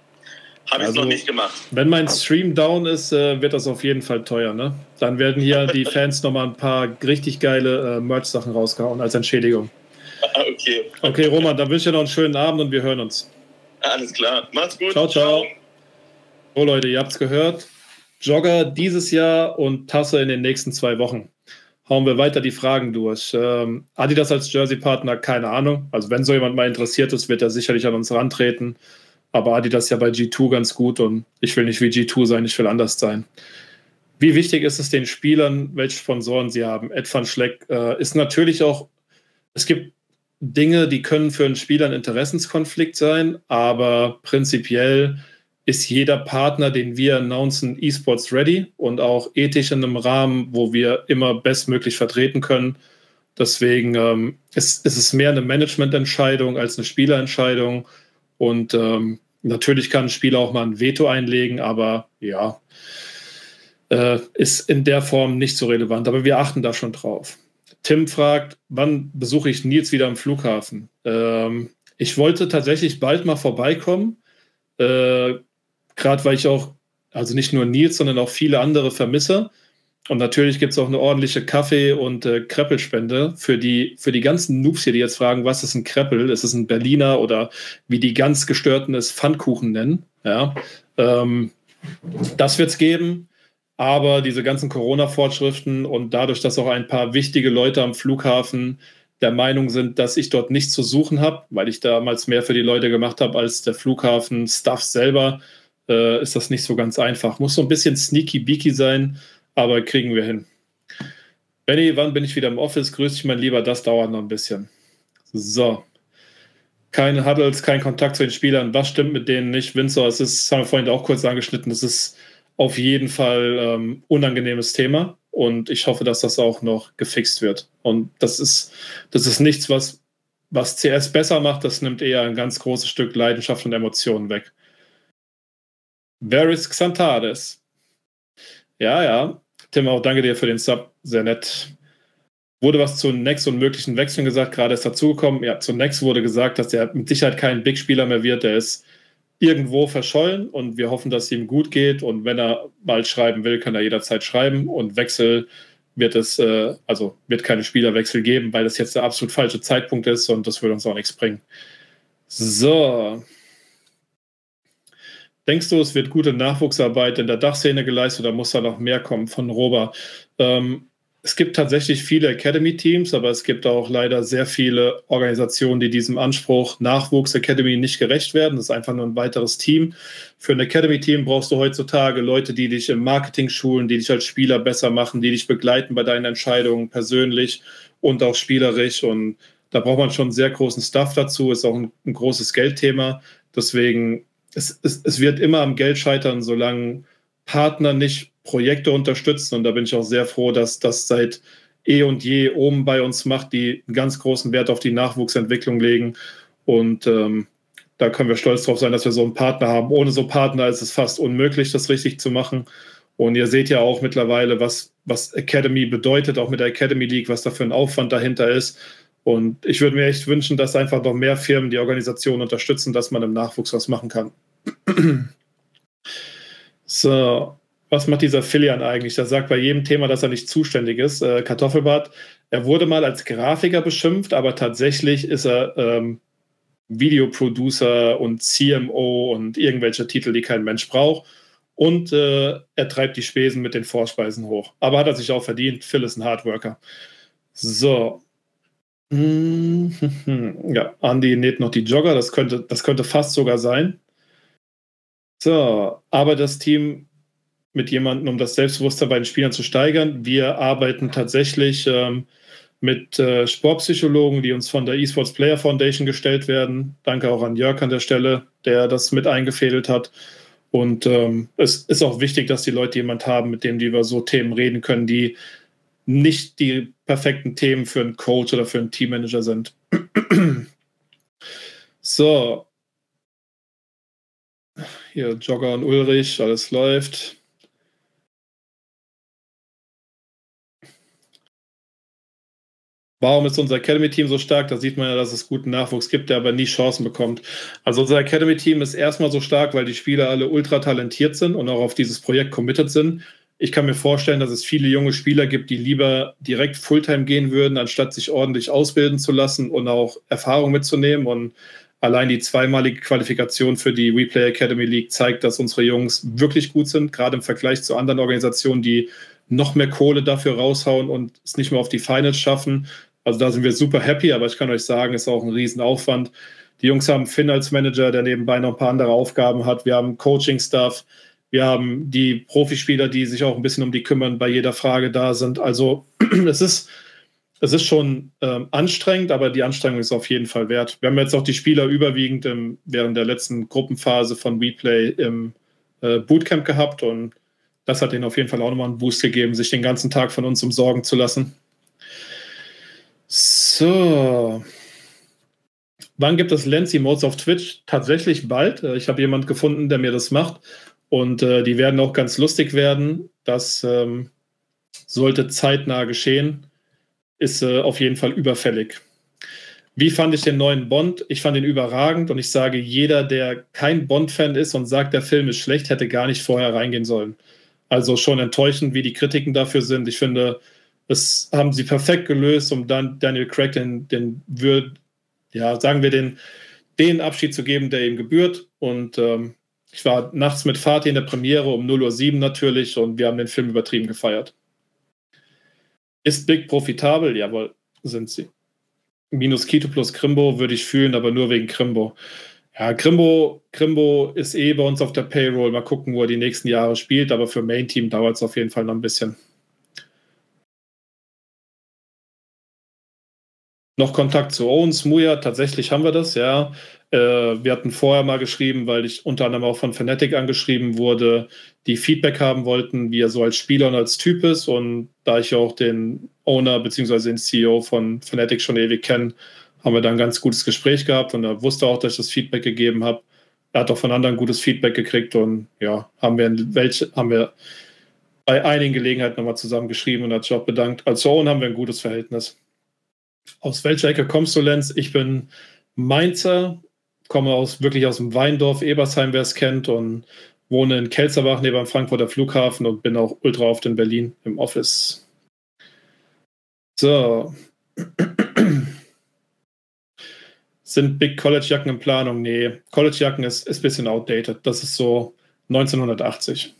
habe ich also, noch nicht gemacht. Wenn mein Stream down ist, äh, wird das auf jeden Fall teuer. Ne? Dann werden hier die Fans nochmal ein paar richtig geile äh, Merch-Sachen rausgehauen als Entschädigung. okay. Okay, Roman, dann wünsche ich dir noch einen schönen Abend und wir hören uns. Alles klar. Macht's gut. Ciao, ciao. So, Leute, ihr habt's gehört. Jogger dieses Jahr und Tasse in den nächsten zwei Wochen. Hauen wir weiter die Fragen durch. Ähm, Adidas als Jersey-Partner, keine Ahnung. Also, wenn so jemand mal interessiert ist, wird er sicherlich an uns rantreten. Aber Adidas ja bei G2 ganz gut und ich will nicht wie G2 sein, ich will anders sein. Wie wichtig ist es den Spielern, welche Sponsoren sie haben? Ed van Schleck äh, ist natürlich auch, es gibt Dinge, die können für einen Spieler ein Interessenskonflikt sein, aber prinzipiell ist jeder Partner, den wir announcen, eSports ready und auch ethisch in einem Rahmen, wo wir immer bestmöglich vertreten können. Deswegen ähm, ist, ist es mehr eine Managemententscheidung als eine Spielerentscheidung. Und ähm, natürlich kann ein Spieler auch mal ein Veto einlegen, aber ja, äh, ist in der Form nicht so relevant. Aber wir achten da schon drauf. Tim fragt, wann besuche ich Nils wieder am Flughafen? Ähm, ich wollte tatsächlich bald mal vorbeikommen, äh, gerade weil ich auch, also nicht nur Nils, sondern auch viele andere vermisse. Und natürlich gibt es auch eine ordentliche Kaffee- und äh, Kreppelspende für die, für die ganzen Noobs hier, die jetzt fragen, was ist ein Kreppel? Ist es ein Berliner oder wie die ganz Gestörten es Pfannkuchen nennen? Ja, ähm, das wird es geben. Aber diese ganzen Corona-Fortschriften und dadurch, dass auch ein paar wichtige Leute am Flughafen der Meinung sind, dass ich dort nichts zu suchen habe, weil ich damals mehr für die Leute gemacht habe als der Flughafen-Staff selber, äh, ist das nicht so ganz einfach. Muss so ein bisschen sneaky-beaky sein, aber kriegen wir hin. Benny, wann bin ich wieder im Office? Grüß dich, mein Lieber, das dauert noch ein bisschen. So. Keine Huddles, kein Kontakt zu den Spielern. Was stimmt mit denen nicht? Windsor, es ist, das haben wir vorhin auch kurz angeschnitten, es ist auf jeden Fall ähm, unangenehmes Thema und ich hoffe, dass das auch noch gefixt wird. Und das ist, das ist nichts, was, was CS besser macht, das nimmt eher ein ganz großes Stück Leidenschaft und Emotionen weg. Veris Xantades. Ja, ja. Tim, auch danke dir für den Sub. Sehr nett. Wurde was zu Nex und möglichen Wechseln gesagt, gerade ist dazugekommen. Ja, zu Nex wurde gesagt, dass er mit Sicherheit kein Big-Spieler mehr wird. Der ist irgendwo verschollen und wir hoffen, dass es ihm gut geht. Und wenn er mal schreiben will, kann er jederzeit schreiben. Und Wechsel wird es, äh, also wird keine Spielerwechsel geben, weil das jetzt der absolut falsche Zeitpunkt ist und das würde uns auch nichts bringen. So. Denkst du, es wird gute Nachwuchsarbeit in der Dachszene geleistet oder muss da noch mehr kommen von Roba? Ähm, es gibt tatsächlich viele Academy-Teams, aber es gibt auch leider sehr viele Organisationen, die diesem Anspruch Nachwuchs Academy nicht gerecht werden. Das ist einfach nur ein weiteres Team. Für ein Academy-Team brauchst du heutzutage Leute, die dich im Marketing schulen, die dich als Spieler besser machen, die dich begleiten bei deinen Entscheidungen persönlich und auch spielerisch. Und da braucht man schon einen sehr großen Stuff dazu. Ist auch ein, ein großes Geldthema. Deswegen, es, es, es wird immer am Geld scheitern, solange Partner nicht Projekte unterstützen. Und da bin ich auch sehr froh, dass das seit eh und je oben bei uns macht, die einen ganz großen Wert auf die Nachwuchsentwicklung legen. Und ähm, da können wir stolz drauf sein, dass wir so einen Partner haben. Ohne so Partner ist es fast unmöglich, das richtig zu machen. Und ihr seht ja auch mittlerweile, was, was Academy bedeutet, auch mit der Academy League, was da für ein Aufwand dahinter ist. Und ich würde mir echt wünschen, dass einfach noch mehr Firmen die Organisation unterstützen, dass man im Nachwuchs was machen kann. So, was macht dieser Filian eigentlich? Der sagt bei jedem Thema, dass er nicht zuständig ist. Äh, Kartoffelbart, er wurde mal als Grafiker beschimpft, aber tatsächlich ist er ähm, Videoproducer und CMO und irgendwelche Titel, die kein Mensch braucht. Und äh, er treibt die Spesen mit den Vorspeisen hoch. Aber hat er sich auch verdient. Phil ist ein Hardworker. So. Ja, Andy näht noch die Jogger. Das könnte, das könnte fast sogar sein. So, aber das Team mit jemandem, um das Selbstbewusstsein bei den Spielern zu steigern. Wir arbeiten tatsächlich ähm, mit äh, Sportpsychologen, die uns von der Esports Player Foundation gestellt werden. Danke auch an Jörg an der Stelle, der das mit eingefädelt hat. Und ähm, es ist auch wichtig, dass die Leute jemand haben, mit dem die über so Themen reden können, die nicht die perfekten Themen für einen Coach oder für einen Teammanager sind. so, hier Jogger und Ulrich, alles läuft. Warum ist unser Academy-Team so stark? Da sieht man ja, dass es guten Nachwuchs gibt, der aber nie Chancen bekommt. Also unser Academy-Team ist erstmal so stark, weil die Spieler alle ultra talentiert sind und auch auf dieses Projekt committed sind. Ich kann mir vorstellen, dass es viele junge Spieler gibt, die lieber direkt Fulltime gehen würden, anstatt sich ordentlich ausbilden zu lassen und auch Erfahrung mitzunehmen. Und Allein die zweimalige Qualifikation für die Replay Academy League zeigt, dass unsere Jungs wirklich gut sind, gerade im Vergleich zu anderen Organisationen, die noch mehr Kohle dafür raushauen und es nicht mehr auf die Finals schaffen. Also da sind wir super happy, aber ich kann euch sagen, es ist auch ein Riesenaufwand. Die Jungs haben Finn als Manager, der nebenbei noch ein paar andere Aufgaben hat. Wir haben Coaching-Staff. Wir haben die Profispieler, die sich auch ein bisschen um die kümmern, bei jeder Frage da sind. Also es ist es ist schon ähm, anstrengend, aber die Anstrengung ist auf jeden Fall wert. Wir haben jetzt auch die Spieler überwiegend im, während der letzten Gruppenphase von WePlay im äh, Bootcamp gehabt und das hat ihnen auf jeden Fall auch nochmal einen Boost gegeben, sich den ganzen Tag von uns umsorgen zu lassen. So. Wann gibt es Lenzi Modes auf Twitch? Tatsächlich bald. Äh, ich habe jemanden gefunden, der mir das macht. Und äh, die werden auch ganz lustig werden. Das ähm, sollte zeitnah geschehen ist äh, auf jeden Fall überfällig. Wie fand ich den neuen Bond? Ich fand ihn überragend und ich sage, jeder, der kein Bond-Fan ist und sagt, der Film ist schlecht, hätte gar nicht vorher reingehen sollen. Also schon enttäuschend, wie die Kritiken dafür sind. Ich finde, das haben sie perfekt gelöst, um dann Daniel Craig den, den würd, ja, sagen wir, den, den Abschied zu geben, der ihm gebührt. Und ähm, ich war nachts mit Fatih in der Premiere um 0.07 Uhr natürlich und wir haben den Film übertrieben gefeiert. Ist Big profitabel? Jawohl, sind sie. Minus Kito plus Krimbo würde ich fühlen, aber nur wegen Krimbo. Ja, Krimbo, Krimbo ist eh bei uns auf der Payroll. Mal gucken, wo er die nächsten Jahre spielt, aber für Main Team dauert es auf jeden Fall noch ein bisschen. Noch Kontakt zu Owens, Muya, tatsächlich haben wir das, ja. Äh, wir hatten vorher mal geschrieben, weil ich unter anderem auch von Fnatic angeschrieben wurde, die Feedback haben wollten, wie er so als Spieler und als Typ ist. Und da ich auch den Owner bzw. den CEO von Fnatic schon ewig kenne, haben wir da ein ganz gutes Gespräch gehabt und er wusste auch, dass ich das Feedback gegeben habe. Er hat auch von anderen gutes Feedback gekriegt und ja, haben wir, welche, haben wir bei einigen Gelegenheiten nochmal zusammengeschrieben und hat sich auch bedankt. Als Owen haben wir ein gutes Verhältnis. Aus welcher Ecke kommst du, Lenz? Ich bin Mainzer, komme aus, wirklich aus dem Weindorf, Ebersheim, wer es kennt, und wohne in Kelzerbach neben dem Frankfurter Flughafen und bin auch ultra oft in Berlin im Office. So. Sind Big College-Jacken in Planung? Nee, College-Jacken ist, ist ein bisschen outdated. Das ist so 1980.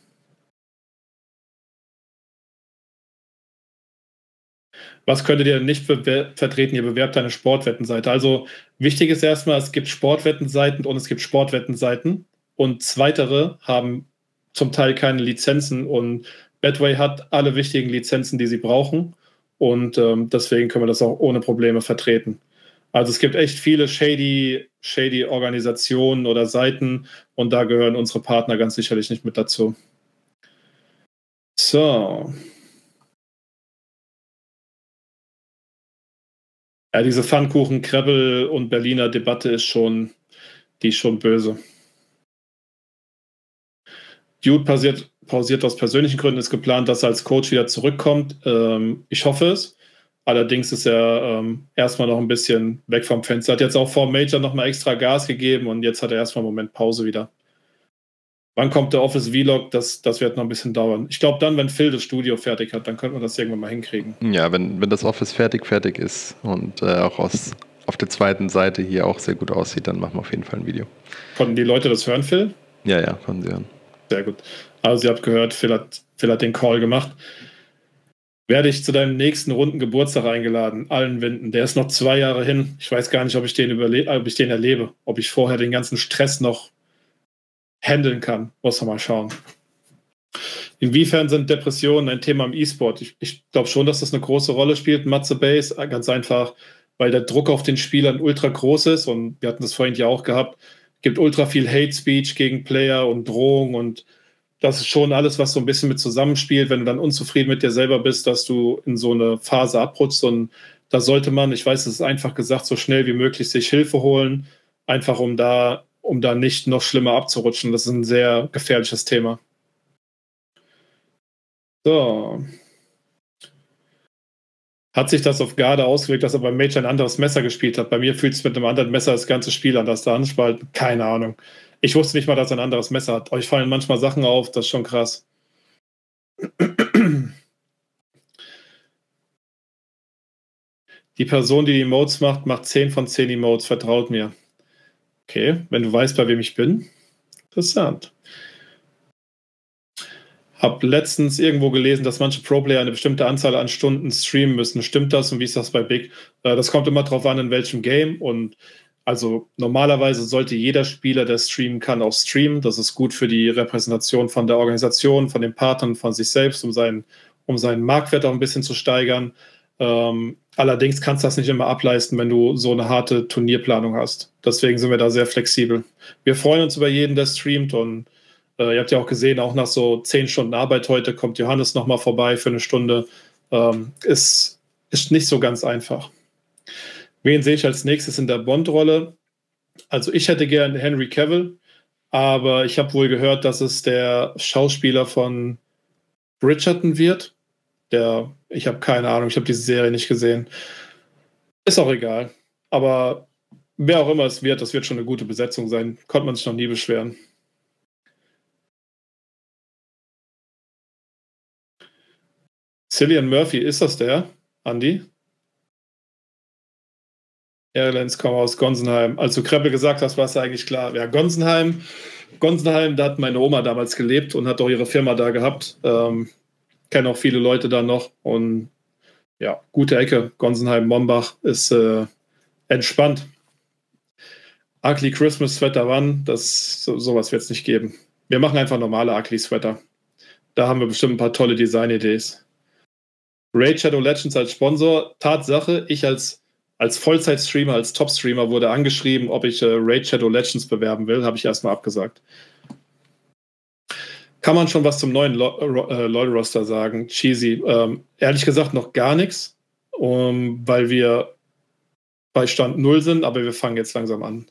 Was könntet ihr nicht vertreten? Ihr bewerbt eine Sportwettenseite. Also wichtig ist erstmal, es gibt Sportwettenseiten und es gibt Sportwettenseiten. Und zweitere haben zum Teil keine Lizenzen und Betway hat alle wichtigen Lizenzen, die sie brauchen. Und ähm, deswegen können wir das auch ohne Probleme vertreten. Also es gibt echt viele shady, shady Organisationen oder Seiten und da gehören unsere Partner ganz sicherlich nicht mit dazu. So. Ja, diese Pfannkuchen, Krebbel und Berliner Debatte ist schon, die ist schon böse. Dude pausiert, pausiert aus persönlichen Gründen, ist geplant, dass er als Coach wieder zurückkommt. Ähm, ich hoffe es. Allerdings ist er ähm, erstmal noch ein bisschen weg vom Fenster. Hat jetzt auch vor Major nochmal extra Gas gegeben und jetzt hat er erstmal einen Moment Pause wieder. Wann kommt der Office Vlog? Das, das wird noch ein bisschen dauern. Ich glaube dann, wenn Phil das Studio fertig hat, dann könnte man das irgendwann mal hinkriegen. Ja, wenn, wenn das Office fertig fertig ist und äh, auch aus, auf der zweiten Seite hier auch sehr gut aussieht, dann machen wir auf jeden Fall ein Video. Konnten die Leute das hören, Phil? Ja, ja, konnten sie hören. Sehr gut. Also ihr habt gehört, Phil hat, Phil hat den Call gemacht. Werde ich zu deinem nächsten runden Geburtstag eingeladen, allen Winden. Der ist noch zwei Jahre hin. Ich weiß gar nicht, ob ich den, überle ob ich den erlebe, ob ich vorher den ganzen Stress noch handeln kann. Muss man mal schauen. Inwiefern sind Depressionen ein Thema im E-Sport? Ich, ich glaube schon, dass das eine große Rolle spielt. Matze Base, ganz einfach, weil der Druck auf den Spielern ultra groß ist und wir hatten das vorhin ja auch gehabt. Gibt ultra viel Hate Speech gegen Player und Drohung und das ist schon alles, was so ein bisschen mit zusammenspielt, wenn du dann unzufrieden mit dir selber bist, dass du in so eine Phase abrutschst und da sollte man, ich weiß, es ist einfach gesagt, so schnell wie möglich sich Hilfe holen, einfach um da um da nicht noch schlimmer abzurutschen. Das ist ein sehr gefährliches Thema. So. Hat sich das auf Garde ausgewirkt, dass er beim Major ein anderes Messer gespielt hat? Bei mir fühlt es mit einem anderen Messer das ganze Spiel an, das da anspalten. Keine Ahnung. Ich wusste nicht mal, dass er ein anderes Messer hat. Euch fallen manchmal Sachen auf, das ist schon krass. Die Person, die die Emotes macht, macht 10 von 10 Emotes, vertraut mir. Okay, wenn du weißt, bei wem ich bin. Interessant. Hab letztens irgendwo gelesen, dass manche Pro-Player eine bestimmte Anzahl an Stunden streamen müssen. Stimmt das und wie ist das bei Big? Äh, das kommt immer darauf an, in welchem Game. Und also normalerweise sollte jeder Spieler, der streamen kann, auch streamen. Das ist gut für die Repräsentation von der Organisation, von den Partnern, von sich selbst, um seinen, um seinen Marktwert auch ein bisschen zu steigern. Ähm, allerdings kannst du das nicht immer ableisten, wenn du so eine harte Turnierplanung hast. Deswegen sind wir da sehr flexibel. Wir freuen uns über jeden, der streamt und äh, ihr habt ja auch gesehen, auch nach so zehn Stunden Arbeit heute kommt Johannes nochmal vorbei für eine Stunde. Ähm, ist, ist nicht so ganz einfach. Wen sehe ich als nächstes in der Bond-Rolle? Also ich hätte gern Henry Cavill, aber ich habe wohl gehört, dass es der Schauspieler von Bridgerton wird. Der, ich habe keine Ahnung, ich habe diese Serie nicht gesehen. Ist auch egal. Aber wer auch immer es wird, das wird schon eine gute Besetzung sein. Konnte man sich noch nie beschweren. Cillian Murphy, ist das der, Andy? Airlines kommen aus Gonsenheim. Als du Kreppel gesagt hast, war es eigentlich klar. Ja, Gonsenheim, Gonsenheim, da hat meine Oma damals gelebt und hat auch ihre Firma da gehabt. Ähm, Kenne auch viele Leute da noch und ja, gute Ecke. Gonsenheim, Mombach ist äh, entspannt. Ugly Christmas Sweater wann? Das so, sowas wird es nicht geben. Wir machen einfach normale Ugly Sweater. Da haben wir bestimmt ein paar tolle Design-Ideen. Raid Shadow Legends als Sponsor. Tatsache, ich als, als Vollzeit-Streamer, als Top-Streamer wurde angeschrieben, ob ich äh, Raid Shadow Legends bewerben will. Habe ich erstmal abgesagt. Kann man schon was zum neuen LOL-Roster äh, sagen? Cheesy. Ähm, ehrlich gesagt noch gar nichts, um, weil wir bei Stand 0 sind, aber wir fangen jetzt langsam an.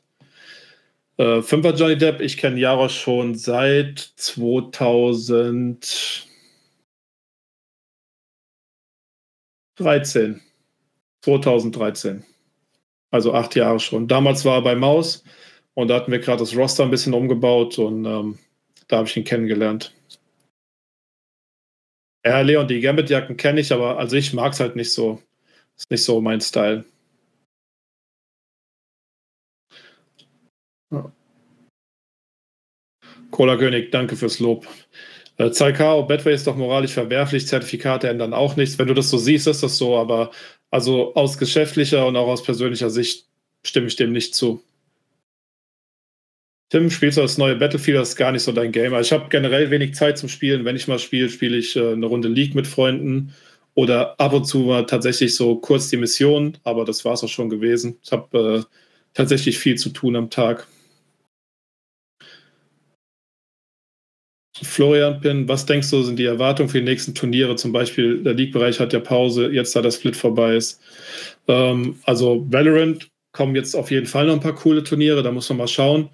Äh, Fünfer Johnny Depp, ich kenne Jaros schon seit 2013. 2013. Also acht Jahre schon. Damals war er bei Maus und da hatten wir gerade das Roster ein bisschen umgebaut und ähm, da habe ich ihn kennengelernt. Ja, Leon, die Gambit-Jacken kenne ich, aber also ich mag es halt nicht so. Ist nicht so mein Style. Ja. Cola König, danke fürs Lob. Äh, Zaikao, Betway ist doch moralisch verwerflich, Zertifikate ändern auch nichts. Wenn du das so siehst, ist das so, aber also aus geschäftlicher und auch aus persönlicher Sicht stimme ich dem nicht zu. Tim, spielst du das neue Battlefield? Das ist gar nicht so dein Game. Also ich habe generell wenig Zeit zum Spielen. Wenn ich mal spiele, spiele ich äh, eine Runde League mit Freunden oder ab und zu mal tatsächlich so kurz die Mission, aber das war es auch schon gewesen. Ich habe äh, tatsächlich viel zu tun am Tag. Florian Pin, was denkst du, sind die Erwartungen für die nächsten Turniere? Zum Beispiel, der League-Bereich hat ja Pause, jetzt da der Split vorbei ist. Ähm, also Valorant kommen jetzt auf jeden Fall noch ein paar coole Turniere, da muss man mal schauen.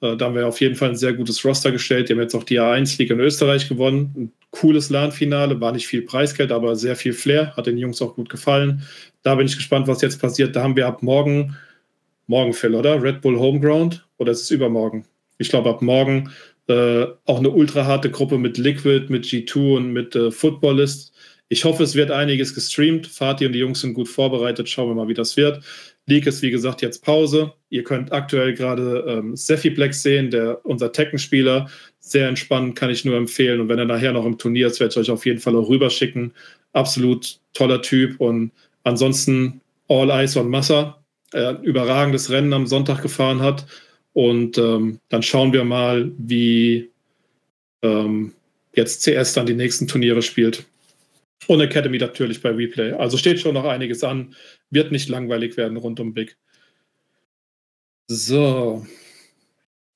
Äh, da haben wir auf jeden Fall ein sehr gutes Roster gestellt. Die haben jetzt auch die A1-League in Österreich gewonnen. Ein cooles LAN-Finale, war nicht viel Preisgeld, aber sehr viel Flair. Hat den Jungs auch gut gefallen. Da bin ich gespannt, was jetzt passiert. Da haben wir ab morgen, morgen Phil, oder? Red Bull Homeground oder ist es übermorgen? Ich glaube, ab morgen äh, auch eine ultra harte Gruppe mit Liquid, mit G2 und mit äh, Footballist. Ich hoffe, es wird einiges gestreamt. Fatih und die Jungs sind gut vorbereitet. Schauen wir mal, wie das wird. League ist, wie gesagt, jetzt Pause. Ihr könnt aktuell gerade ähm, Plex sehen, der, unser Tekken-Spieler. Sehr entspannt, kann ich nur empfehlen. Und wenn er nachher noch im Turnier ist, werde ich euch auf jeden Fall auch rüberschicken. Absolut toller Typ. Und ansonsten All Eyes on Massa. Er überragendes Rennen am Sonntag gefahren hat. Und ähm, dann schauen wir mal, wie ähm, jetzt CS dann die nächsten Turniere spielt. Und Academy natürlich bei Replay. Also steht schon noch einiges an. Wird nicht langweilig werden rund um Big. So.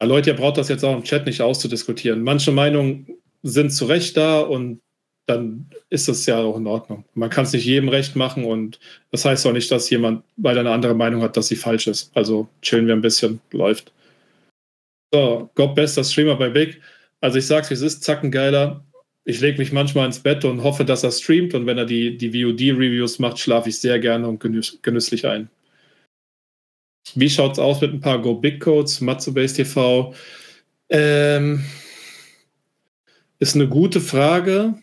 Ja, Leute, ihr braucht das jetzt auch im Chat nicht auszudiskutieren. Manche Meinungen sind zu Recht da und dann ist das ja auch in Ordnung. Man kann es nicht jedem recht machen und das heißt auch nicht, dass jemand, weil er eine andere Meinung hat, dass sie falsch ist. Also chillen wir ein bisschen, läuft. So, God bester Streamer bei Big. Also ich sag's, wie es ist, zackengeiler. Ich lege mich manchmal ins Bett und hoffe, dass er streamt und wenn er die, die VOD-Reviews macht, schlafe ich sehr gerne und genüss, genüsslich ein. Wie schaut's aus mit ein paar Go Big Codes, Matsubase TV? Ähm, ist eine gute Frage.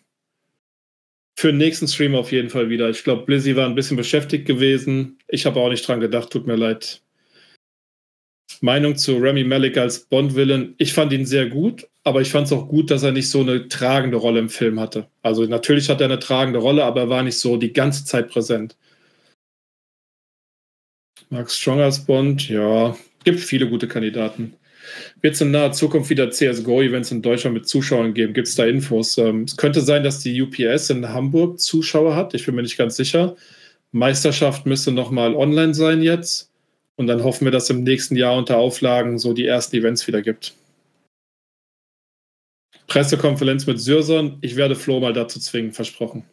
Für den nächsten Stream auf jeden Fall wieder. Ich glaube, Blizzy war ein bisschen beschäftigt gewesen. Ich habe auch nicht dran gedacht, tut mir leid. Meinung zu Remy Malek als Bond-Villain. Ich fand ihn sehr gut, aber ich fand es auch gut, dass er nicht so eine tragende Rolle im Film hatte. Also natürlich hat er eine tragende Rolle, aber er war nicht so die ganze Zeit präsent. Max Strong als Bond, ja, gibt viele gute Kandidaten. Wird es in naher Zukunft wieder CSGO-Events in Deutschland mit Zuschauern geben? Gibt es da Infos? Ähm, es könnte sein, dass die UPS in Hamburg Zuschauer hat. Ich bin mir nicht ganz sicher. Meisterschaft müsste nochmal online sein jetzt. Und dann hoffen wir, dass im nächsten Jahr unter Auflagen so die ersten Events wieder gibt. Pressekonferenz mit Syrson. Ich werde Flo mal dazu zwingen, versprochen.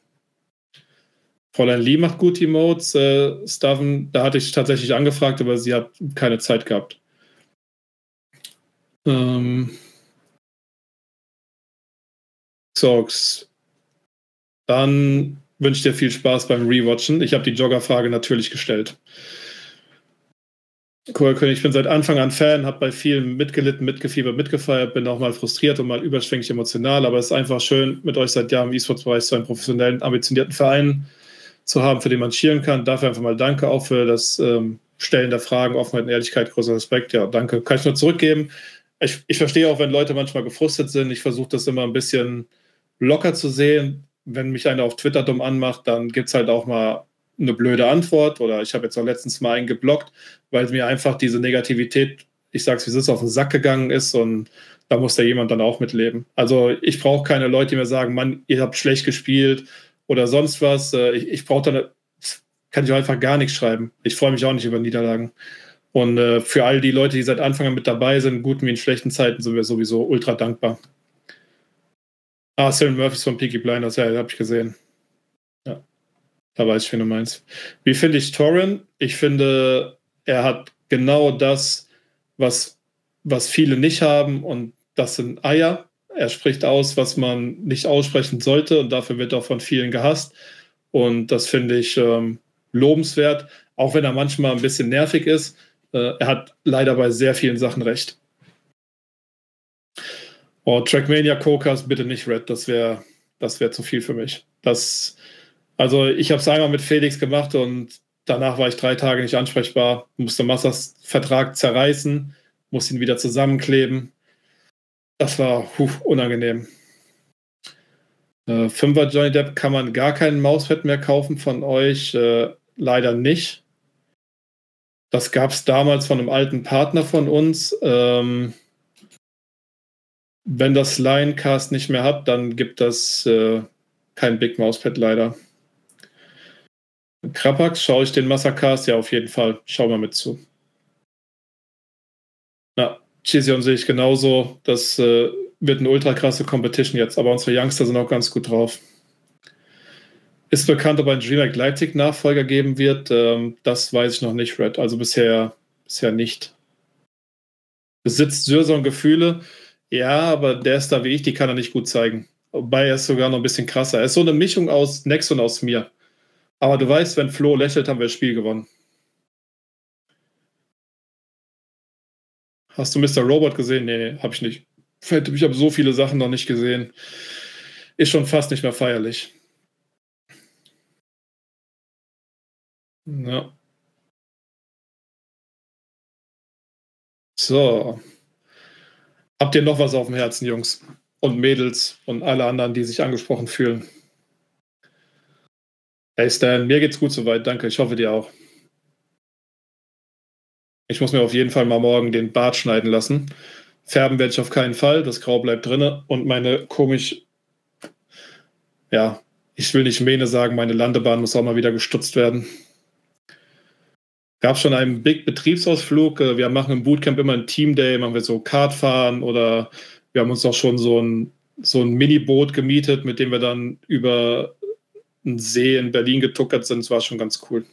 Fräulein Lee macht gut Emotes. Äh, Staven, da hatte ich tatsächlich angefragt, aber sie hat keine Zeit gehabt. Ähm, Sorgs. Dann wünsche ich dir viel Spaß beim Rewatchen. Ich habe die Jogger-Frage natürlich gestellt. König, ich bin seit Anfang an Fan, habe bei vielen mitgelitten, mitgefiebert, mitgefeiert, bin auch mal frustriert und mal überschwänglich emotional, aber es ist einfach schön, mit euch seit Jahren im E-Sports-Bereich so einen professionellen, ambitionierten Verein zu haben, für den man cheeren kann. Dafür einfach mal danke auch für das ähm, Stellen der Fragen, Offenheit und Ehrlichkeit, großer Respekt. Ja, danke. Kann ich nur zurückgeben. Ich, ich verstehe auch, wenn Leute manchmal gefrustet sind. Ich versuche das immer ein bisschen locker zu sehen. Wenn mich einer auf Twitter dumm anmacht, dann gibt es halt auch mal eine blöde Antwort oder ich habe jetzt auch letztens mal einen geblockt, weil mir einfach diese Negativität, ich sage es wie es ist, auf den Sack gegangen ist und da muss da jemand dann auch mitleben. Also ich brauche keine Leute, die mir sagen, Mann, ihr habt schlecht gespielt oder sonst was. Äh, ich, ich brauche dann, kann ich einfach gar nichts schreiben. Ich freue mich auch nicht über Niederlagen. Und äh, für all die Leute, die seit Anfang an mit dabei sind, guten wie in schlechten Zeiten, sind wir sowieso ultra dankbar. Ah, Cyril Murphys von Peaky Blinders, ja, habe ich gesehen. Da weiß ich, wie du meinst. Wie finde ich Torren? Ich finde, er hat genau das, was, was viele nicht haben, und das sind Eier. Er spricht aus, was man nicht aussprechen sollte, und dafür wird er von vielen gehasst. Und das finde ich ähm, lobenswert, auch wenn er manchmal ein bisschen nervig ist. Äh, er hat leider bei sehr vielen Sachen recht. Oh, Trackmania Cocas bitte nicht Red, das wäre das wär zu viel für mich. Das, also ich habe es einmal mit Felix gemacht und danach war ich drei Tage nicht ansprechbar, musste Massas Vertrag zerreißen, musste ihn wieder zusammenkleben. Das war huh, unangenehm. Äh, Fünfer Johnny Depp kann man gar keinen Mauspad mehr kaufen von euch. Äh, leider nicht. Das gab es damals von einem alten Partner von uns. Ähm, wenn das Linecast nicht mehr hat, dann gibt das äh, kein Big Mauspad leider. Krapax, schaue ich den Massacast? Ja, auf jeden Fall. Schau mal mit zu. Na, Chision sehe ich genauso. Das äh, wird eine ultra krasse Competition jetzt, aber unsere Youngster sind auch ganz gut drauf. Ist bekannt, ob ein DreamHack Leipzig Nachfolger geben wird. Ähm, das weiß ich noch nicht, Red. Also bisher, bisher nicht. Besitzt Sürson Gefühle? Ja, aber der ist da wie ich, die kann er nicht gut zeigen. Wobei er ist sogar noch ein bisschen krasser. Er ist so eine Mischung aus Nex und aus mir. Aber du weißt, wenn Flo lächelt, haben wir das Spiel gewonnen. Hast du Mr. Robot gesehen? Nee, hab ich nicht. Ich habe so viele Sachen noch nicht gesehen. Ist schon fast nicht mehr feierlich. Ja. So. Habt ihr noch was auf dem Herzen, Jungs und Mädels und alle anderen, die sich angesprochen fühlen? Hey Stan, mir geht's gut soweit, danke. Ich hoffe dir auch. Ich muss mir auf jeden Fall mal morgen den Bart schneiden lassen. Färben werde ich auf keinen Fall, das Grau bleibt drin und meine komisch, ja, ich will nicht Mähne sagen, meine Landebahn muss auch mal wieder gestutzt werden gab schon einen Big Betriebsausflug. Äh, wir machen im Bootcamp immer ein Team Day, machen wir so Kartfahren oder wir haben uns auch schon so ein, so ein Miniboot gemietet, mit dem wir dann über einen See in Berlin getuckert sind. Das war schon ganz cool.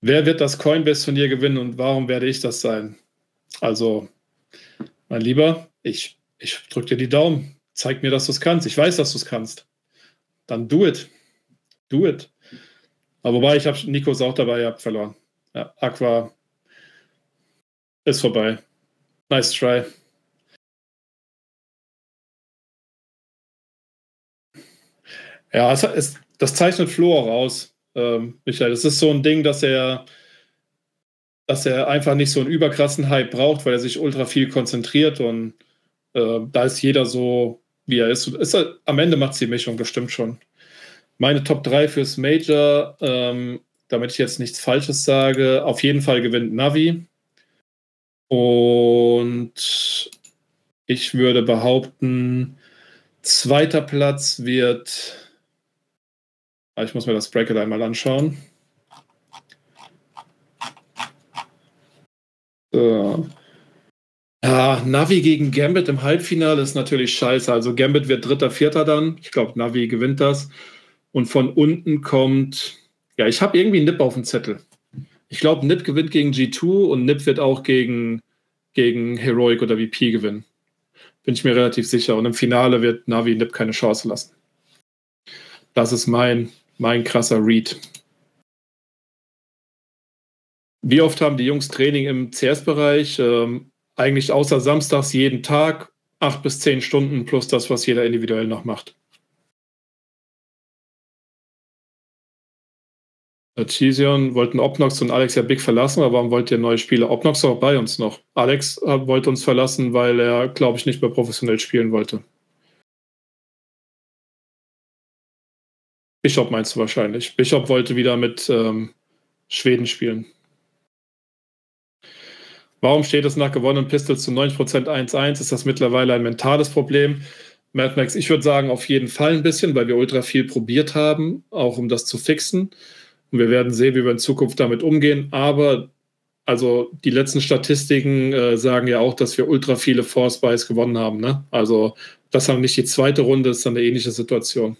Wer wird das Coinbase-Turnier gewinnen und warum werde ich das sein? Also, mein Lieber, ich, ich drücke dir die Daumen. Zeig mir, dass du es kannst. Ich weiß, dass du es kannst. Dann do it do it. Aber wobei, ich habe Nikos auch dabei, ihr habt verloren. Ja, Aqua ist vorbei. Nice try. Ja, es, es, das zeichnet Flo auch aus, ähm, Michael. Es ist so ein Ding, dass er, dass er einfach nicht so einen überkrassen Hype braucht, weil er sich ultra viel konzentriert und äh, da ist jeder so, wie er ist. ist er, am Ende macht sie Mischung, bestimmt schon. Meine Top 3 fürs Major, ähm, damit ich jetzt nichts Falsches sage, auf jeden Fall gewinnt Navi. Und ich würde behaupten, zweiter Platz wird. Ich muss mir das Bracket einmal anschauen. So. Ja, Navi gegen Gambit im Halbfinale ist natürlich scheiße. Also Gambit wird dritter, vierter dann. Ich glaube, Navi gewinnt das. Und von unten kommt, ja, ich habe irgendwie Nip auf dem Zettel. Ich glaube, Nip gewinnt gegen G2 und Nip wird auch gegen, gegen Heroic oder VP gewinnen. Bin ich mir relativ sicher. Und im Finale wird Navi Nip keine Chance lassen. Das ist mein, mein krasser Read. Wie oft haben die Jungs Training im CS-Bereich? Ähm, eigentlich außer samstags jeden Tag, acht bis zehn Stunden plus das, was jeder individuell noch macht. Chision wollten Obnox und Alex ja Big verlassen, aber warum wollt ihr neue Spieler? Obnox auch bei uns noch. Alex wollte uns verlassen, weil er, glaube ich, nicht mehr professionell spielen wollte. Bishop meinst du wahrscheinlich. Bishop wollte wieder mit ähm, Schweden spielen. Warum steht es nach gewonnenen Pistols zu 90% 1-1? Ist das mittlerweile ein mentales Problem? Mad Max, ich würde sagen, auf jeden Fall ein bisschen, weil wir ultra viel probiert haben, auch um das zu fixen. Und wir werden sehen, wie wir in Zukunft damit umgehen. Aber also die letzten Statistiken äh, sagen ja auch, dass wir ultra viele Force Buys gewonnen haben. Ne? Also das haben nicht die zweite Runde, ist dann eine ähnliche Situation.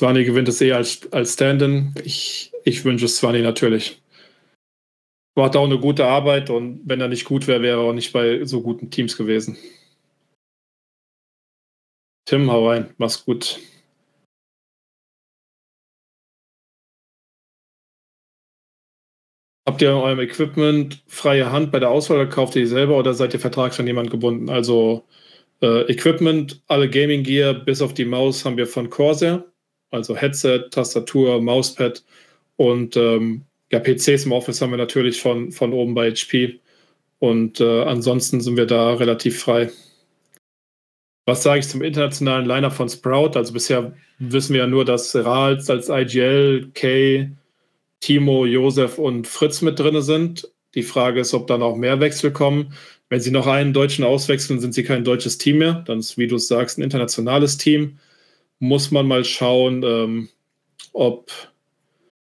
Swanny gewinnt es eher als, als Stand-in. Ich, ich wünsche es Swanny natürlich. Macht auch eine gute Arbeit und wenn er nicht gut wäre, wäre er auch nicht bei so guten Teams gewesen. Tim, hau rein. Mach's gut. Habt ihr in eurem Equipment freie Hand bei der Auswahl kauft ihr die selber oder seid ihr vertrags an jemand gebunden? Also äh, Equipment, alle Gaming Gear bis auf die Maus haben wir von Corsair, also Headset, Tastatur, Mauspad und ähm, ja, PCs im Office haben wir natürlich von, von oben bei HP und äh, ansonsten sind wir da relativ frei. Was sage ich zum internationalen Liner von Sprout? Also bisher wissen wir ja nur, dass Rals als IGL, K, Timo, Josef und Fritz mit drin sind. Die Frage ist, ob dann auch mehr Wechsel kommen. Wenn sie noch einen Deutschen auswechseln, sind sie kein deutsches Team mehr. Dann ist, wie du sagst, ein internationales Team. Muss man mal schauen, ähm, ob,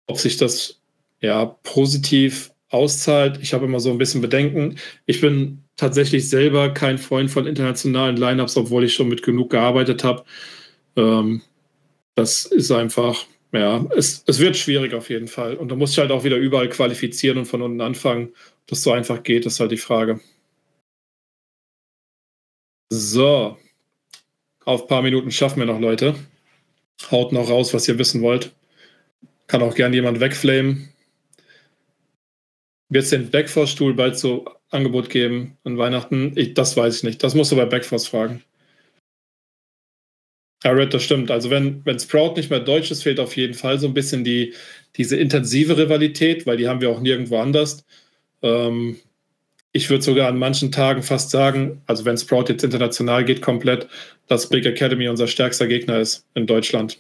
ob sich das ja positiv auszahlt. Ich habe immer so ein bisschen Bedenken. Ich bin tatsächlich selber kein Freund von internationalen Lineups, obwohl ich schon mit genug gearbeitet habe. Ähm, das ist einfach, ja, es, es wird schwierig auf jeden Fall. Und da muss ich halt auch wieder überall qualifizieren und von unten anfangen. Ob das so einfach geht, ist halt die Frage. So. Auf ein paar Minuten schaffen wir noch, Leute. Haut noch raus, was ihr wissen wollt. Kann auch gern jemand wegflamen. Wird es den Backforce-Stuhl bald so Angebot geben an Weihnachten? Ich, das weiß ich nicht. Das musst du bei Backforce fragen. Ja, Red, das stimmt. Also wenn, wenn Sprout nicht mehr deutsch ist, fehlt auf jeden Fall so ein bisschen die, diese intensive Rivalität, weil die haben wir auch nirgendwo anders. Ähm, ich würde sogar an manchen Tagen fast sagen, also wenn Sprout jetzt international geht komplett, dass Big Academy unser stärkster Gegner ist in Deutschland.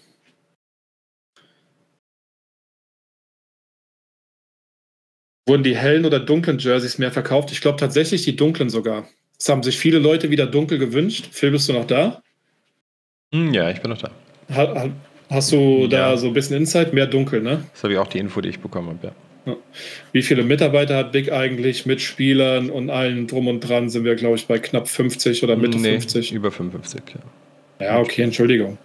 Wurden die hellen oder dunklen Jerseys mehr verkauft? Ich glaube tatsächlich die dunklen sogar. Es haben sich viele Leute wieder dunkel gewünscht. Phil, bist du noch da? Hm, ja, ich bin noch da. Ha, hast du ja. da so ein bisschen Insight? Mehr dunkel, ne? Das habe ich auch die Info, die ich bekommen habe, ja. Wie viele Mitarbeiter hat Big eigentlich mit Spielern und allen drum und dran? Sind wir, glaube ich, bei knapp 50 oder Mitte nee, 50? Über 55, ja. Ja, okay, Entschuldigung.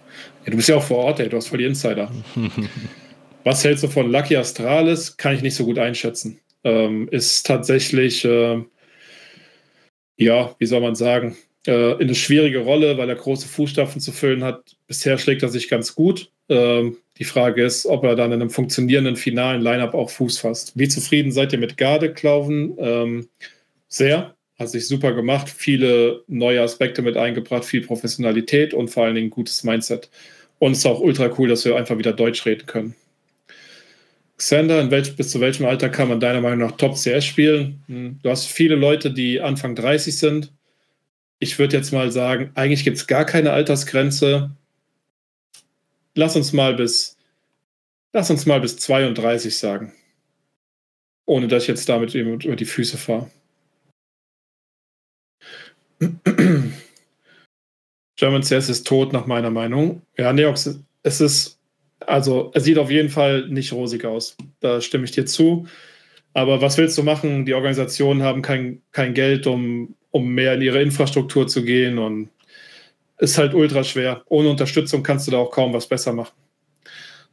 Ja, du bist ja auch vor Ort, ey, du hast voll die Insider. Was hältst du von Lucky Astralis? Kann ich nicht so gut einschätzen. Ähm, ist tatsächlich, äh, ja, wie soll man sagen, äh, in eine schwierige Rolle, weil er große Fußstapfen zu füllen hat. Bisher schlägt er sich ganz gut. Ähm, die Frage ist, ob er dann in einem funktionierenden finalen Lineup auch Fuß fasst. Wie zufrieden seid ihr mit Gardeklauven? Ähm, sehr. Hat sich super gemacht, viele neue Aspekte mit eingebracht, viel Professionalität und vor allen Dingen gutes Mindset. Und es ist auch ultra cool, dass wir einfach wieder Deutsch reden können. Xander, welch, bis zu welchem Alter kann man deiner Meinung nach Top CS spielen? Hm, du hast viele Leute, die Anfang 30 sind ich würde jetzt mal sagen, eigentlich gibt es gar keine Altersgrenze. Lass uns mal bis, lass uns mal bis 32 sagen. Ohne dass ich jetzt damit über die Füße fahre. German CS ist tot, nach meiner Meinung. Ja, Neox, es ist, also, es sieht auf jeden Fall nicht rosig aus. Da stimme ich dir zu. Aber was willst du machen? Die Organisationen haben kein, kein Geld, um um mehr in ihre Infrastruktur zu gehen und ist halt ultra schwer. Ohne Unterstützung kannst du da auch kaum was besser machen.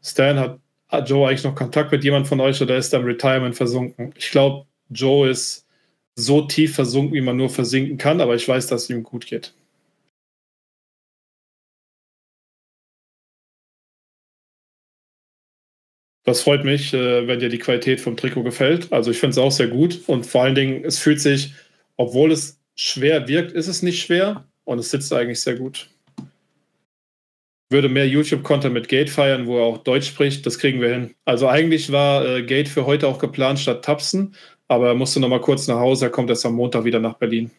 Stan hat, hat Joe eigentlich noch Kontakt mit jemand von euch oder ist er im Retirement versunken? Ich glaube, Joe ist so tief versunken, wie man nur versinken kann, aber ich weiß, dass es ihm gut geht. Das freut mich, äh, wenn dir die Qualität vom Trikot gefällt. Also ich finde es auch sehr gut. Und vor allen Dingen, es fühlt sich, obwohl es schwer wirkt, ist es nicht schwer. Und es sitzt eigentlich sehr gut. Würde mehr YouTube-Content mit Gate feiern, wo er auch Deutsch spricht. Das kriegen wir hin. Also eigentlich war äh, Gate für heute auch geplant statt Tapsen. Aber er musste noch mal kurz nach Hause. Er kommt erst am Montag wieder nach Berlin.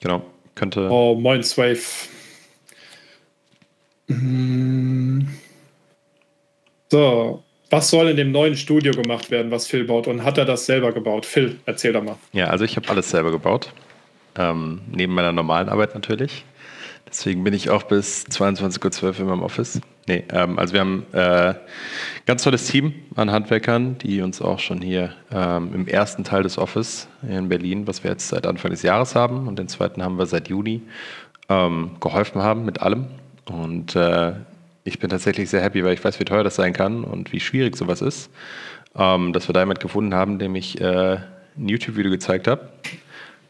Genau. Könnte. Oh, moin, Swave. Mm. So, was soll in dem neuen Studio gemacht werden, was Phil baut? Und hat er das selber gebaut? Phil, erzähl doch mal. Ja, also ich habe alles selber gebaut. Ähm, neben meiner normalen Arbeit natürlich. Deswegen bin ich auch bis 22.12 Uhr in meinem Office. Nee, ähm, also wir haben äh, ganz tolles Team an Handwerkern, die uns auch schon hier ähm, im ersten Teil des Office in Berlin, was wir jetzt seit Anfang des Jahres haben, und den zweiten haben wir seit Juni, ähm, geholfen haben mit allem. Und äh, ich bin tatsächlich sehr happy, weil ich weiß, wie teuer das sein kann und wie schwierig sowas ist, ähm, dass wir da jemanden gefunden haben, dem ich äh, ein YouTube-Video gezeigt habe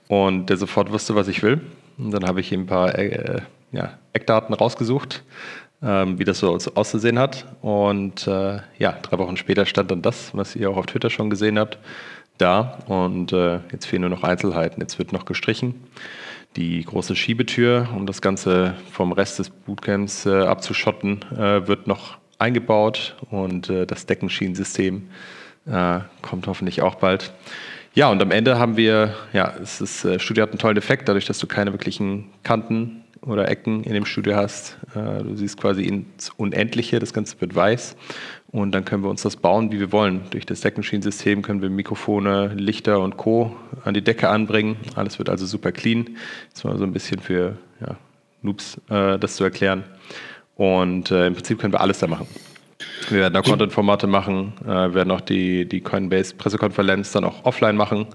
und der sofort wusste, was ich will. Und dann habe ich ihm ein paar äh, ja, Eckdaten rausgesucht, ähm, wie das so auszusehen hat. Und äh, ja, drei Wochen später stand dann das, was ihr auch auf Twitter schon gesehen habt, da. Und äh, jetzt fehlen nur noch Einzelheiten. Jetzt wird noch gestrichen. Die große Schiebetür, um das Ganze vom Rest des Bootcamps äh, abzuschotten, äh, wird noch eingebaut und äh, das Deckenschienensystem äh, kommt hoffentlich auch bald. Ja, und am Ende haben wir, ja, es ist, äh, Studio hat einen tollen Effekt, dadurch, dass du keine wirklichen Kanten oder Ecken in dem Studio hast. Äh, du siehst quasi ins Unendliche, das Ganze wird weiß. Und dann können wir uns das bauen, wie wir wollen. Durch das Deckenschienensystem können wir Mikrofone, Lichter und Co. an die Decke anbringen. Alles wird also super clean. Das war so ein bisschen für ja, Noobs, äh, das zu erklären. Und äh, im Prinzip können wir alles da machen. Wir werden auch Content-Formate machen, äh, werden auch die, die Coinbase-Pressekonferenz dann auch offline machen,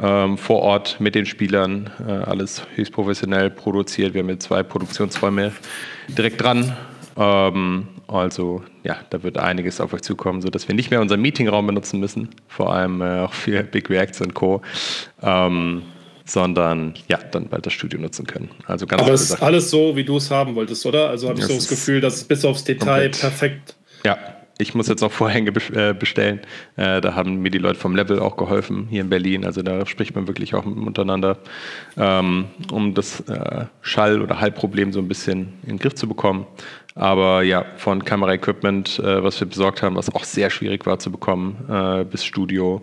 ähm, vor Ort mit den Spielern, äh, alles höchst professionell produziert. Wir haben jetzt zwei Produktionsräume direkt dran. Ähm, also ja, da wird einiges auf euch zukommen, sodass wir nicht mehr unseren Meetingraum benutzen müssen, vor allem äh, auch für Big Reacts und Co. Ähm, sondern ja, dann bald das Studio nutzen können. Also ganz Aber es ist alles so, wie du es haben wolltest, oder? Also habe ich so das Gefühl, dass es bis aufs Detail komplett. perfekt ja, ich muss jetzt noch Vorhänge äh, bestellen. Äh, da haben mir die Leute vom Level auch geholfen hier in Berlin. Also da spricht man wirklich auch untereinander, ähm, um das äh, Schall- oder Hallproblem so ein bisschen in den Griff zu bekommen. Aber ja, von Kameraequipment, was wir besorgt haben, was auch sehr schwierig war zu bekommen, bis Studio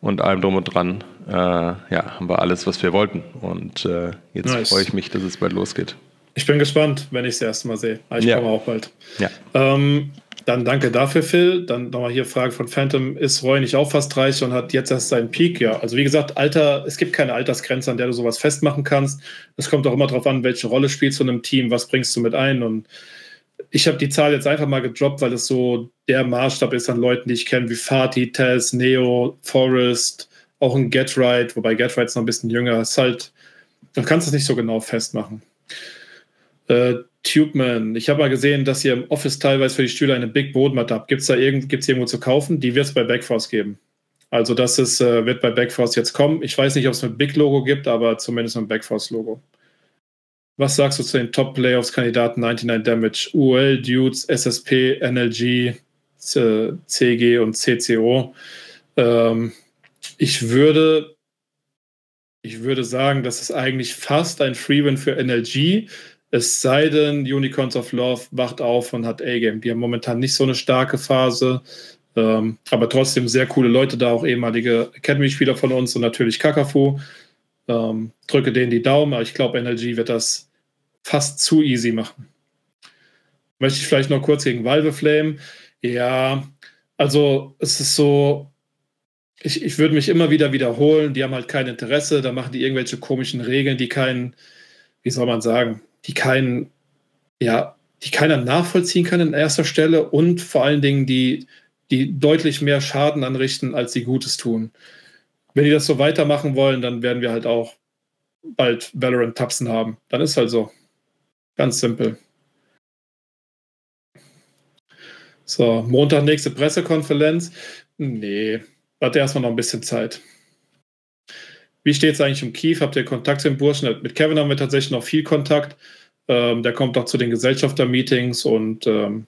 und allem drum und dran, ja, haben wir alles, was wir wollten. Und jetzt nice. freue ich mich, dass es bald losgeht. Ich bin gespannt, wenn ich es erste Mal sehe. Ich ja. komme auch bald. Ja. Ähm, dann danke dafür, Phil. Dann nochmal hier Frage von Phantom. Ist Roy nicht auch fast 30 und hat jetzt erst seinen Peak? Ja, also wie gesagt, Alter, es gibt keine Altersgrenze, an der du sowas festmachen kannst. Es kommt auch immer darauf an, welche Rolle spielst du in einem Team, was bringst du mit ein. Und ich habe die Zahl jetzt einfach mal gedroppt, weil es so der Maßstab ist an Leuten, die ich kenne, wie Fatih, Tess, Neo, Forrest, auch ein Get Right, wobei Get Right ist noch ein bisschen jünger. Ist halt, du kannst es nicht so genau festmachen. Äh, Tubeman, ich habe mal gesehen, dass ihr im Office teilweise für die Stühle eine Big Bodenmatte habt. Gibt es da irgend, gibt's irgendwo zu kaufen? Die wird es bei Backforce geben. Also das ist, äh, wird bei Backforce jetzt kommen. Ich weiß nicht, ob es ein Big-Logo gibt, aber zumindest ein Backforce-Logo. Was sagst du zu den Top-Playoffs-Kandidaten 99 Damage? UL, Dudes, SSP, NLG, CG und CCO. Ähm, ich würde, ich würde sagen, das ist eigentlich fast ein Free-Win für NLG es sei denn, Unicorns of Love wacht auf und hat A-Game. Die haben momentan nicht so eine starke Phase, ähm, aber trotzdem sehr coole Leute da, auch ehemalige Academy-Spieler von uns und natürlich Kakafu. Ähm, drücke denen die Daumen, aber ich glaube, NLG wird das fast zu easy machen. Möchte ich vielleicht noch kurz gegen Valve Flame. Ja, also es ist so, ich, ich würde mich immer wieder wiederholen, die haben halt kein Interesse, da machen die irgendwelche komischen Regeln, die keinen, wie soll man sagen, die kein, ja, die keiner nachvollziehen kann an erster Stelle und vor allen Dingen die, die deutlich mehr Schaden anrichten, als sie Gutes tun. Wenn die das so weitermachen wollen, dann werden wir halt auch bald Valorant Tapsen haben. Dann ist halt so. Ganz simpel. So, Montag nächste Pressekonferenz. Nee, hat erstmal noch ein bisschen Zeit. Wie steht es eigentlich um Kief? Habt ihr Kontakt zu den Burschen? Mit Kevin haben wir tatsächlich noch viel Kontakt. Ähm, der kommt auch zu den Gesellschafter-Meetings und ähm,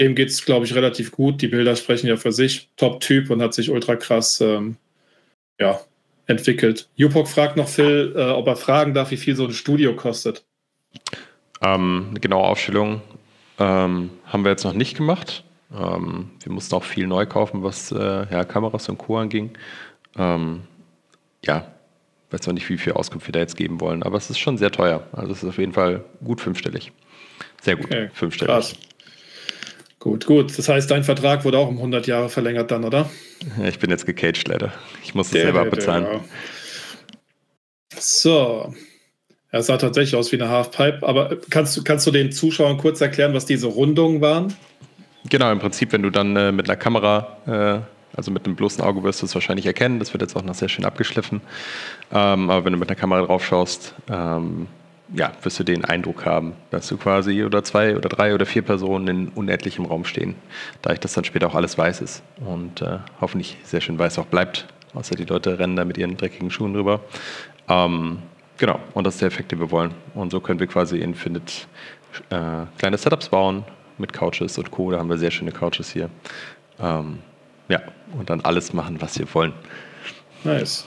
Dem geht es, glaube ich, relativ gut. Die Bilder sprechen ja für sich. Top-Typ und hat sich ultra krass ähm, ja, entwickelt. Jupok fragt noch Phil, äh, ob er fragen darf, wie viel so ein Studio kostet. Ähm, eine genaue Aufstellung ähm, haben wir jetzt noch nicht gemacht. Ähm, wir mussten auch viel neu kaufen, was äh, ja, Kameras und Co. anging. Ähm, ja, weiß noch nicht, wie viel Auskunft wir da jetzt geben wollen, aber es ist schon sehr teuer. Also es ist auf jeden Fall gut fünfstellig. Sehr gut, okay, fünfstellig. Krass. Gut, gut. Das heißt, dein Vertrag wurde auch um 100 Jahre verlängert dann, oder? Ja, ich bin jetzt gecaged leider. Ich muss es selber abbezahlen. Ja. So. Er sah tatsächlich aus wie eine Halfpipe, aber kannst du, kannst du den Zuschauern kurz erklären, was diese Rundungen waren? Genau, im Prinzip, wenn du dann äh, mit einer Kamera, äh, also mit einem bloßen Auge wirst du es wahrscheinlich erkennen, das wird jetzt auch noch sehr schön abgeschliffen, ähm, aber wenn du mit einer Kamera drauf schaust, ähm, ja, wirst du den Eindruck haben, dass du quasi oder zwei oder drei oder vier Personen in unendlichem Raum stehen, da ich das dann später auch alles weiß ist und äh, hoffentlich sehr schön weiß auch bleibt, außer die Leute rennen da mit ihren dreckigen Schuhen drüber. Ähm, genau, und das ist der Effekt, den wir wollen. Und so können wir quasi Infinite äh, kleine Setups bauen mit Couches und Co. Da haben wir sehr schöne Couches hier. Ähm, ja, und dann alles machen, was wir wollen. Nice.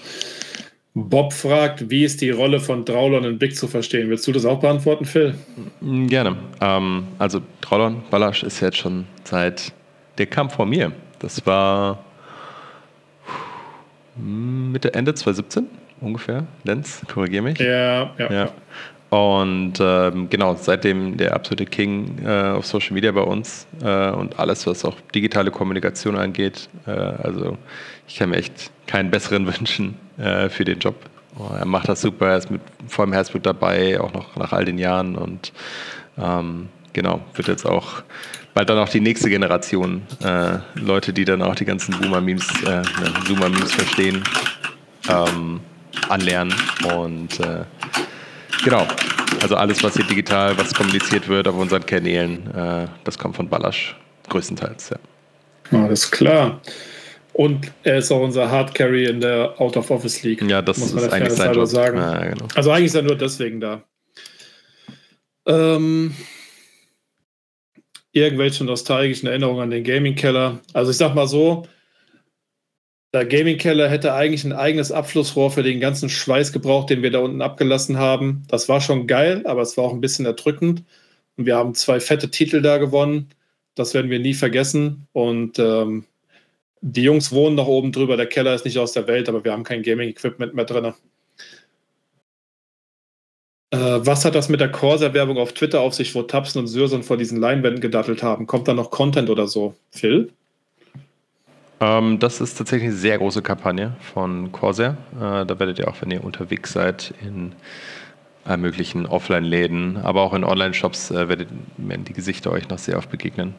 Bob fragt, wie ist die Rolle von Draulon in Big zu verstehen? Willst du das auch beantworten, Phil? Mm, gerne. Ähm, also Draulon Balasch ist jetzt schon seit, der kam vor mir. Das war Mitte, Ende 2017 ungefähr. Lenz, korrigiere mich. Ja, ja. ja. Und ähm, genau, seitdem der absolute King äh, auf Social Media bei uns äh, und alles, was auch digitale Kommunikation angeht. Äh, also ich kann mir echt keinen besseren wünschen äh, für den Job. Oh, er macht das super, er ist mit vollem Herzblut dabei, auch noch nach all den Jahren und ähm, genau, wird jetzt auch bald dann auch die nächste Generation äh, Leute, die dann auch die ganzen Boomer-Memes, äh, Zoomer-Memes verstehen, ähm, anlernen und Genau. Also alles, was hier digital, was kommuniziert wird auf unseren Kanälen, äh, das kommt von Ballasch größtenteils, ja. Alles klar. Und er ist auch unser Hard Carry in der Out of Office League. Ja, das muss man ist eigentlich sein Job. sagen. Ja, genau. Also eigentlich ist er nur deswegen da. Ähm, irgendwelche nostalgischen Erinnerungen an den Gaming Keller. Also ich sag mal so, der Gaming Keller hätte eigentlich ein eigenes Abflussrohr für den ganzen Schweiß gebraucht, den wir da unten abgelassen haben. Das war schon geil, aber es war auch ein bisschen erdrückend. Und wir haben zwei fette Titel da gewonnen. Das werden wir nie vergessen. Und ähm, die Jungs wohnen noch oben drüber. Der Keller ist nicht aus der Welt, aber wir haben kein Gaming-Equipment mehr drin. Äh, was hat das mit der Corsair-Werbung auf Twitter auf sich, wo Tapsen und Sürson vor diesen Leinwänden gedattelt haben? Kommt da noch Content oder so? Phil? Ähm, das ist tatsächlich eine sehr große Kampagne von Corsair. Äh, da werdet ihr auch, wenn ihr unterwegs seid, in möglichen Offline-Läden, aber auch in Online-Shops äh, werden die Gesichter euch noch sehr oft begegnen.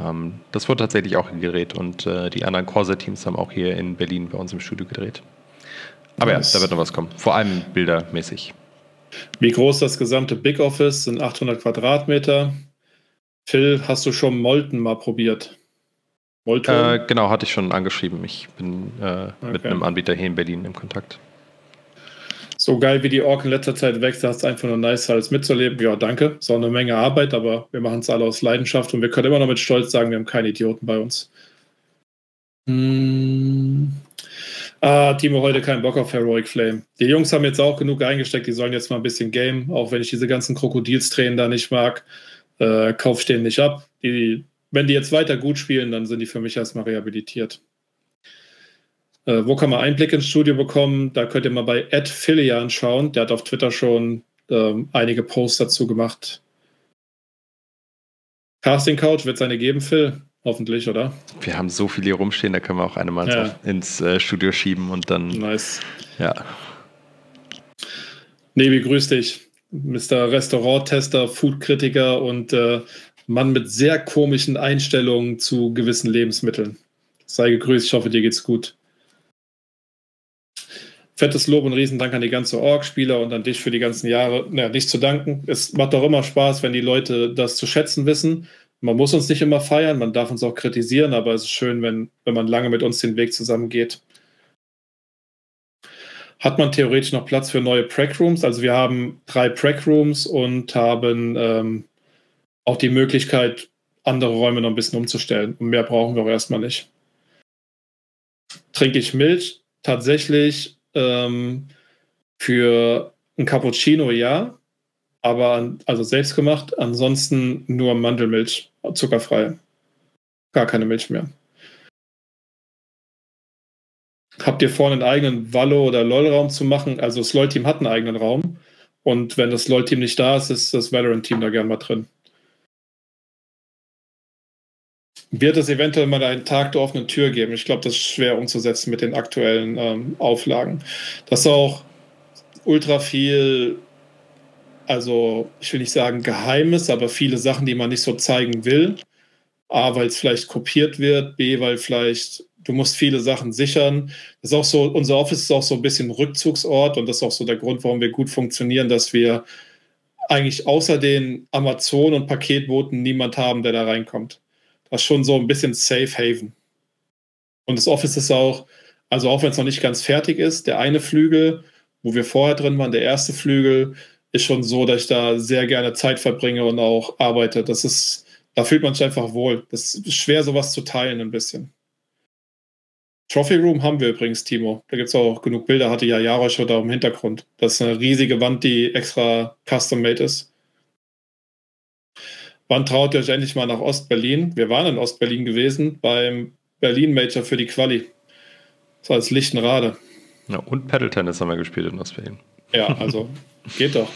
Ähm, das wurde tatsächlich auch gedreht und äh, die anderen Corsair-Teams haben auch hier in Berlin bei uns im Studio gedreht. Aber nice. ja, da wird noch was kommen. Vor allem bildermäßig. Wie groß das gesamte Big Office sind 800 Quadratmeter. Phil, hast du schon Molten mal probiert? Äh, genau, hatte ich schon angeschrieben. Ich bin äh, okay. mit einem Anbieter hier in Berlin im Kontakt. So geil wie die Ork in letzter Zeit wächst, hast einfach nur nice, alles mitzuleben. Ja, danke. Ist auch eine Menge Arbeit, aber wir machen es alle aus Leidenschaft und wir können immer noch mit Stolz sagen, wir haben keine Idioten bei uns. Hm. Ah, Timo heute keinen Bock auf Heroic Flame. Die Jungs haben jetzt auch genug eingesteckt, die sollen jetzt mal ein bisschen game, auch wenn ich diese ganzen Krokodilstränen da nicht mag. Äh, Kauf stehen nicht ab. Die wenn die jetzt weiter gut spielen, dann sind die für mich erstmal rehabilitiert. Äh, wo kann man Einblick ins Studio bekommen? Da könnt ihr mal bei Ed Filian schauen. Der hat auf Twitter schon ähm, einige Posts dazu gemacht. Casting Couch wird es eine geben, Phil. Hoffentlich, oder? Wir haben so viel hier rumstehen, da können wir auch eine mal ja. ins äh, Studio schieben und dann. Nice. Ja. Nebi, grüß dich. Mr. Restauranttester, Foodkritiker und äh, Mann mit sehr komischen Einstellungen zu gewissen Lebensmitteln. Sei gegrüßt, ich hoffe, dir geht's gut. Fettes Lob und Riesendank an die ganze Org-Spieler und an dich für die ganzen Jahre. Naja, nicht zu danken. Es macht doch immer Spaß, wenn die Leute das zu schätzen wissen. Man muss uns nicht immer feiern, man darf uns auch kritisieren, aber es ist schön, wenn, wenn man lange mit uns den Weg zusammen geht. Hat man theoretisch noch Platz für neue Prac-Rooms? Also wir haben drei Prac-Rooms und haben ähm, auch die Möglichkeit, andere Räume noch ein bisschen umzustellen. Und mehr brauchen wir auch erstmal nicht. Trinke ich Milch? Tatsächlich ähm, für ein Cappuccino ja, aber also selbst gemacht. Ansonsten nur Mandelmilch, zuckerfrei. Gar keine Milch mehr. Habt ihr vor, einen eigenen Wallo- oder LOL-Raum zu machen? Also das LOL-Team hat einen eigenen Raum. Und wenn das LOL-Team nicht da ist, ist das Valorant-Team da gern mal drin. Wird es eventuell mal einen Tag der offenen Tür geben? Ich glaube, das ist schwer umzusetzen mit den aktuellen ähm, Auflagen. Das ist auch ultra viel, also ich will nicht sagen Geheimes, aber viele Sachen, die man nicht so zeigen will. A, weil es vielleicht kopiert wird, B, weil vielleicht du musst viele Sachen sichern. Das ist auch so, unser Office ist auch so ein bisschen Rückzugsort und das ist auch so der Grund, warum wir gut funktionieren, dass wir eigentlich außer den Amazon- und Paketboten niemand haben, der da reinkommt. Das schon so ein bisschen Safe Haven. Und das Office ist auch, also auch wenn es noch nicht ganz fertig ist, der eine Flügel, wo wir vorher drin waren, der erste Flügel, ist schon so, dass ich da sehr gerne Zeit verbringe und auch arbeite. Das ist, da fühlt man sich einfach wohl. Das ist schwer, sowas zu teilen ein bisschen. Trophy Room haben wir übrigens, Timo. Da gibt es auch genug Bilder, hatte ja Jara da im Hintergrund. Das ist eine riesige Wand, die extra custom-made ist. Wann traut ihr euch endlich mal nach Ostberlin? Wir waren in Ostberlin gewesen, beim Berlin-Major für die Quali. Das war als Lichtenrade. Ja, und Paddle-Tennis haben wir gespielt in Ostberlin. Ja, also geht doch.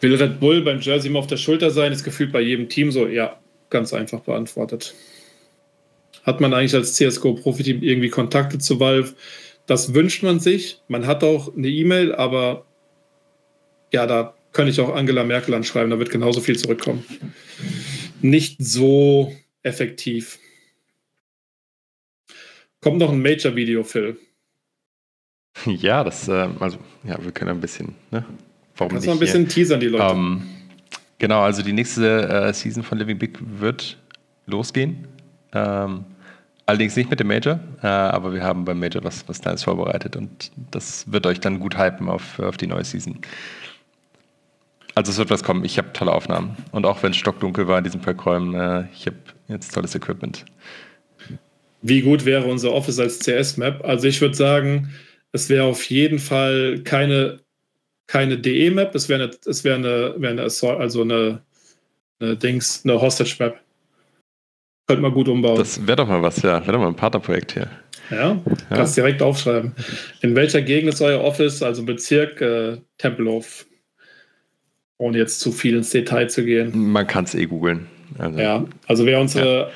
Will Red Bull beim Jersey immer auf der Schulter sein? Ist gefühlt bei jedem Team so. Ja, ganz einfach beantwortet. Hat man eigentlich als CSGO-Profiteam irgendwie Kontakte zu Valve? Das wünscht man sich. Man hat auch eine E-Mail, aber ja, da könnte ich auch Angela Merkel anschreiben, da wird genauso viel zurückkommen. Nicht so effektiv. Kommt noch ein Major-Video, Phil. Ja, das, äh, also, ja, wir können ein bisschen, ne? Warum Kannst nicht? ein bisschen hier? teasern, die Leute. Ähm, genau, also die nächste äh, Season von Living Big wird losgehen. Ähm, allerdings nicht mit dem Major, äh, aber wir haben beim Major was, was Kleines vorbereitet und das wird euch dann gut hypen auf, auf die neue Season. Also es wird was kommen. Ich habe tolle Aufnahmen. Und auch wenn es stockdunkel war in diesen Parkräumen, äh, ich habe jetzt tolles Equipment. Wie gut wäre unser Office als CS-Map? Also ich würde sagen, es wäre auf jeden Fall keine, keine DE-Map, es wäre eine, es wäre eine, wäre eine, also eine, eine Dings, eine Hostage-Map. Könnte man gut umbauen. Das wäre doch mal was, ja. Wäre doch mal ein Partnerprojekt hier. Ja, kannst ja. direkt aufschreiben. In welcher Gegend ist euer Office? Also Bezirk äh, Tempelhof. Ohne jetzt zu viel ins Detail zu gehen. Man kann es eh googeln. Also, ja, also wer unsere ja.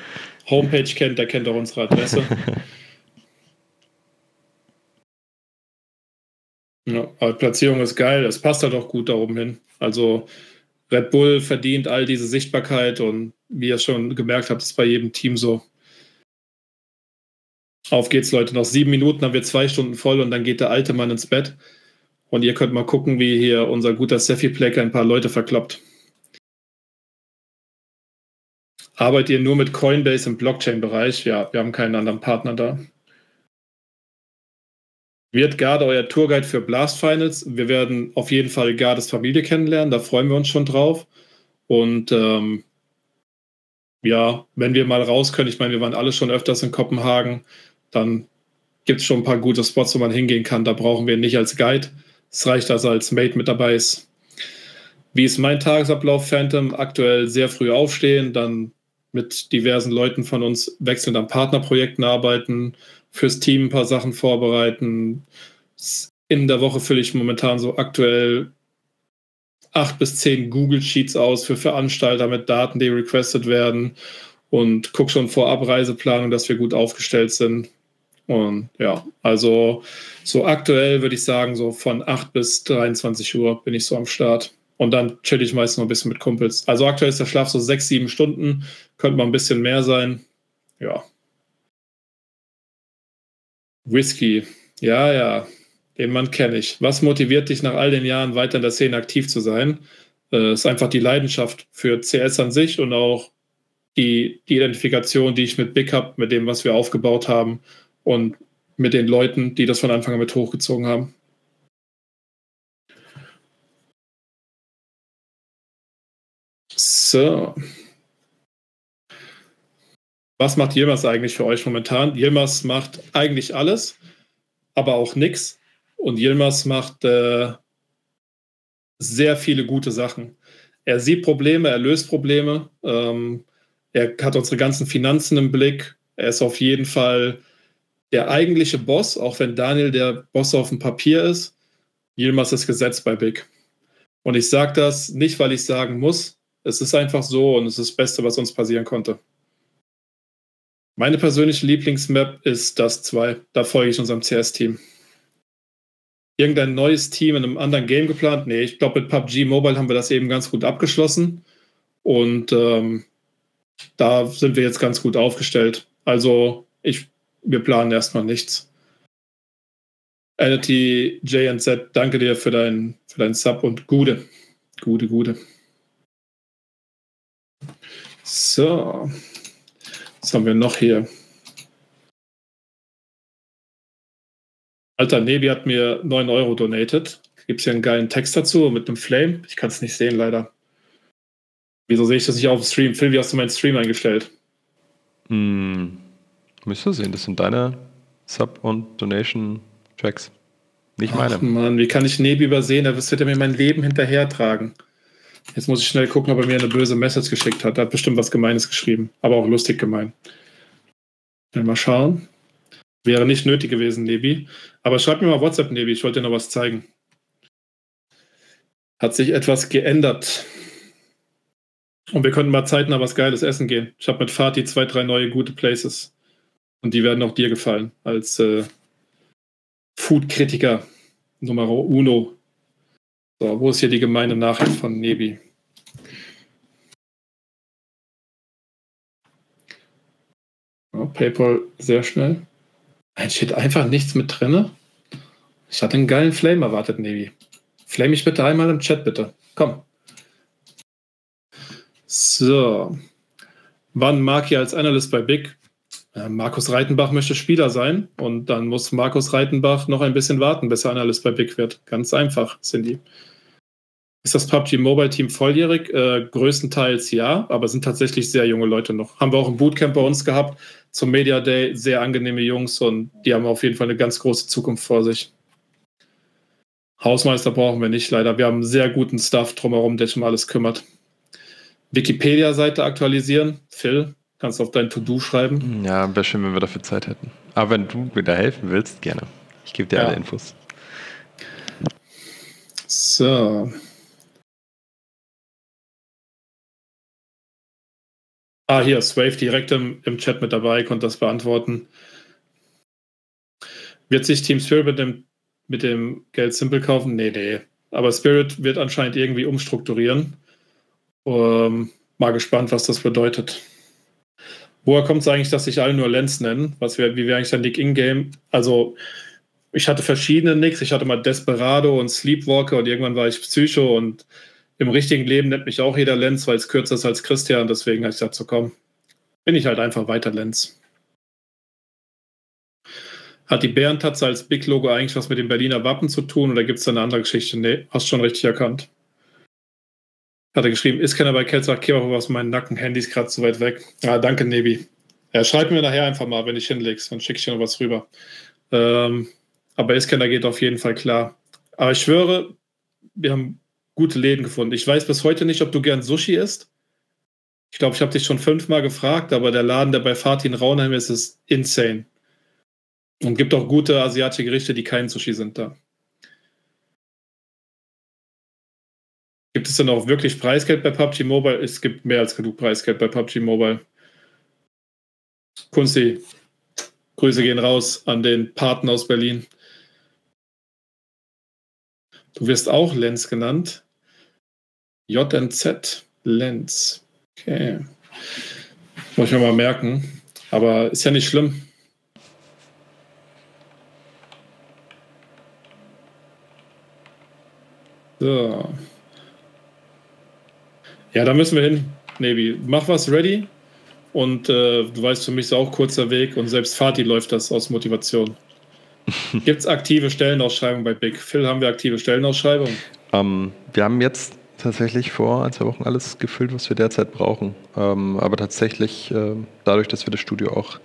Homepage kennt, der kennt auch unsere Adresse. ja, aber Platzierung ist geil, es passt halt auch gut da oben hin. Also Red Bull verdient all diese Sichtbarkeit und wie ihr schon gemerkt habt, ist bei jedem Team so. Auf geht's, Leute. Noch sieben Minuten haben wir zwei Stunden voll und dann geht der alte Mann ins Bett. Und ihr könnt mal gucken, wie hier unser guter Steffi Pleck ein paar Leute verkloppt. Arbeitet ihr nur mit Coinbase im Blockchain-Bereich? Ja, wir haben keinen anderen Partner da. Wird Garde euer Tourguide für Blast Finals? Wir werden auf jeden Fall Gardes Familie kennenlernen, da freuen wir uns schon drauf. Und ähm, ja, wenn wir mal raus können, ich meine, wir waren alle schon öfters in Kopenhagen, dann gibt es schon ein paar gute Spots, wo man hingehen kann. Da brauchen wir nicht als Guide. Es reicht, er als Mate mit dabei ist. Wie ist mein Tagesablauf, Phantom? Aktuell sehr früh aufstehen, dann mit diversen Leuten von uns wechselnd an Partnerprojekten arbeiten, fürs Team ein paar Sachen vorbereiten. In der Woche fülle ich momentan so aktuell acht bis zehn Google Sheets aus für Veranstalter mit Daten, die requested werden und gucke schon vor Abreiseplanung, dass wir gut aufgestellt sind. Und ja, also so aktuell würde ich sagen, so von 8 bis 23 Uhr bin ich so am Start. Und dann chill ich meist noch ein bisschen mit Kumpels. Also aktuell ist der Schlaf so 6, 7 Stunden. Könnte mal ein bisschen mehr sein. Ja, Whisky. Ja, ja. Den Mann kenne ich. Was motiviert dich nach all den Jahren weiter in der Szene aktiv zu sein? Äh, ist einfach die Leidenschaft für CS an sich und auch die, die Identifikation, die ich mit Big habe, mit dem, was wir aufgebaut haben und mit den Leuten, die das von Anfang an mit hochgezogen haben. So. was macht Yilmaz eigentlich für euch momentan? Yilmaz macht eigentlich alles, aber auch nichts. Und Yilmaz macht äh, sehr viele gute Sachen. Er sieht Probleme, er löst Probleme. Ähm, er hat unsere ganzen Finanzen im Blick. Er ist auf jeden Fall der eigentliche Boss, auch wenn Daniel der Boss auf dem Papier ist. Yilmaz ist Gesetz bei Big. Und ich sage das nicht, weil ich sagen muss. Es ist einfach so und es ist das Beste, was uns passieren konnte. Meine persönliche Lieblingsmap ist das 2. Da folge ich unserem CS-Team. Irgendein neues Team in einem anderen Game geplant? Nee, ich glaube, mit PUBG Mobile haben wir das eben ganz gut abgeschlossen. Und ähm, da sind wir jetzt ganz gut aufgestellt. Also, ich, wir planen erstmal nichts. Ality JNZ, danke dir für deinen für dein Sub und Gude. Gute, gute. So. Was haben wir noch hier? Alter, Nebi hat mir 9 Euro donated. Gibt es hier einen geilen Text dazu mit einem Flame? Ich kann es nicht sehen, leider. Wieso sehe ich das nicht auf dem Stream? Phil, wie hast du meinen Stream eingestellt? Hm, müsst ihr sehen, das sind deine Sub- und Donation-Tracks. Nicht meine. Ach Mann, wie kann ich Nebi übersehen? Das wird er mir mein Leben hinterhertragen. Jetzt muss ich schnell gucken, ob er mir eine böse Message geschickt hat. Er hat bestimmt was Gemeines geschrieben, aber auch lustig gemein. Mal schauen. Wäre nicht nötig gewesen, Nebi. Aber schreib mir mal WhatsApp, Nebi. Ich wollte dir noch was zeigen. Hat sich etwas geändert. Und wir könnten mal zeitnah was Geiles essen gehen. Ich habe mit Fatih zwei, drei neue gute Places. Und die werden auch dir gefallen als äh, Food-Kritiker Nummer uno. So, wo ist hier die gemeine Nachricht von Nebi? Oh, PayPal sehr schnell. Ein steht einfach nichts mit drin. Ich hatte einen geilen Flame erwartet, Nevi. Flame mich bitte einmal im Chat, bitte. Komm. So. Wann Maki als Analyst bei Big? Markus Reitenbach möchte Spieler sein und dann muss Markus Reitenbach noch ein bisschen warten, bis er Analyst bei Big wird. Ganz einfach, Cindy. Ist das PUBG Mobile Team volljährig? Äh, größtenteils ja, aber sind tatsächlich sehr junge Leute noch. Haben wir auch ein Bootcamp bei uns gehabt zum Media Day. Sehr angenehme Jungs und die haben auf jeden Fall eine ganz große Zukunft vor sich. Hausmeister brauchen wir nicht, leider. Wir haben einen sehr guten Staff drumherum, der sich um alles kümmert. Wikipedia-Seite aktualisieren. Phil, kannst du auf dein To-Do schreiben. Ja, wäre schön, wenn wir dafür Zeit hätten. Aber wenn du mir da helfen willst, gerne. Ich gebe dir ja. alle Infos. So. Ah, hier, Swave direkt im, im Chat mit dabei, konnte das beantworten. Wird sich Team Spirit mit dem, mit dem Geld Simple kaufen? Nee, nee. Aber Spirit wird anscheinend irgendwie umstrukturieren. Um, mal gespannt, was das bedeutet. Woher kommt es eigentlich, dass sich alle nur Lens nennen? Was wär, wie wäre eigentlich der Nick in-game? Also, ich hatte verschiedene Nicks. Ich hatte mal Desperado und Sleepwalker und irgendwann war ich Psycho und im richtigen Leben nennt mich auch jeder Lenz, weil es kürzer ist als Christian. Deswegen habe ich dazu kommen. Bin ich halt einfach weiter Lenz. Hat die Bärentatze als Big Logo eigentlich was mit dem Berliner Wappen zu tun oder gibt es da eine andere Geschichte? Nee, hast schon richtig erkannt. Hat er geschrieben, ist keiner bei Kelzach Kebab aus meinem Nacken, Handy ist gerade zu weit weg. Ja, danke, Nebi. Ja, schreib mir nachher einfach mal, wenn ich hinlegst, dann schicke ich dir noch was rüber. Ähm, aber Iskender geht auf jeden Fall klar. Aber ich schwöre, wir haben gute Läden gefunden. Ich weiß bis heute nicht, ob du gern Sushi isst. Ich glaube, ich habe dich schon fünfmal gefragt, aber der Laden, der bei Fatih in Raunheim ist, ist insane. Und gibt auch gute asiatische Gerichte, die kein Sushi sind da. Gibt es denn auch wirklich Preisgeld bei PUBG Mobile? Es gibt mehr als genug Preisgeld bei PUBG Mobile. Kunsti, Grüße gehen raus an den Paten aus Berlin. Du wirst auch Lenz genannt. JNZ Lenz. Okay. Muss ich mir mal merken. Aber ist ja nicht schlimm. So. Ja, da müssen wir hin. Nebi, mach was ready. Und äh, du weißt, für mich ist auch kurzer Weg und selbst Fatih läuft das aus Motivation. Gibt es aktive Stellenausschreibungen bei Big? Phil, haben wir aktive Stellenausschreibungen? Ähm, wir haben jetzt tatsächlich vor ein, zwei Wochen alles gefüllt, was wir derzeit brauchen. Ähm, aber tatsächlich, äh, dadurch, dass wir das Studio auch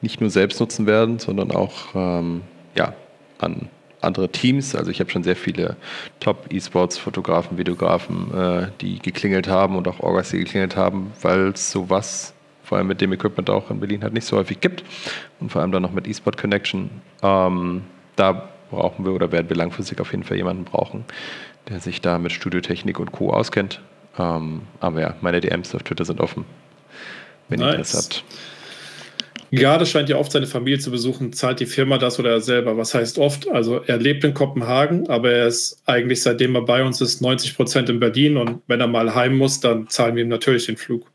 nicht nur selbst nutzen werden, sondern auch ähm, ja, an andere Teams. Also ich habe schon sehr viele Top-E-Sports-Fotografen, Videografen, äh, die geklingelt haben und auch Orgas, die geklingelt haben, weil es sowas vor allem mit dem Equipment auch in Berlin halt nicht so häufig gibt und vor allem dann noch mit eSport Connection. Ähm, da brauchen wir oder werden wir langfristig auf jeden Fall jemanden brauchen, der sich da mit Studiotechnik und Co. auskennt. Ähm, aber ja, meine DMs auf Twitter sind offen, wenn nice. ihr das habt. Gerade scheint ja oft seine Familie zu besuchen. Zahlt die Firma das oder er selber? Was heißt oft? Also er lebt in Kopenhagen, aber er ist eigentlich seitdem er bei uns ist 90 Prozent in Berlin und wenn er mal heim muss, dann zahlen wir ihm natürlich den Flug.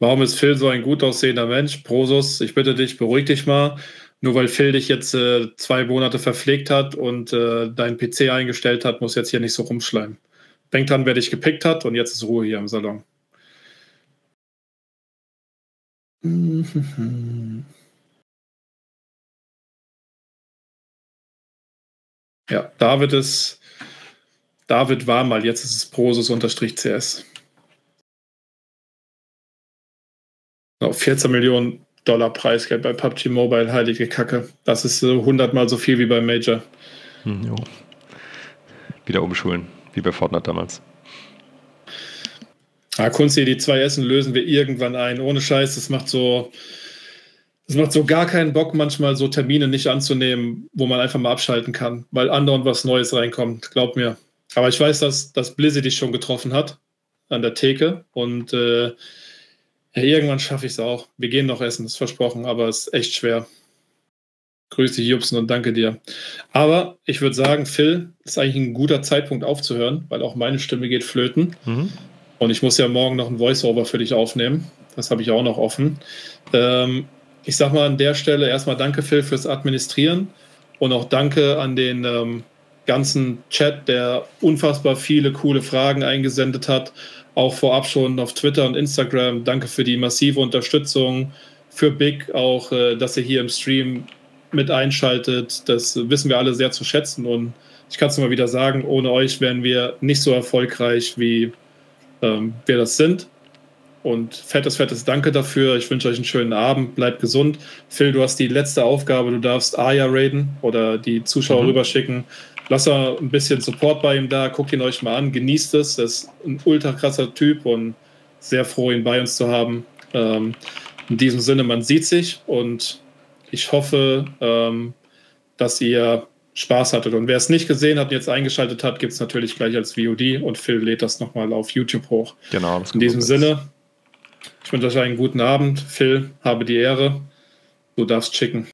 Warum ist Phil so ein gut aussehender Mensch? Prosus, ich bitte dich, beruhig dich mal. Nur weil Phil dich jetzt äh, zwei Monate verpflegt hat und äh, deinen PC eingestellt hat, muss jetzt hier nicht so rumschleimen. Denk dran, wer dich gepickt hat und jetzt ist Ruhe hier im Salon. Ja, David ist. David war mal, jetzt ist es Prosus-CS. Auf 14 Millionen Dollar Preisgeld bei PUBG Mobile, heilige Kacke. Das ist so 100 mal so viel wie beim Major. Hm. Wieder umschulen, wie bei Fortnite damals. Ah, Kunst, die zwei Essen lösen wir irgendwann ein. Ohne Scheiß, das macht so. Das macht so gar keinen Bock, manchmal so Termine nicht anzunehmen, wo man einfach mal abschalten kann, weil andauernd was Neues reinkommt. Glaub mir. Aber ich weiß, dass, dass Blizzy dich schon getroffen hat an der Theke und äh, ja, irgendwann schaffe ich es auch. Wir gehen noch essen, ist versprochen, aber es ist echt schwer. Grüß dich, Jupsen, und danke dir. Aber ich würde sagen, Phil, ist eigentlich ein guter Zeitpunkt aufzuhören, weil auch meine Stimme geht flöten. Mhm. Und ich muss ja morgen noch ein Voiceover für dich aufnehmen. Das habe ich auch noch offen. Ähm, ich sage mal an der Stelle erstmal danke, Phil, fürs Administrieren und auch danke an den ähm, ganzen Chat, der unfassbar viele coole Fragen eingesendet hat auch vorab schon auf Twitter und Instagram. Danke für die massive Unterstützung. Für Big auch, äh, dass ihr hier im Stream mit einschaltet. Das wissen wir alle sehr zu schätzen. Und ich kann es nur mal wieder sagen, ohne euch wären wir nicht so erfolgreich, wie ähm, wir das sind. Und fettes, fettes Danke dafür. Ich wünsche euch einen schönen Abend. Bleibt gesund. Phil, du hast die letzte Aufgabe. Du darfst Aya raiden oder die Zuschauer mhm. rüberschicken. Lasst ein bisschen Support bei ihm da. Guckt ihn euch mal an. Genießt es. Er ist ein ultra krasser Typ und sehr froh, ihn bei uns zu haben. Ähm, in diesem Sinne, man sieht sich und ich hoffe, ähm, dass ihr Spaß hattet. Und wer es nicht gesehen hat und jetzt eingeschaltet hat, gibt es natürlich gleich als VOD und Phil lädt das nochmal auf YouTube hoch. Genau. In diesem Sinne, ich wünsche euch einen guten Abend. Phil, habe die Ehre. Du darfst schicken.